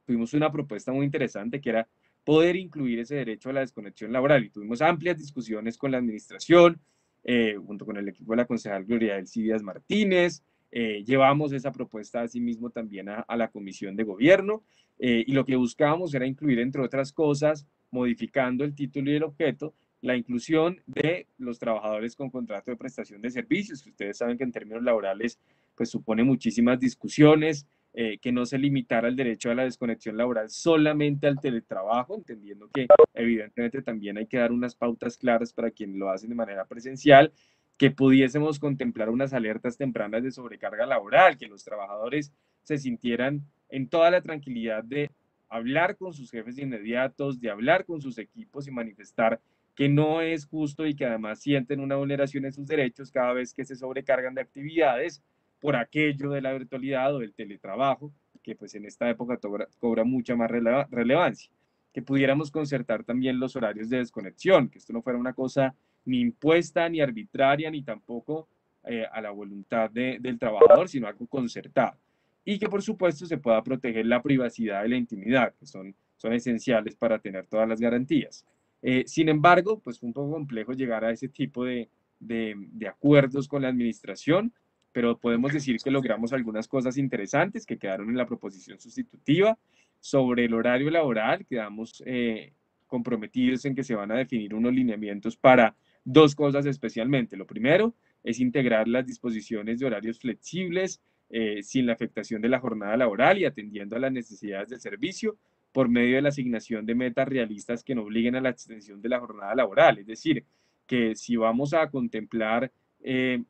tuvimos una propuesta muy interesante que era poder incluir ese derecho a la desconexión laboral. Y tuvimos amplias discusiones con la administración, eh, junto con el equipo de la concejal Gloria del Martínez, eh, llevamos esa propuesta asimismo también a, a la comisión de gobierno eh, y lo que buscábamos era incluir, entre otras cosas, modificando el título y el objeto, la inclusión de los trabajadores con contrato de prestación de servicios, que ustedes saben que en términos laborales pues supone muchísimas discusiones, eh, que no se limitara el derecho a la desconexión laboral solamente al teletrabajo, entendiendo que evidentemente también hay que dar unas pautas claras para quienes lo hacen de manera presencial, que pudiésemos contemplar unas alertas tempranas de sobrecarga laboral, que los trabajadores se sintieran en toda la tranquilidad de hablar con sus jefes inmediatos, de hablar con sus equipos y manifestar que no es justo y que además sienten una vulneración en sus derechos cada vez que se sobrecargan de actividades por aquello de la virtualidad o del teletrabajo, que pues en esta época cobra, cobra mucha más releva, relevancia. Que pudiéramos concertar también los horarios de desconexión, que esto no fuera una cosa ni impuesta, ni arbitraria, ni tampoco eh, a la voluntad de, del trabajador, sino algo concertado. Y que por supuesto se pueda proteger la privacidad y la intimidad, que son, son esenciales para tener todas las garantías. Eh, sin embargo, pues fue un poco complejo llegar a ese tipo de, de, acuerdos con la administración, pero podemos decir que logramos algunas cosas interesantes que quedaron en la proposición sustitutiva. Sobre el horario laboral, quedamos eh, comprometidos en que se van a definir unos lineamientos para dos cosas especialmente. Lo primero es integrar las disposiciones de horarios flexibles eh, sin la afectación de la jornada laboral y atendiendo a las necesidades del servicio por medio de la asignación de metas realistas que no obliguen a la extensión de la jornada laboral. Es decir, que si vamos a contemplar eh,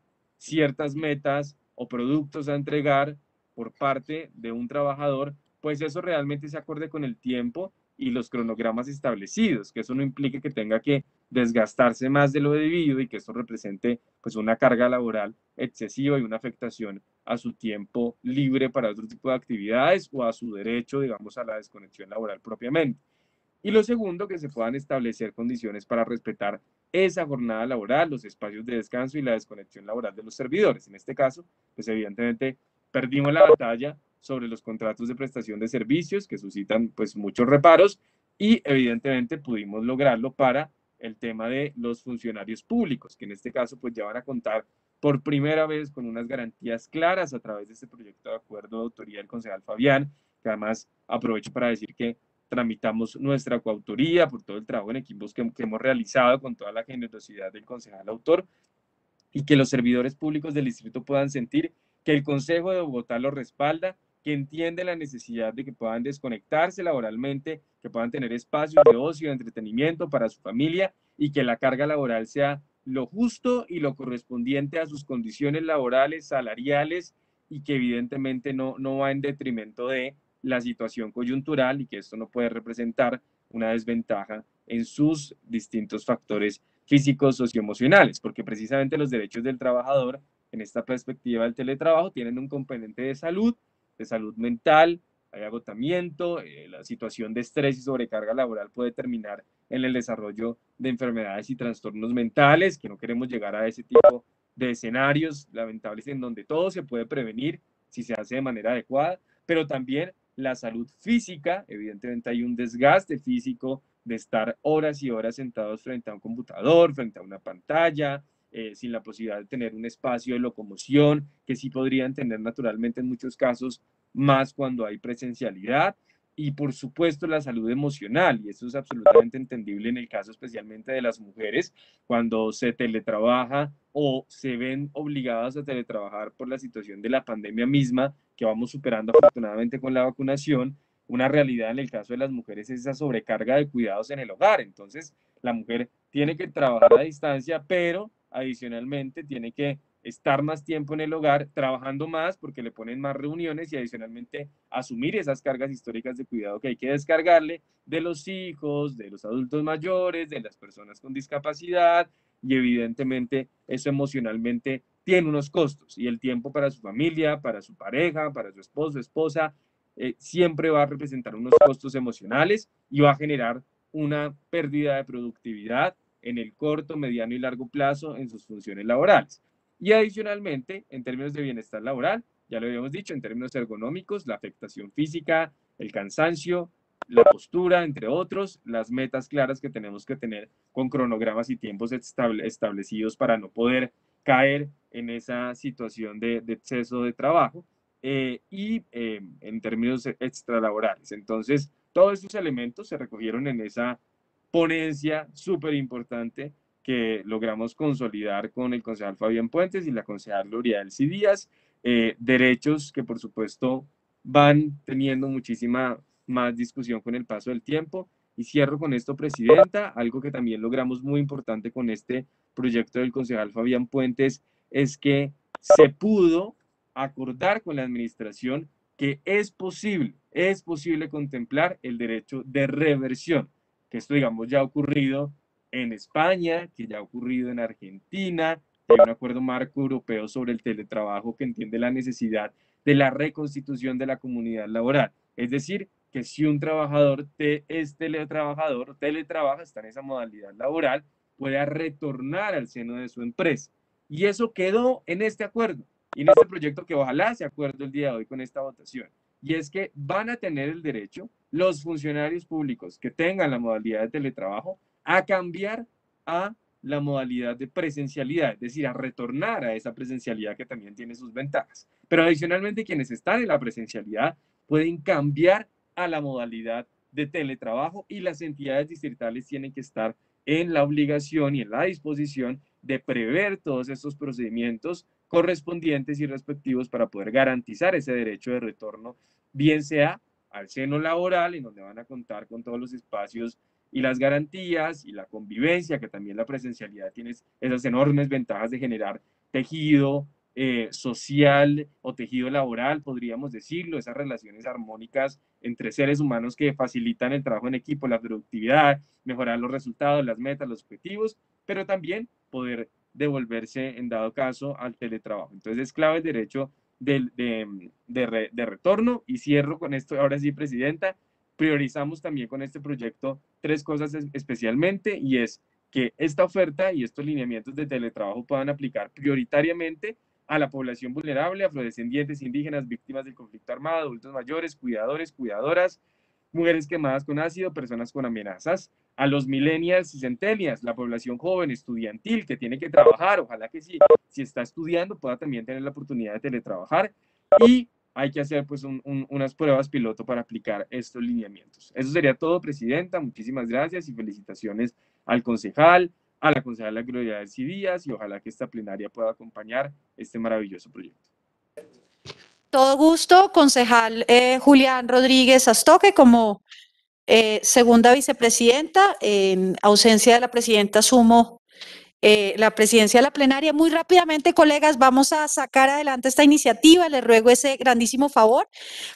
ciertas metas o productos a entregar por parte de un trabajador, pues eso realmente se acorde con el tiempo y los cronogramas establecidos, que eso no implique que tenga que desgastarse más de lo debido y que esto represente pues una carga laboral excesiva y una afectación a su tiempo libre para otro tipo de actividades o a su derecho, digamos, a la desconexión laboral propiamente. Y lo segundo, que se puedan establecer condiciones para respetar esa jornada laboral, los espacios de descanso y la desconexión laboral de los servidores. En este caso, pues evidentemente perdimos la batalla sobre los contratos de prestación de servicios que suscitan pues muchos reparos y evidentemente pudimos lograrlo para el tema de los funcionarios públicos, que en este caso pues ya van a contar por primera vez con unas garantías claras a través de este proyecto de acuerdo de autoría del concejal Fabián, que además aprovecho para decir que tramitamos nuestra coautoría por todo el trabajo en equipos que, hemos realizado con toda la generosidad del concejal autor y que los servidores públicos del distrito puedan sentir que el Consejo de Bogotá lo respalda que entiende la necesidad de que puedan desconectarse laboralmente, que puedan tener espacios de ocio, de entretenimiento para su familia y que la carga laboral sea lo justo y lo correspondiente a sus condiciones laborales, salariales y que evidentemente no, no va en detrimento de la situación coyuntural y que esto no puede representar una desventaja en sus distintos factores físicos, socioemocionales, porque precisamente los derechos del trabajador en esta perspectiva del teletrabajo tienen un componente de salud, de salud mental, hay agotamiento, eh, la situación de estrés y sobrecarga laboral puede terminar en el desarrollo de enfermedades y trastornos mentales, que no queremos llegar a ese tipo de escenarios lamentables en donde todo se puede prevenir si se hace de manera adecuada, pero también la salud física, evidentemente hay un desgaste físico de estar horas y horas sentados frente a un computador, frente a una pantalla, eh, sin la posibilidad de tener un espacio de locomoción, que sí podrían tener naturalmente en muchos casos, más cuando hay presencialidad. Y por supuesto la salud emocional, y eso es absolutamente entendible en el caso especialmente de las mujeres, cuando se teletrabaja o se ven obligadas a teletrabajar por la situación de la pandemia misma, que vamos superando afortunadamente con la vacunación, una realidad en el caso de las mujeres es esa sobrecarga de cuidados en el hogar. Entonces, la mujer tiene que trabajar a distancia, pero adicionalmente tiene que estar más tiempo en el hogar, trabajando más porque le ponen más reuniones y adicionalmente asumir esas cargas históricas de cuidado que hay que descargarle de los hijos, de los adultos mayores, de las personas con discapacidad y evidentemente eso emocionalmente tiene unos costos y el tiempo para su familia, para su pareja, para su esposo, esposa, eh, siempre va a representar unos costos emocionales y va a generar una pérdida de productividad en el corto, mediano y largo plazo en sus funciones laborales. Y adicionalmente, en términos de bienestar laboral, ya lo habíamos dicho, en términos ergonómicos, la afectación física, el cansancio, la postura, entre otros, las metas claras que tenemos que tener con cronogramas y tiempos establecidos para no poder caer en esa situación de, de exceso de trabajo eh, y eh, en términos extralaborales. Entonces, todos estos elementos se recogieron en esa ponencia súper importante que logramos consolidar con el concejal Fabián Puentes y la concejal Gloria Elsie Díaz, eh, derechos que por supuesto van teniendo muchísima más discusión con el paso del tiempo. Y cierro con esto, Presidenta, algo que también logramos muy importante con este proyecto del concejal Fabián Puentes es que se pudo acordar con la administración que es posible, es posible contemplar el derecho de reversión, que esto, digamos, ya ha ocurrido en España, que ya ha ocurrido en Argentina, hay un acuerdo marco europeo sobre el teletrabajo que entiende la necesidad de la reconstitución de la comunidad laboral. Es decir, que si un trabajador te, es teletrabajador, teletrabaja, está en esa modalidad laboral, pueda retornar al seno de su empresa. Y eso quedó en este acuerdo y en este proyecto que ojalá se acuerde el día de hoy con esta votación. Y es que van a tener el derecho los funcionarios públicos que tengan la modalidad de teletrabajo a cambiar a la modalidad de presencialidad, es decir, a retornar a esa presencialidad que también tiene sus ventajas. Pero adicionalmente quienes están en la presencialidad pueden cambiar a la modalidad de teletrabajo y las entidades distritales tienen que estar en la obligación y en la disposición de prever todos estos procedimientos correspondientes y respectivos para poder garantizar ese derecho de retorno, bien sea al seno laboral, en donde van a contar con todos los espacios y las garantías y la convivencia, que también la presencialidad tiene esas enormes ventajas de generar tejido eh, social o tejido laboral, podríamos decirlo, esas relaciones armónicas entre seres humanos que facilitan el trabajo en equipo, la productividad, mejorar los resultados, las metas, los objetivos, pero también poder devolverse en dado caso al teletrabajo. Entonces es clave el derecho de, de, de, retorno y cierro con esto, ahora sí, Presidenta, priorizamos también con este proyecto tres cosas especialmente y es que esta oferta y estos lineamientos de teletrabajo puedan aplicar prioritariamente a la población vulnerable, afrodescendientes, indígenas, víctimas del conflicto armado, adultos mayores, cuidadores, cuidadoras, mujeres quemadas con ácido, personas con amenazas, a los millennials y centennials, la población joven, estudiantil, que tiene que trabajar, ojalá que sí, si está estudiando pueda también tener la oportunidad de teletrabajar y hay que hacer pues unas pruebas piloto para aplicar estos lineamientos. Eso sería todo, Presidenta. Muchísimas gracias y felicitaciones al concejal, a la concejala Gloria del Díaz y ojalá que esta plenaria pueda acompañar este maravilloso proyecto. todo gusto, concejal eh, Julián Rodríguez Astoque como eh, segunda vicepresidenta. En ausencia de la presidenta, asumo eh, la presidencia de la plenaria. Muy rápidamente, colegas, vamos a sacar adelante esta iniciativa. Les ruego ese grandísimo favor.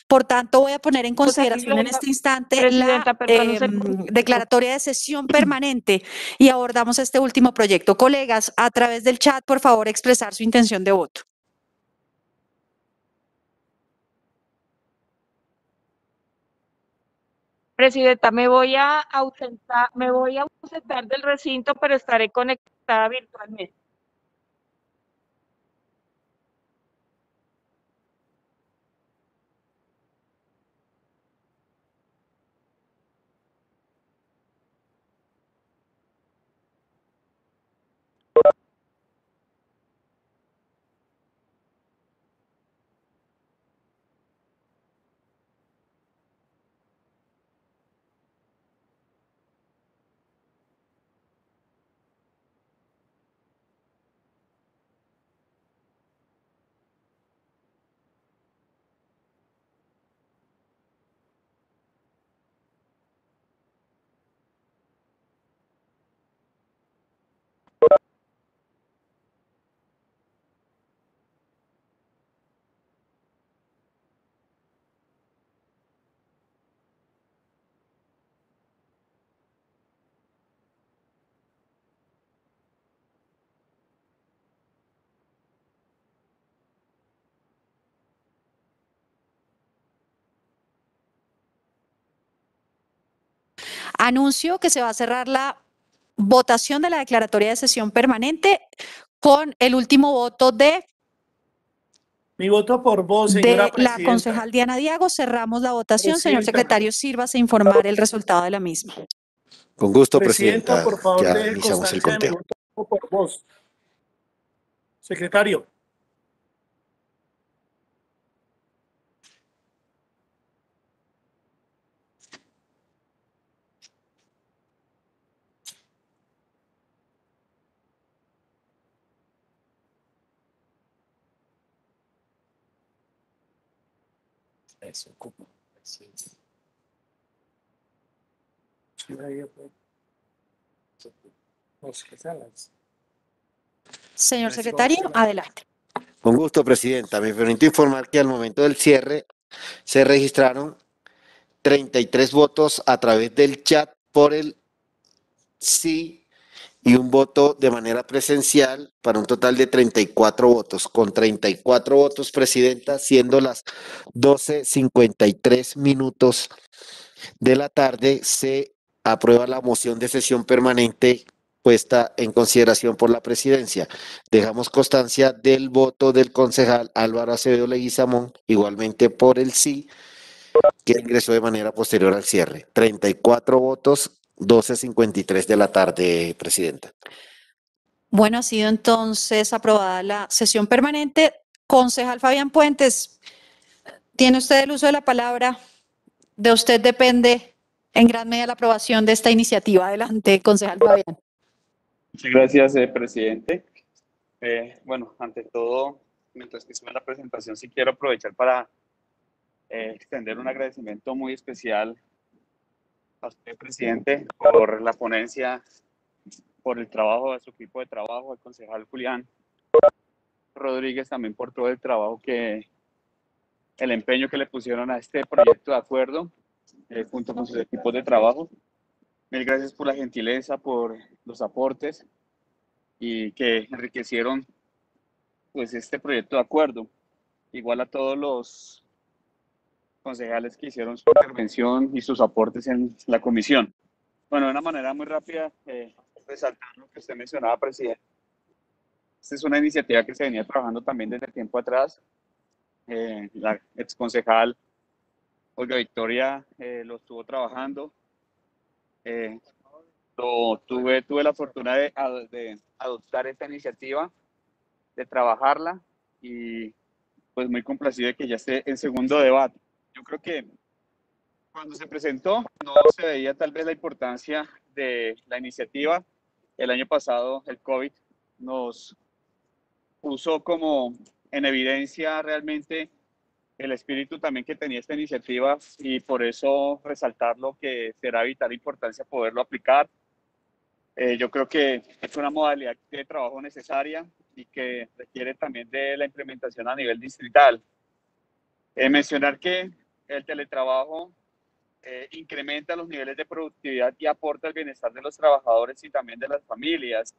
Por tanto, voy a poner en consideración en este instante la perdón em, declaratoria de sesión permanente y abordamos este último proyecto. Colegas, a través del chat, por favor, expresar su intención de voto. Presidenta, me voy a ausentar, me voy a ausentar del recinto, pero estaré conectada virtualmente. Anuncio que se va a cerrar la votación de la declaratoria de sesión permanente con el último voto de, Mi voto por vos, de señora la presidenta. concejal Diana Diago. Cerramos la votación. Señor secretario, sírvase a informar el resultado de la misma. Con gusto, Presidenta, Presidenta. por favor, Ya iniciamos el de mi conteo. voto por vos. Secretario. Sí. ¿qué tal? Señor secretario, adelante. Con gusto, Presidenta. Me permito informar que al momento del cierre se registraron 33 votos a través del chat por el sí y un voto de manera presencial para un total de 34 votos. Con 34 votos, Presidenta, siendo las 12.53 minutos de la tarde, se aprueba la moción de sesión permanente puesta en consideración por la presidencia. Dejamos constancia del voto del concejal Álvaro Acevedo Leguizamón, igualmente por el sí, que ingresó de manera posterior al cierre. 34 votos, 12.53 de la tarde, Presidenta. Bueno, ha sido entonces aprobada la sesión permanente. Concejal Fabián Puentes, tiene usted el uso de la palabra. De usted depende en gran medida la aprobación de esta iniciativa. Adelante, concejal Fabián. Muchas gracias, eh, presidente. Eh, bueno, ante todo, mientras que estuve en la presentación, sí quiero aprovechar para eh, extender un agradecimiento muy especial a usted, presidente, por la ponencia, por el trabajo de su equipo de trabajo, al concejal Julián Rodríguez también por todo el trabajo que, el empeño que le pusieron a este proyecto de acuerdo, eh, junto con sus equipos de trabajo. Mil gracias por la gentileza, por los aportes y que enriquecieron pues este proyecto de acuerdo. Igual a todos los concejales que hicieron su intervención y sus aportes en la comisión. Bueno, de una manera muy rápida, eh, resaltar lo que usted mencionaba, presidente. Esta es una iniciativa que se venía trabajando también desde tiempo atrás. Eh, la exconcejal Olga Victoria eh, lo estuvo trabajando. Eh, lo, tuve, tuve la fortuna de, de adoptar esta iniciativa, de trabajarla y pues muy complacido de que ya esté en segundo debate. Yo creo que cuando se presentó no se veía tal vez la importancia de la iniciativa. El año pasado el COVID nos puso como en evidencia realmente el espíritu también que tenía esta iniciativa y por eso resaltar lo que será de vital importancia poderlo aplicar. Eh, yo creo que es una modalidad de trabajo necesaria y que requiere también de la implementación a nivel distrital. Eh, mencionar que el teletrabajo eh, incrementa los niveles de productividad y aporta el bienestar de los trabajadores y también de las familias.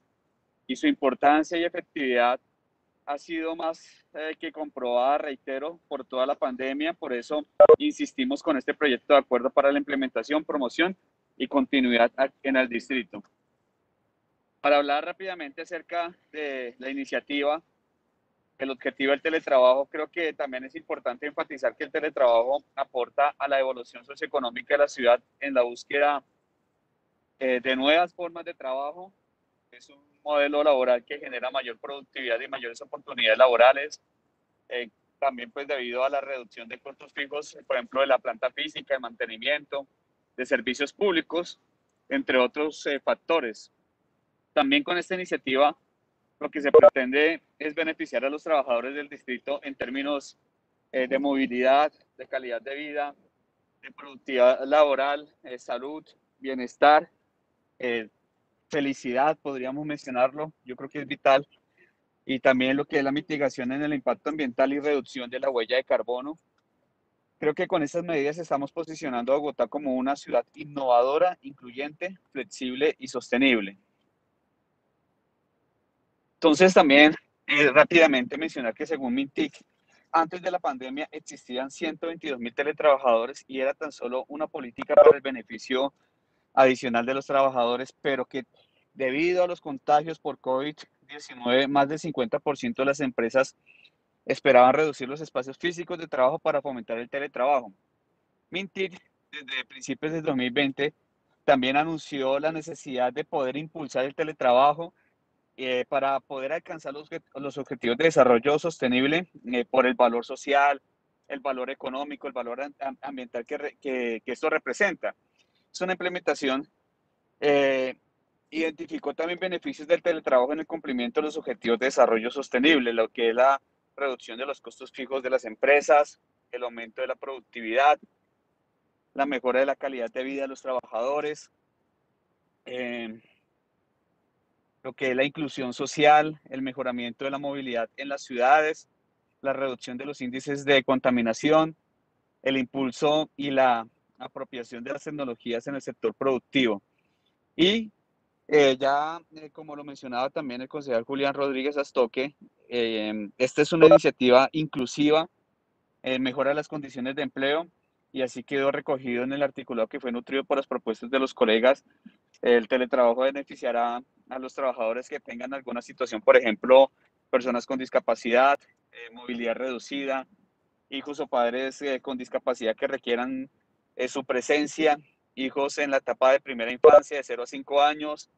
Y su importancia y efectividad ha sido más eh, que comprobada, reitero, por toda la pandemia. Por eso insistimos con este proyecto de acuerdo para la implementación, promoción y continuidad en el distrito. Para hablar rápidamente acerca de la iniciativa, el objetivo del teletrabajo, creo que también es importante enfatizar que el teletrabajo aporta a la evolución socioeconómica de la ciudad en la búsqueda eh, de nuevas formas de trabajo. Es un modelo laboral que genera mayor productividad y mayores oportunidades laborales. Eh, también pues debido a la reducción de costos fijos, por ejemplo, de la planta física, de mantenimiento, de servicios públicos, entre otros eh, factores. También con esta iniciativa lo que se pretende es beneficiar a los trabajadores del distrito en términos eh, de movilidad, de calidad de vida, de productividad laboral, eh, salud, bienestar, eh, felicidad, podríamos mencionarlo, yo creo que es vital, y también lo que es la mitigación en el impacto ambiental y reducción de la huella de carbono. Creo que con estas medidas estamos posicionando a Bogotá como una ciudad innovadora, incluyente, flexible y sostenible. Entonces también eh, rápidamente mencionar que según Mintic, antes de la pandemia existían 122 mil teletrabajadores y era tan solo una política para el beneficio adicional de los trabajadores, pero que debido a los contagios por COVID-19, más del 50% de las empresas esperaban reducir los espacios físicos de trabajo para fomentar el teletrabajo. Mintic, desde principios de 2020, también anunció la necesidad de poder impulsar el teletrabajo eh, para poder alcanzar los, los, objetivos de desarrollo sostenible eh, por el valor social, el valor económico, el valor ambiental que, que, que, esto representa. Es una implementación, eh, identificó también beneficios del teletrabajo en el cumplimiento de los objetivos de desarrollo sostenible, lo que es la reducción de los costos fijos de las empresas, el aumento de la productividad, la mejora de la calidad de vida de los trabajadores, eh, lo que es la inclusión social, el mejoramiento de la movilidad en las ciudades, la reducción de los índices de contaminación, el impulso y la apropiación de las tecnologías en el sector productivo. Y eh, ya, eh, como lo mencionaba también el concejal Julián Rodríguez Astoque, eh, esta es una iniciativa inclusiva, mejora las condiciones de empleo y así quedó recogido en el articulado que fue nutrido por las propuestas de los colegas. El teletrabajo beneficiará a los trabajadores que tengan alguna situación, por ejemplo, personas con discapacidad, eh, movilidad reducida, hijos o padres eh, con discapacidad que requieran eh, su presencia, hijos en la etapa de primera infancia de 0 a 5 años,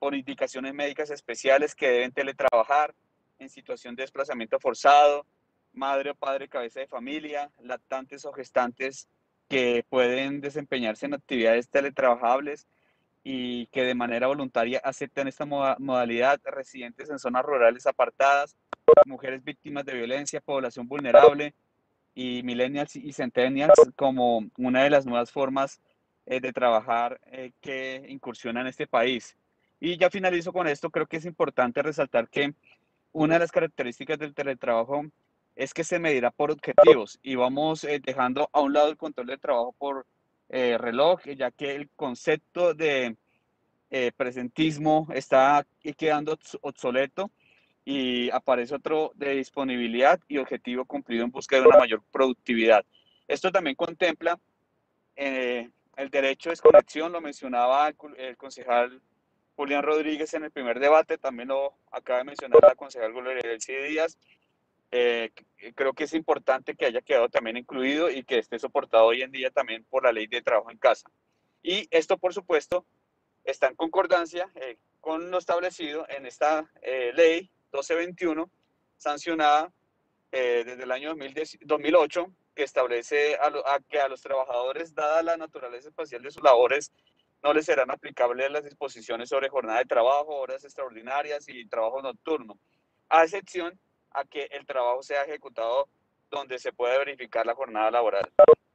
por indicaciones médicas especiales que deben teletrabajar en situación de desplazamiento forzado, madre o padre cabeza de familia, lactantes o gestantes que pueden desempeñarse en actividades teletrabajables, y que de manera voluntaria aceptan esta modalidad, residentes en zonas rurales apartadas, mujeres víctimas de violencia, población vulnerable y millennials y centennials como una de las nuevas formas eh, de trabajar eh, que incursionan en este país. Y ya finalizo con esto, creo que es importante resaltar que una de las características del teletrabajo es que se medirá por objetivos y vamos eh, dejando a un lado el control del trabajo por eh, reloj, ya que el concepto de eh, presentismo está quedando obsoleto y aparece otro de disponibilidad y objetivo cumplido en busca de una mayor productividad. Esto también contempla eh, el derecho de desconexión, lo mencionaba el, concejal Julián Rodríguez en el primer debate, también lo acaba de mencionar la concejal Gloria Díaz, eh, creo que es importante que haya quedado también incluido y que esté soportado hoy en día también por la ley de trabajo en casa. Y esto, por supuesto, está en concordancia eh, con lo establecido en esta eh, ley 1221, sancionada desde el año 2008, que establece a, a, que a los trabajadores, dada la naturaleza espacial de sus labores, no les serán aplicables las disposiciones sobre jornada de trabajo, horas extraordinarias y trabajo nocturno, a excepción a que el trabajo sea ejecutado donde se pueda verificar la jornada laboral.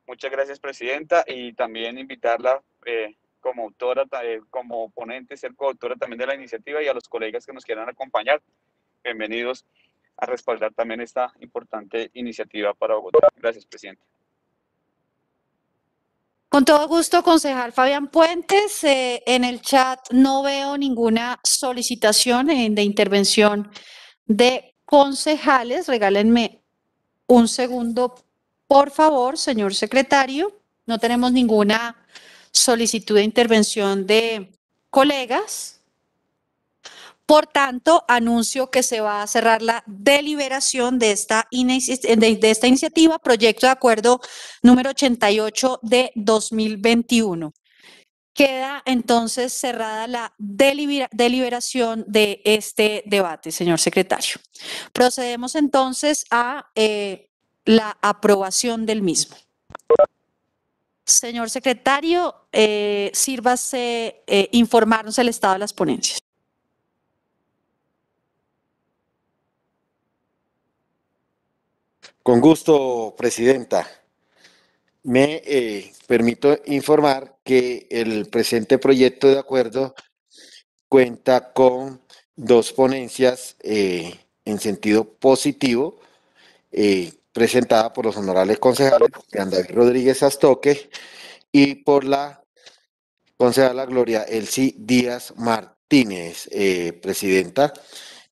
Muchas gracias, Presidenta, y también invitarla eh, como autora, eh, como ponente, ser coautora también de la iniciativa y a los colegas que nos quieran acompañar. Bienvenidos a respaldar también esta importante iniciativa para Bogotá. Gracias, Presidenta. Con todo gusto, concejal Fabián Puentes. Eh, en el chat no veo ninguna solicitación eh, de intervención de concejales. Regálenme un segundo, por favor, señor secretario. No tenemos ninguna solicitud de intervención de colegas. Por tanto, anuncio que se va a cerrar la deliberación de esta, de esta iniciativa, proyecto de acuerdo número 88 de 2021. Queda entonces cerrada la delibera- deliberación de este debate, señor secretario. Procedemos entonces a eh, la aprobación del mismo. Señor secretario, eh, sírvase eh, informarnos el estado de las ponencias. Con gusto, Presidenta. Me eh, permito informar que el presente proyecto de acuerdo cuenta con dos ponencias eh, en sentido positivo, eh, presentada por los honorables concejales David Rodríguez Astoque y por la concejala Gloria Elsie Díaz Martínez, eh, Presidenta.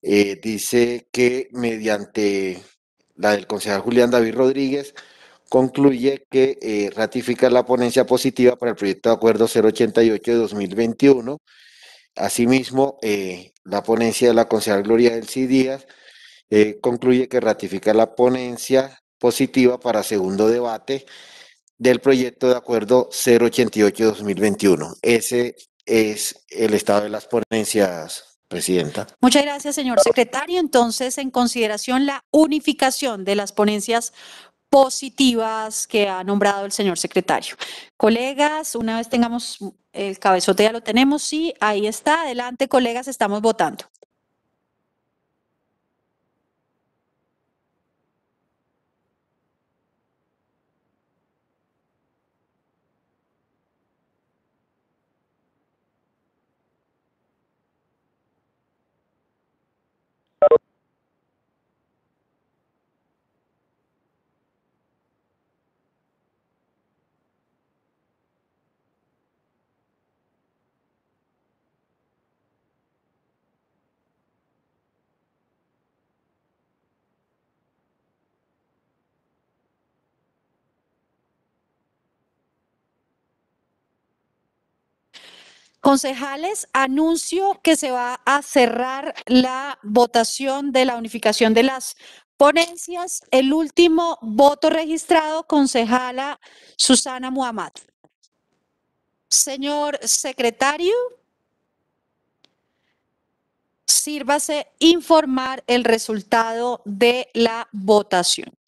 Eh, dice que mediante la del concejal Julián David Rodríguez, concluye que eh, ratifica la ponencia positiva para el proyecto de acuerdo 088 de 2021. Asimismo, eh, la ponencia de la concejal Gloria Elsie Díaz eh, concluye que ratifica la ponencia positiva para segundo debate del proyecto de acuerdo 088 de 2021. Ese es el estado de las ponencias, Presidenta. Muchas gracias, señor secretario. Entonces, en consideración la unificación de las ponencias positivas que ha nombrado el señor secretario. Colegas, una vez tengamos el cabezote, ya lo tenemos, sí, ahí está. Adelante, colegas, estamos votando. Concejales, anuncio que se va a cerrar la votación de la unificación de las ponencias. El último voto registrado, concejala Susana Muhammad. Señor secretario, sírvase informar el resultado de la votación.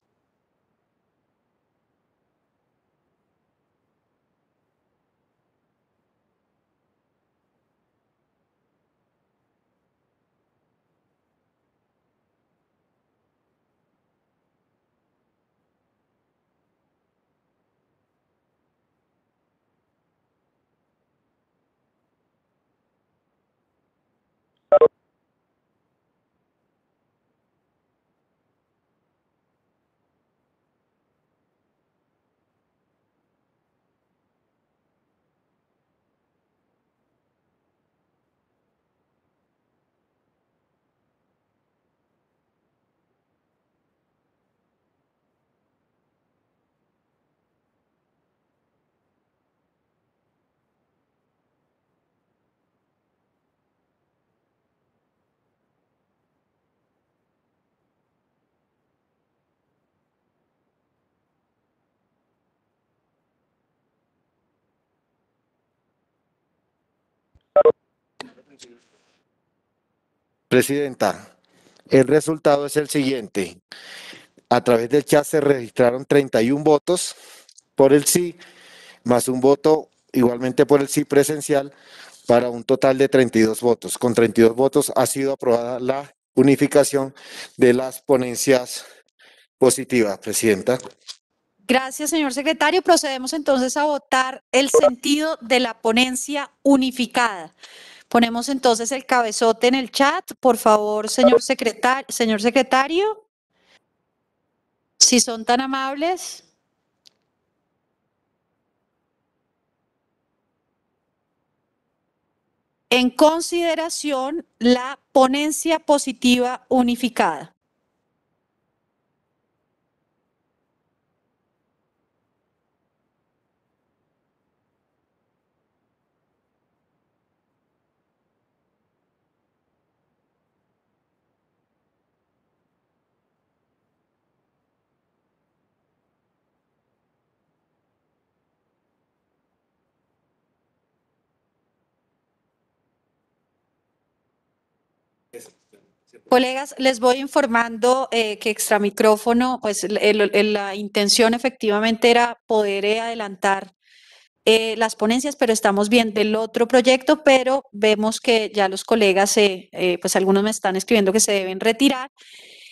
Presidenta, el resultado es el siguiente. A través del chat se registraron 31 votos por el sí, más un voto igualmente por el sí presencial, para un total de 32 votos. Con 32 votos ha sido aprobada la unificación de las ponencias Positiva, Presidenta. Gracias, señor secretario. Procedemos entonces a votar el sentido de la ponencia unificada. Ponemos entonces el cabezote en el chat. Por favor, señor secretario, señor secretario, si son tan amables. En consideración, la ponencia positiva unificada. Colegas, les voy informando eh, que extra micrófono, pues la intención efectivamente era poder eh, adelantar eh, las ponencias, pero estamos viendo el otro proyecto, pero vemos que ya los colegas, eh, pues algunos me están escribiendo que se deben retirar.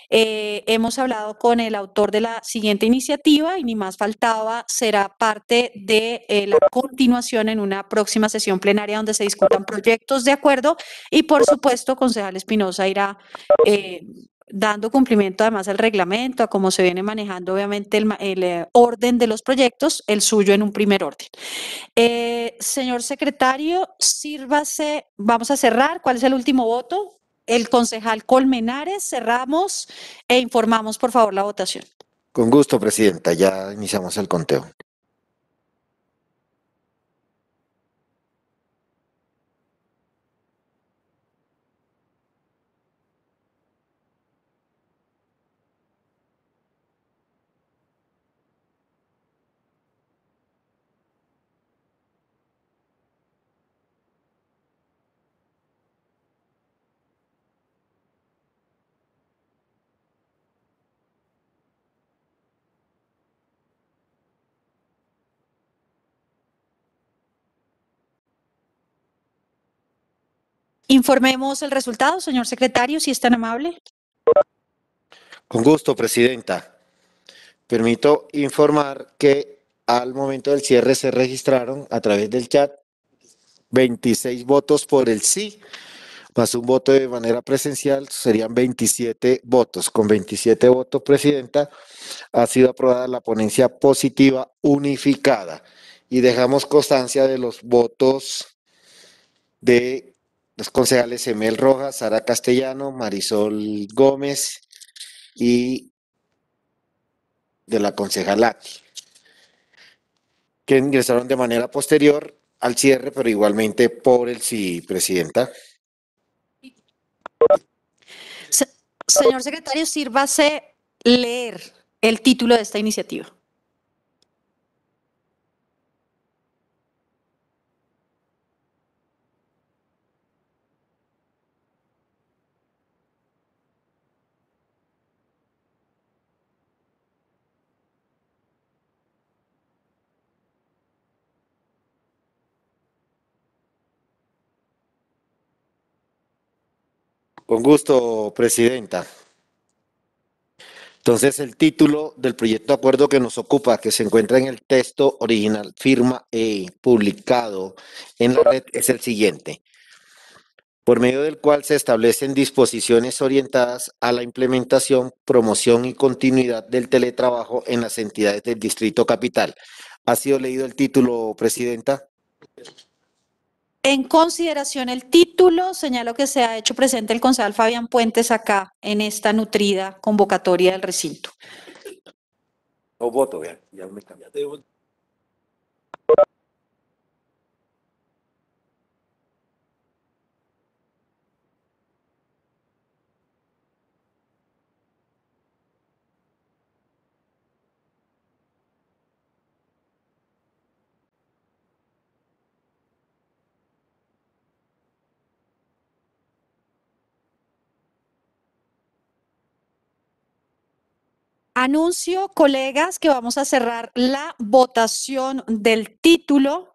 Eh, hemos hablado con el autor de la siguiente iniciativa y ni más faltaba, será parte de eh, la continuación en una próxima sesión plenaria donde se discutan proyectos de acuerdo y por supuesto, concejal Espinosa irá eh, dando cumplimiento además al reglamento, a cómo se viene manejando obviamente el, el, eh, orden de los proyectos, el suyo en un primer orden. Eh, señor secretario, sírvase, vamos a cerrar. ¿Cuál es el último voto? El concejal Colmenares, cerramos e informamos, por favor, la votación. Con gusto, Presidenta. Ya iniciamos el conteo. Informemos el resultado, señor secretario, si es tan amable. Con gusto, Presidenta. Permito informar que al momento del cierre se registraron a través del chat 26 votos por el sí, más un voto de manera presencial, serían 27 votos. Con 27 votos, Presidenta, ha sido aprobada la ponencia positiva unificada y dejamos constancia de los votos de los concejales Emel Rojas, Sara Castellano, Marisol Gómez y de la concejalati, que ingresaron de manera posterior al cierre, pero igualmente por el sí, Presidenta. Se- Señor secretario, sírvase leer el título de esta iniciativa. Con gusto, Presidenta. Entonces, el título del proyecto de acuerdo que nos ocupa, que se encuentra en el texto original, firma e publicado en la red, es el siguiente. Por medio del cual se establecen disposiciones orientadas a la implementación, promoción y continuidad del teletrabajo en las entidades del Distrito Capital. ¿Ha sido leído el título, Presidenta? En consideración el título, señalo que se ha hecho presente el concejal Fabián Puentes acá en esta nutrida convocatoria del recinto. Ya me. Anuncio, colegas, que vamos a cerrar la votación del título.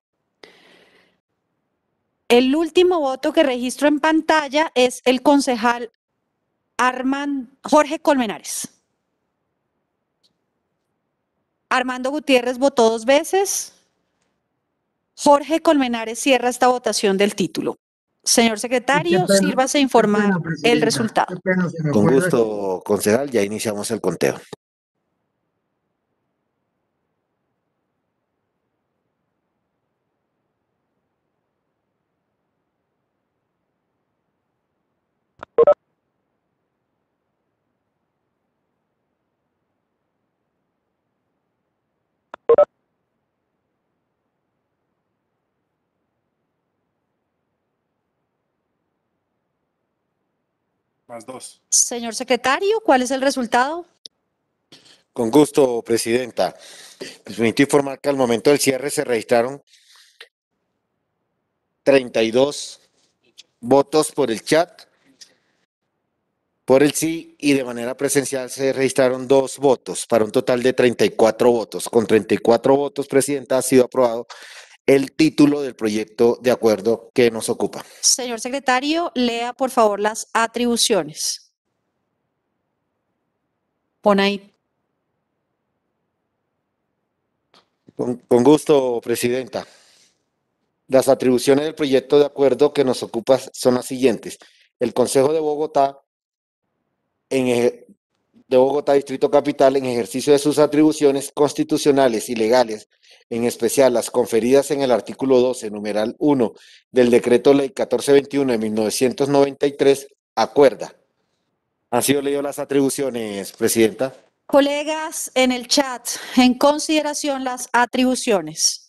El último voto que registro en pantalla es el concejal Arman Jorge Colmenares. Armando Gutiérrez votó dos veces. Jorge Colmenares cierra esta votación del título. Señor secretario, pena, sírvase a informar pena, el resultado. Con gusto, concejal, ya iniciamos el conteo. Más dos. Señor secretario, ¿cuál es el resultado? Con gusto, presidenta. Les permito informar que al momento del cierre se registraron 32 votos por el chat, por el sí, y de manera presencial se registraron dos votos, para un total de 34 votos. Con 34 votos, presidenta, ha sido aprobado el título del proyecto de acuerdo que nos ocupa. Señor secretario, lea por favor las atribuciones. Pon ahí. Con, con gusto, presidenta. Las atribuciones del proyecto de acuerdo que nos ocupa son las siguientes. El Consejo de Bogotá, en, de Bogotá Distrito Capital, en ejercicio de sus atribuciones constitucionales y legales, en especial las conferidas en el artículo 12, numeral 1 del Decreto Ley 1421 de 1993, acuerda. Han sido leídas las atribuciones, presidenta. Colegas en el chat, en consideración las atribuciones.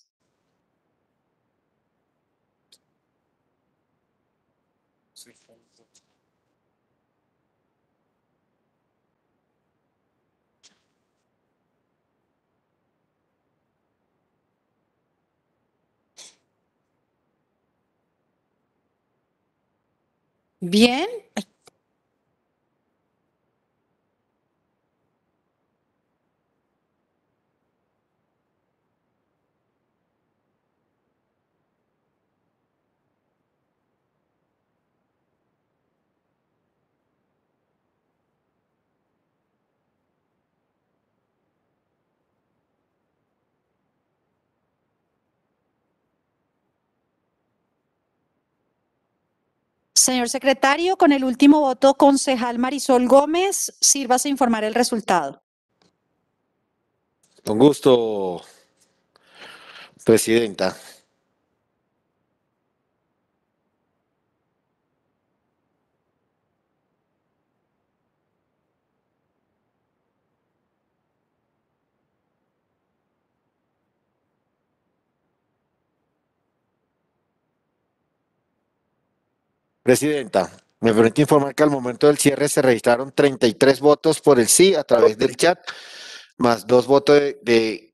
Bien. Señor secretario, con el último voto, concejal Marisol Gómez, sírvase informar el resultado. Con gusto, presidenta. Presidenta, me permite informar que al momento del cierre se registraron 33 votos por el sí a través del chat, más dos votos de,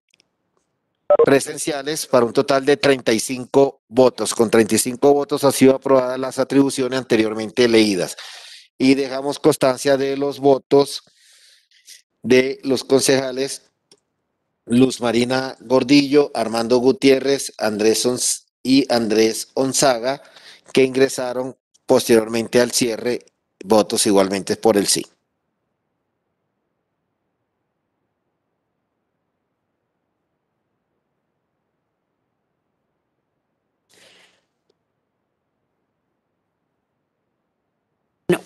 presenciales para un total de 35 votos. Con 35 votos han sido aprobadas las atribuciones anteriormente leídas. Y dejamos constancia de los votos de los concejales Luz Marina Gordillo, Armando Gutiérrez, Andrés Ons- y Andrés Onzaga, que ingresaron posteriormente al cierre, votos igualmente por el sí.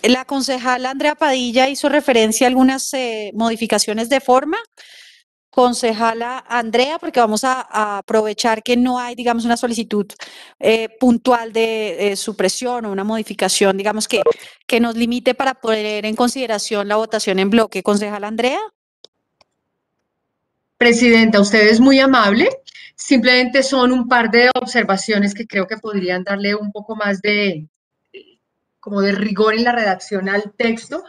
La concejala Andrea Padilla hizo referencia a algunas eh, modificaciones de forma. Concejala Andrea, porque vamos a, aprovechar que no hay, digamos, una solicitud eh, puntual de supresión o una modificación, digamos, que, que nos limite para poner en consideración la votación en bloque. Concejala Andrea. Presidenta, usted es muy amable. Simplemente son un par de observaciones que creo que podrían darle un poco más de, como de rigor en la redacción al texto.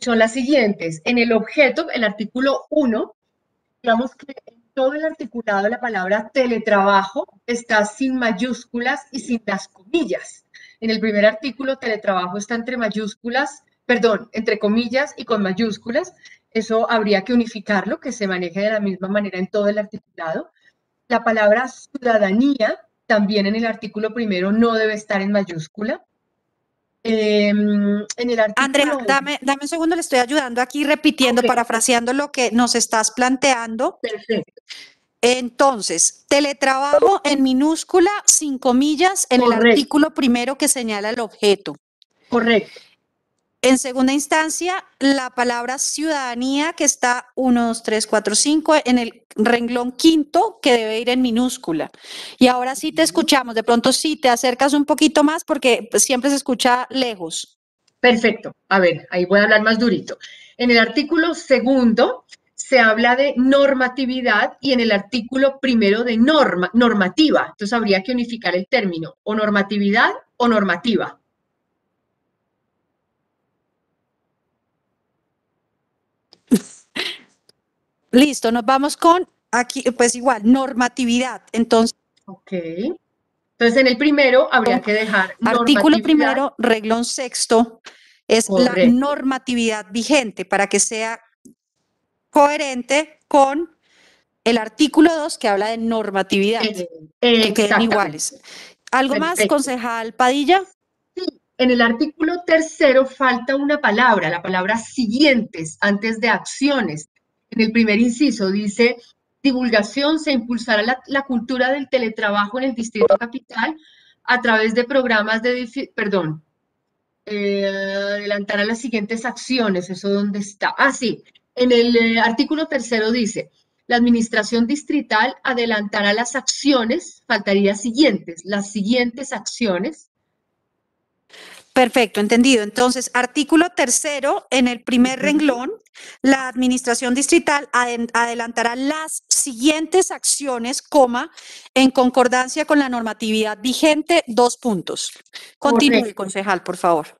Son las siguientes. En el objeto, el artículo 1, digamos que en todo el articulado la palabra teletrabajo está sin mayúsculas y sin las comillas. En el primer artículo, teletrabajo está entre mayúsculas, perdón, entre comillas y con mayúsculas. Eso habría que unificarlo, que se maneje de la misma manera en todo el articulado. La palabra ciudadanía también en el artículo primero no debe estar en mayúscula. Em, en el artículo... Andrea, dame, dame un segundo, le estoy ayudando aquí repitiendo, parafraseando lo que nos estás planteando. Perfecto. Entonces, teletrabajo en minúscula, sin comillas, en el artículo primero que señala el objeto. Correcto. En segunda instancia, la palabra ciudadanía, que está 1, 2, 3, 4, 5, en el renglón quinto, que debe ir en minúscula. Y ahora sí te escuchamos. De pronto sí te acercas un poquito más porque siempre se escucha lejos. Perfecto. A ver, ahí voy a hablar más durito. En el artículo segundo se habla de normatividad y en el artículo primero de norma, normativa. Entonces habría que unificar el término o normatividad o normativa. Listo, nos vamos con aquí, pues igual, normatividad. Entonces, Ok. Entonces en el primero habría que dejar artículo primero, reglón sexto, es la normatividad vigente para que sea coherente con el artículo 2 que habla de normatividad, que queden iguales. ¿Algo más, concejal Padilla? En el artículo tercero falta una palabra, la palabra siguientes, antes de acciones. En el primer inciso dice, divulgación, se impulsará la, cultura del teletrabajo en el Distrito Capital a través de programas de, perdón, eh, adelantará las siguientes acciones, ¿eso dónde está? Ah, sí, en el eh, artículo tercero dice, la administración distrital adelantará las acciones, faltaría siguientes, las siguientes acciones Perfecto, entendido. Entonces, artículo tercero, en el primer renglón, la administración distrital adelantará las siguientes acciones, coma, en concordancia con la normatividad vigente, dos puntos. Continúe, Correcto. concejal, por favor.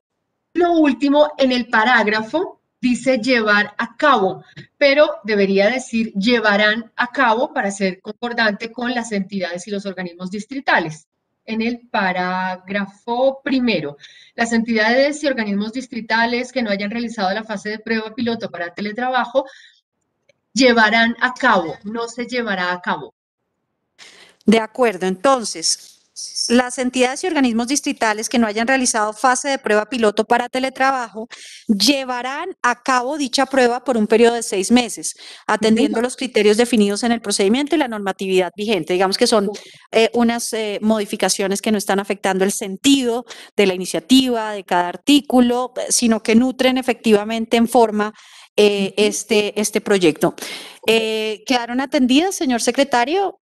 Lo último, en el parágrafo dice llevar a cabo, pero debería decir llevarán a cabo para ser concordante con las entidades y los organismos distritales. En el parágrafo primero, las entidades y organismos distritales que no hayan realizado la fase de prueba piloto para teletrabajo llevarán a cabo, no se llevará a cabo. De acuerdo, entonces, las entidades y organismos distritales que no hayan realizado fase de prueba piloto para teletrabajo llevarán a cabo dicha prueba por un periodo de seis meses, atendiendo los criterios definidos en el procedimiento y la normatividad vigente. Digamos que son eh, unas eh, modificaciones que no están afectando el sentido de la iniciativa, de cada artículo, eh, sino que nutren efectivamente en forma eh, este, este proyecto. ¿Quedaron atendidas, señor secretario?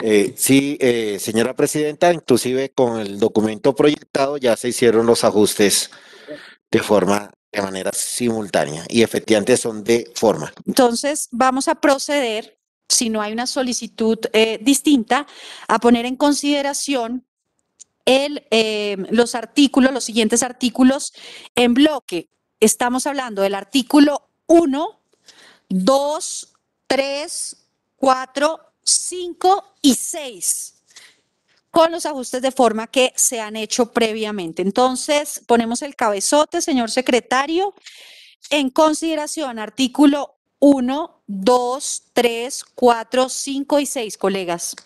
Eh, sí, eh, señora presidenta, inclusive con el documento proyectado ya se hicieron los ajustes de forma, de manera simultánea y efectivamente son de forma. Entonces, vamos a proceder, si no hay una solicitud eh, distinta, a poner en consideración el, los artículos, los siguientes artículos en bloque. Estamos hablando del artículo 1, 2, 3, 4, 5 y 6 con los ajustes de forma que se han hecho previamente. Entonces, ponemos el cabezote, señor secretario, en consideración, artículo 1, 2, 3, 4, 5 y 6, colegas.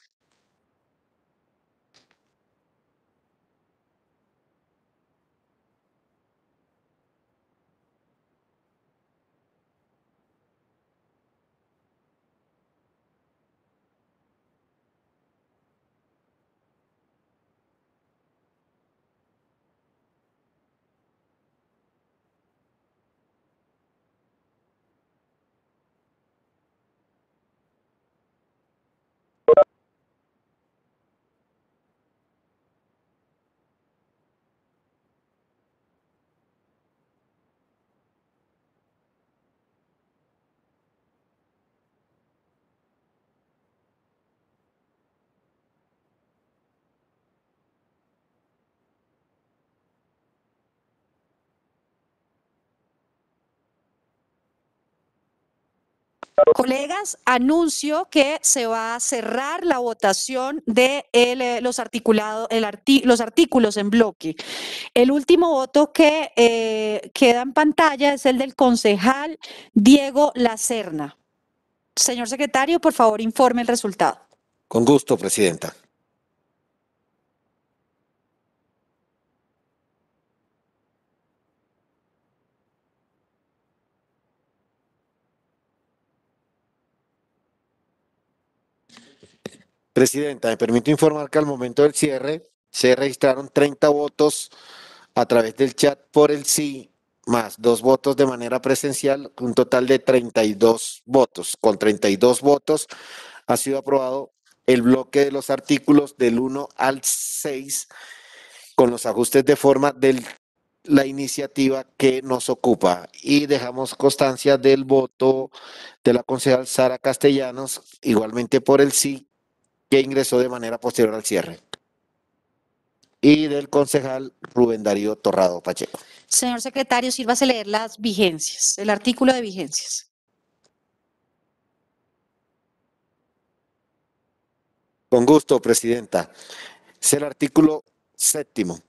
Colegas, anuncio que se va a cerrar la votación de eh, los, articulado- el arti- los artículos en bloque. El último voto que eh, queda en pantalla es el del concejal Diego Lacerna. Señor secretario, por favor, informe el resultado. Con gusto, presidenta. Presidenta, me permito informar que al momento del cierre se registraron 30 votos a través del chat por el sí, más dos votos de manera presencial, un total de 32 votos. Con 32 votos ha sido aprobado el bloque de los artículos del 1 al 6 con los ajustes de forma de la iniciativa que nos ocupa y dejamos constancia del voto de la concejal Sara Castellanos, igualmente por el sí, que ingresó de manera posterior al cierre. Y del concejal Rubén Darío Torrado Pacheco. Señor secretario, sírvase leer las vigencias, el artículo de vigencias. Con gusto, Presidenta. Es el artículo séptimo.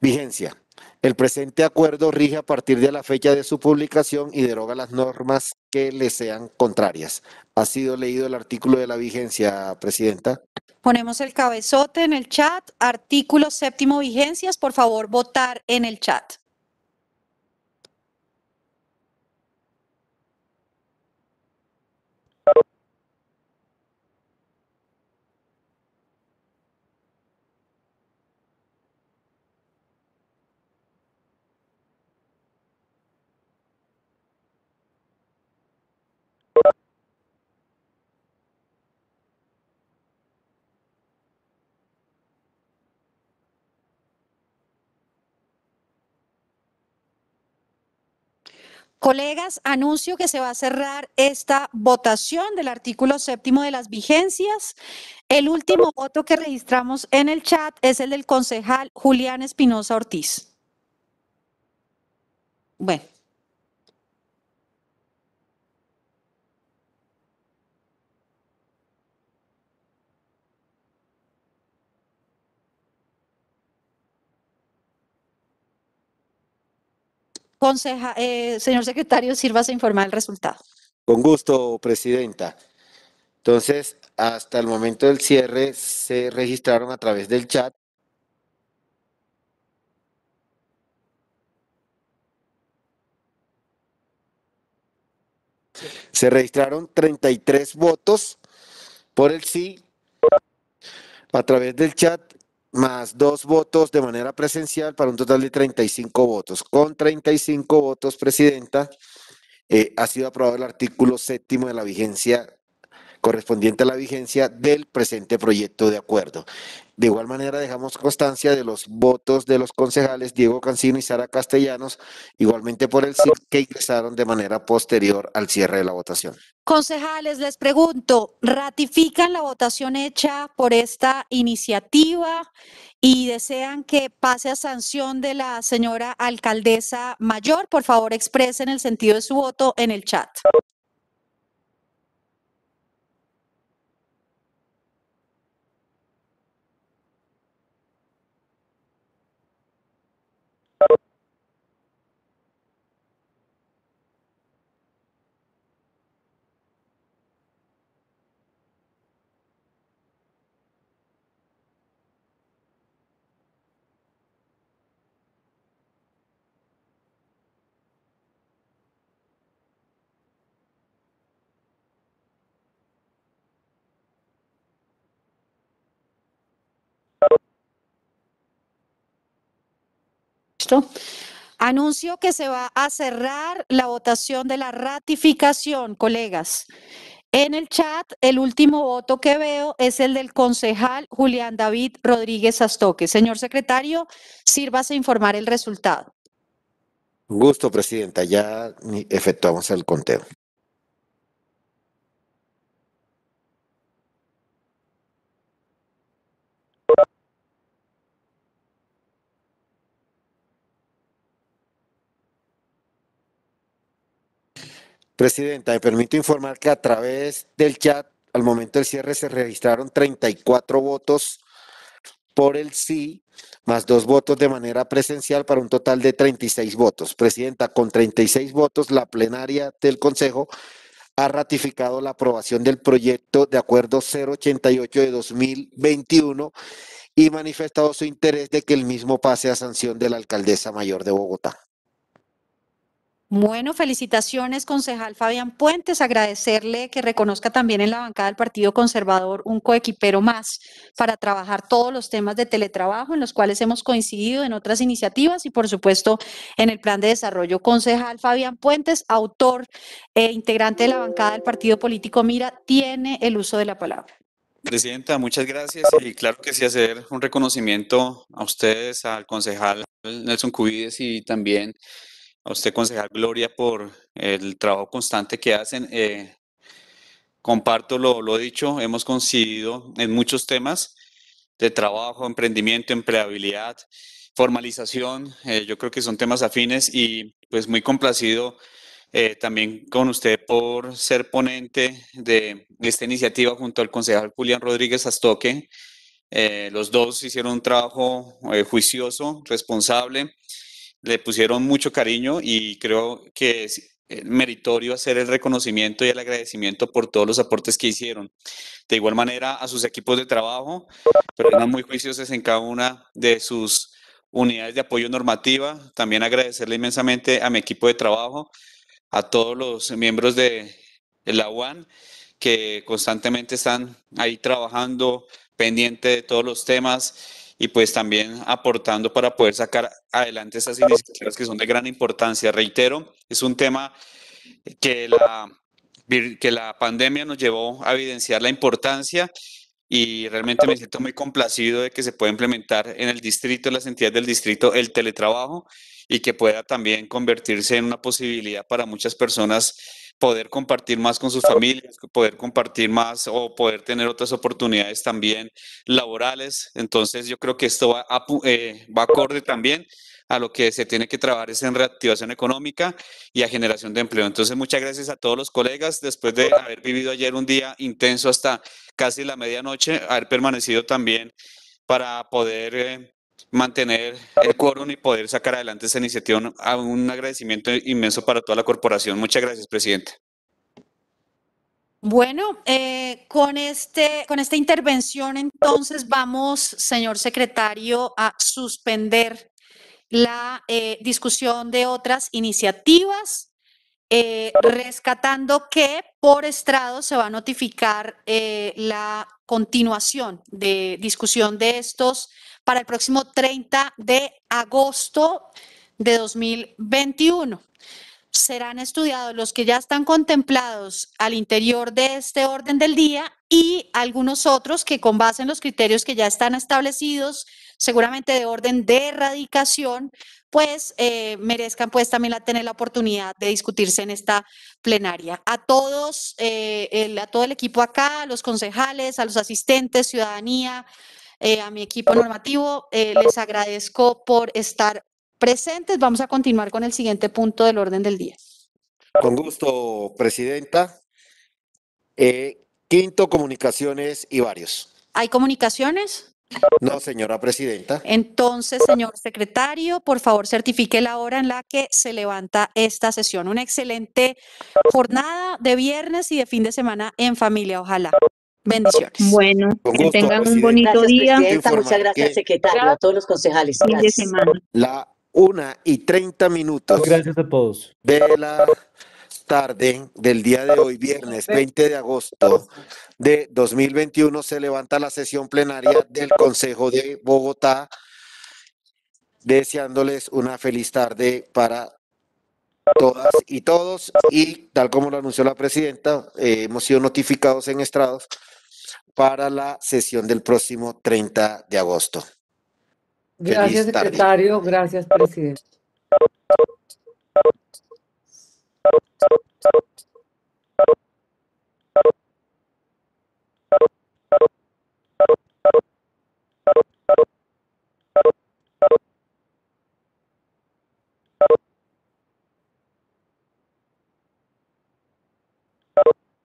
Vigencia. El presente acuerdo rige a partir de la fecha de su publicación y deroga las normas que le sean contrarias. ¿Ha sido leído el artículo de la vigencia, Presidenta? Ponemos el cabezote en el chat, artículo séptimo vigencias, por favor, votar en el chat. Colegas, anuncio que se va a cerrar esta votación del artículo séptimo de las vigencias. El último voto que registramos en el chat es el del concejal Julián Espinosa Ortiz. Bueno. Conseja, eh, señor secretario, sírvase informar el resultado. Con gusto, Presidenta. Entonces, hasta el momento del cierre se registraron a través del chat Se registraron 33 votos por el sí a través del chat, más dos votos de manera presencial para un total de 35 votos. Con 35 votos, Presidenta, eh, ha sido aprobado el artículo séptimo de la vigencia correspondiente a la vigencia del presente proyecto de acuerdo. De igual manera, dejamos constancia de los votos de los concejales Diego Cancino y Sara Castellanos, igualmente por el sí, que ingresaron de manera posterior al cierre de la votación. Concejales, les pregunto, ¿ratifican la votación hecha por esta iniciativa y desean que pase a sanción de la señora alcaldesa mayor? Por favor, expresen el sentido de su voto en el chat. Anuncio que se va a cerrar la votación de la ratificación, colegas. En el chat, el último voto que veo es el del concejal Julián David Rodríguez Astoque. Señor secretario, sírvase a informar el resultado. Gusto, Presidenta. Ya efectuamos el conteo. Presidenta, me permito informar que a través del chat, al momento del cierre, se registraron 34 votos por el sí, más dos votos de manera presencial para un total de 36 votos. Presidenta, con 36 votos, la plenaria del Consejo ha ratificado la aprobación del proyecto de acuerdo 088 de 2021 y manifestado su interés de que el mismo pase a sanción de la alcaldesa mayor de Bogotá. Bueno, felicitaciones, concejal Fabián Puentes. Agradecerle que reconozca también en la bancada del Partido Conservador un coequipero más para trabajar todos los temas de teletrabajo en los cuales hemos coincidido en otras iniciativas y, por supuesto, en el plan de desarrollo. Concejal Fabián Puentes, autor e integrante de la bancada del Partido Político Mira, tiene el uso de la palabra. Presidenta, muchas gracias y claro que sí hacer un reconocimiento a ustedes, al concejal Nelson Cubides y también a usted, concejal Gloria, por el trabajo constante que hacen. Eh, comparto lo, lo dicho, hemos coincidido en muchos temas de trabajo, emprendimiento, empleabilidad, formalización. eh, yo creo que son temas afines y pues muy complacido eh, también con usted por ser ponente de esta iniciativa junto al concejal Julián Rodríguez Astoque. Eh, los dos hicieron un trabajo eh, juicioso, responsable le pusieron mucho cariño y creo que es eh, meritorio hacer el reconocimiento y el agradecimiento por todos los aportes que hicieron. De igual manera a sus equipos de trabajo, personas muy juiciosas en cada una de sus unidades de apoyo normativa. También agradecerle inmensamente a mi equipo de trabajo, a todos los miembros de la UAN que constantemente están ahí trabajando, pendiente de todos los temas y pues también aportando para poder sacar adelante esas iniciativas que son de gran importancia. Reitero, es un tema que la, que la pandemia nos llevó a evidenciar la importancia y realmente me siento muy complacido de que se pueda implementar en el distrito, en las entidades del distrito, el teletrabajo y que pueda también convertirse en una posibilidad para muchas personas poder compartir más con sus familias, poder compartir más o poder tener otras oportunidades también laborales. Entonces yo creo que esto va, apu- eh, va acorde también a lo que se tiene que trabajar es en reactivación económica y a generación de empleo. Entonces muchas gracias a todos los colegas después de haber vivido ayer un día intenso hasta casi la medianoche, haber permanecido también para poder eh, mantener el quórum y poder sacar adelante esta iniciativa. Un, a- un agradecimiento inmenso para toda la corporación. Muchas gracias, presidente. Bueno, eh, con este, con esta intervención, entonces vamos, señor secretario, a suspender la eh, discusión de otras iniciativas, eh, rescatando que por estrado se va a notificar la continuación de discusión de estos para el próximo 30 de agosto de 2021 serán estudiados los que ya están contemplados al interior de este orden del día y algunos otros que con base en los criterios que ya están establecidos, seguramente de orden de erradicación, pues eh, merezcan pues también la, tener la oportunidad de discutirse en esta plenaria. A todos, eh, el- a todo el equipo acá, a los concejales, a los asistentes, ciudadanía, eh, a mi equipo normativo, eh, les agradezco por estar presentes. Vamos a continuar con el siguiente punto del orden del día. Con gusto, Presidenta. Eh, quinto, comunicaciones y varios. ¿Hay comunicaciones? No, señora Presidenta. Entonces, señor secretario, por favor, certifique la hora en la que se levanta esta sesión. Una excelente jornada de viernes y de fin de semana en familia, ojalá. Bendiciones. Bueno, que tengan un bonito Gracias, día. Presidenta. Muchas gracias, secretario, a todos los concejales. Fin de Gracias. semana. La una y treinta minutos Gracias a todos. de la tarde del día de hoy, viernes 20 de agosto de 2021, se levanta la sesión plenaria del Consejo de Bogotá, deseándoles una feliz tarde para todas y todos. Y tal como lo anunció la presidenta, eh, hemos sido notificados en estrados para la sesión del próximo 30 de agosto. Gracias, secretario. Gracias, presidente.